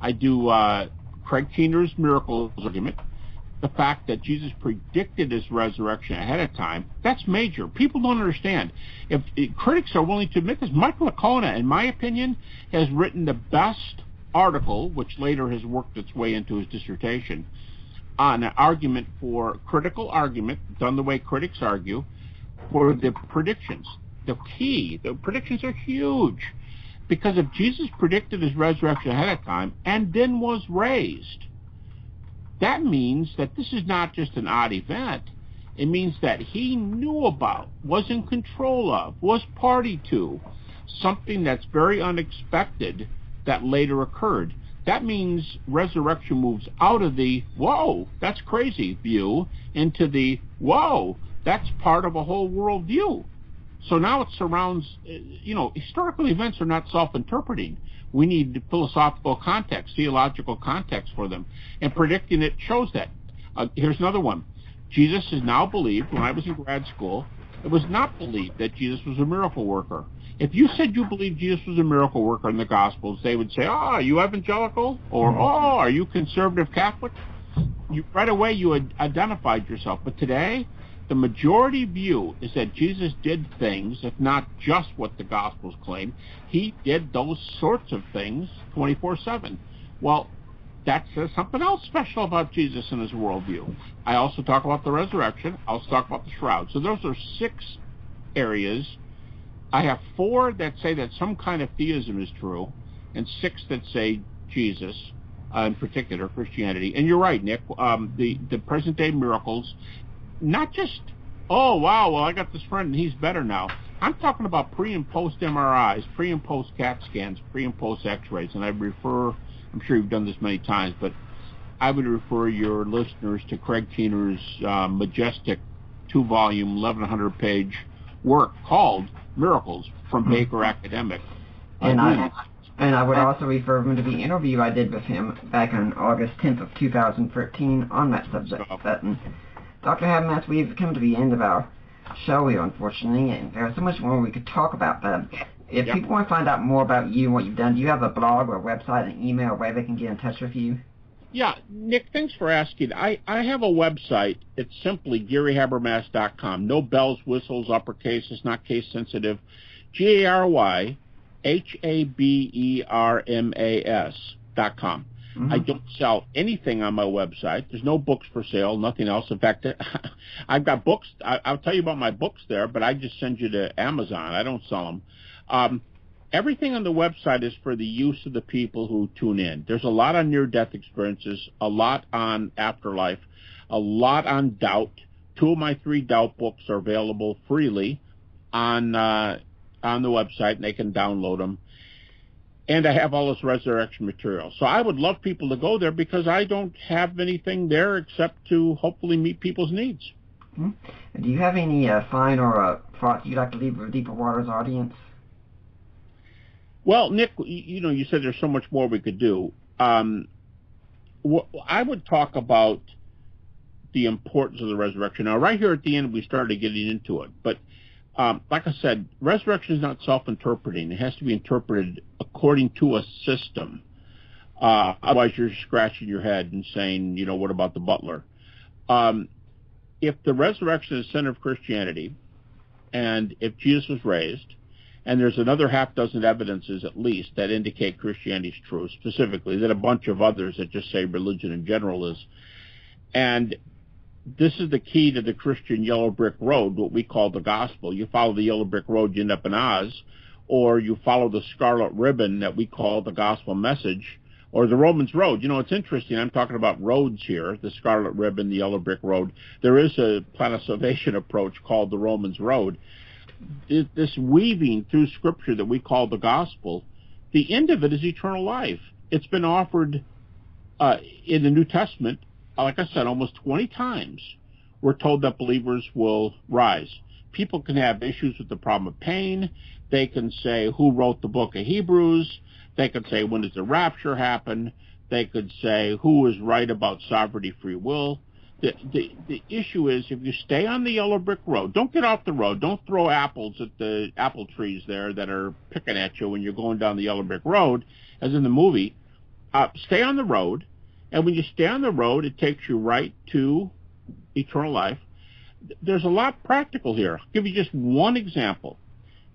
I do uh, Craig Keener's miracles argument, the fact that Jesus predicted his resurrection ahead of time. That's major. People don't understand. If, if critics are willing to admit this, Michael Licona, in my opinion, has written the best article, which later has worked its way into his dissertation, on an argument for critical argument, done the way critics argue, for the predictions. The key, the predictions are huge. Because if Jesus predicted his resurrection ahead of time and then was raised, that means that this is not just an odd event. It means that he knew about, was in control of, was party to something that's very unexpected that later occurred. That means resurrection moves out of the, whoa, that's crazy view into the, whoa, That's part of a whole worldview. So now it surrounds, uh, you know, historical events are not self-interpreting. We need philosophical context, theological context for them. And predicting it shows that. Uh, here's another one. Jesus is now believed, when I was in grad school, it was not believed that Jesus was a miracle worker. If you said you believed Jesus was a miracle worker in the Gospels, they would say, oh, are you evangelical? Or, oh, are you conservative Catholic? You, right away you had identified yourself. But today, the majority view is that Jesus did things, if not just what the Gospels claim, he did those sorts of things 24-7. Well, that says something else special about Jesus and his worldview. I also talk about the resurrection. I also talk about the shroud. So those are six areas. I have four that say that some kind of theism is true, and six that say Jesus, uh, in particular Christianity. And you're right, Nick. Um, the the present day miracles, not just oh wow, well I got this friend and he's better now. I'm talking about pre and post MRIs, pre and post CAT scans, pre and post X-rays, and I refer I'm sure you've done this many times, but I would refer your listeners to Craig Keener's uh, majestic two-volume, 1,100-page work called Miracles from mm-hmm. Baker Academic. And I, and I would also refer them to the interview I did with him back on August 10th of 2013 on that subject. And Dr. Habermas, we've come to the end of our show here, unfortunately, and there's so much more we could talk about. But um, if yep. people want to find out more about you and what you've done, do you have a blog or a website, an email where they can get in touch with you? Yeah, Nick, thanks for asking. I, I have a website. It's simply GaryHabermas.com. No bells, whistles, uppercase. It's not case sensitive. G-A-R-Y-H-A-B-E-R-M-A-S dot com. Mm-hmm. I don't sell anything on my website. There's no books for sale, nothing else. In fact, I've got books. I, will tell you about my books there, but I just send you to Amazon. I don't sell them. Um, everything on the website is for the use of the people who tune in. There's a lot on near-death experiences, a lot on afterlife, a lot on doubt. Two of my three doubt books are available freely on uh, on the website, and they can download them. And I have all this resurrection material. So I would love people to go there because I don't have anything there except to hopefully meet people's needs. Mm-hmm. Do you have any uh, fine or uh, thoughts you'd like to leave with Deeper Waters audience? Well, Nick, you know, you said there's so much more we could do. Um, I would talk about the importance of the resurrection. Now, right here at the end, we started getting into it, but um, like I said, resurrection is not self-interpreting. It has to be interpreted according to a system. Uh, otherwise, you're scratching your head and saying, you know, what about the butler? Um, if the resurrection is the center of Christianity, and if Jesus was raised, and there's another half dozen evidences at least that indicate Christianity's true, specifically, that a bunch of others that just say religion in general is. And this is the key to the Christian yellow brick road, what we call the gospel. You follow the yellow brick road, you end up in Oz, or you follow the scarlet ribbon that we call the gospel message, or the Romans road. You know, it's interesting. I'm talking about roads here, the scarlet ribbon, the yellow brick road. There is a plan of salvation approach called the Romans road this weaving through Scripture that we call the gospel, the end of it is eternal life. It's been offered uh, in the New Testament, like I said, almost 20 times. We're told that believers will rise. People can have issues with the problem of pain. They can say who wrote the book of Hebrews. They could say when does the rapture happen. They could say who is right about sovereignty, free will the, the the issue is if you stay on the yellow brick road, don't get off the road. Don't throw apples at the apple trees there that are picking at you when you're going down the yellow brick road, as in the movie. Uh, stay on the road, and when you stay on the road, it takes you right to eternal life. There's a lot practical here. I'll give you just one example.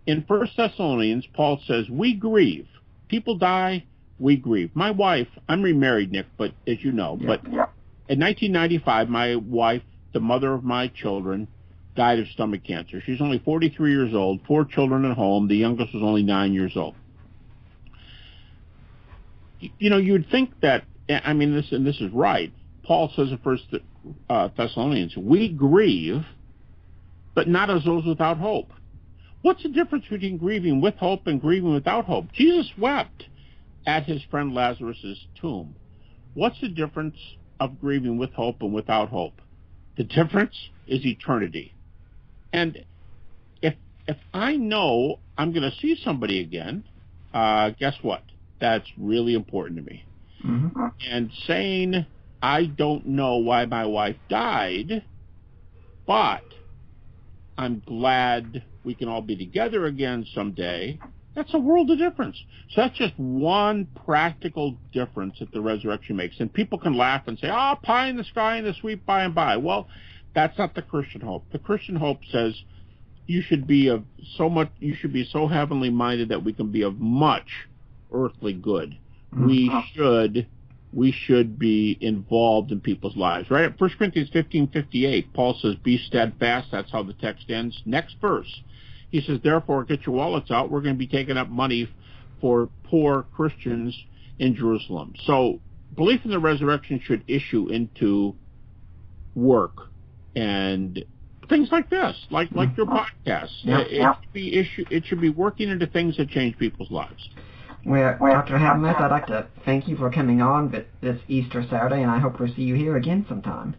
In First Thessalonians, Paul says, "We grieve. People die. We grieve." My wife, I'm remarried, Nick, but as you know, but in 1995, my wife, the mother of my children, died of stomach cancer. She's only 43 years old, four children at home. The youngest was only nine years old. You know, you'd think that, I mean, this, and this is right. Paul says in First uh, Thessalonians, we grieve, but not as those without hope. What's the difference between grieving with hope and grieving without hope? Jesus wept at his friend Lazarus' tomb. What's the difference of grieving with hope and without hope. The difference is eternity. And if if I know I'm going to see somebody again, uh, guess what? That's really important to me. Mm-hmm. And saying I don't know why my wife died, but I'm glad we can all be together again someday. That's a world of difference. So that's just one practical difference that the resurrection makes. And people can laugh and say, "Ah, oh, pie in the sky and the sweet by and by." Well, that's not the Christian hope. The Christian hope says you should be of so much. You should be so heavenly minded that we can be of much earthly good. Mm-hmm. We should we should be involved in people's lives. Right at 1 Corinthians 15:58, Paul says, "Be steadfast." That's how the text ends. Next verse, he says, "Therefore, get your wallets out. We're going to be taking up money for poor Christians in Jerusalem." So, belief in the resurrection should issue into work and things like this, like like your podcast. Yeah, it, should be issue. It should be working into things that change people's lives. Well, Dr. Habermas, I'd like to thank you for coming on this Easter Saturday, and I hope we'll see you here again sometime.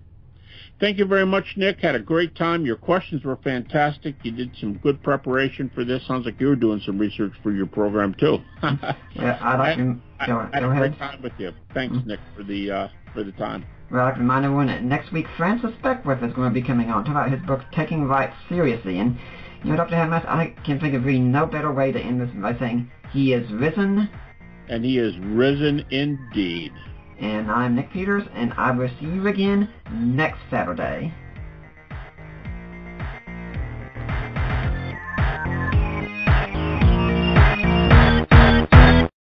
Thank you very much, Nick. Had a great time. Your questions were fantastic. You did some good preparation for this. Sounds like you were doing some research for your program too. yeah, I'd like to I, go, I, I go had a great time with you. Thanks, mm-hmm. Nick, for the uh, for the time. Well, I'd like to remind everyone that next week Francis Beckwith is going to be coming on to talk about his book Taking Life Seriously. And you know, Dr. Habermas, I can think of really no better way to end this by saying he is risen and he is risen indeed. And I'm Nick Peters, and I will see you again next Saturday.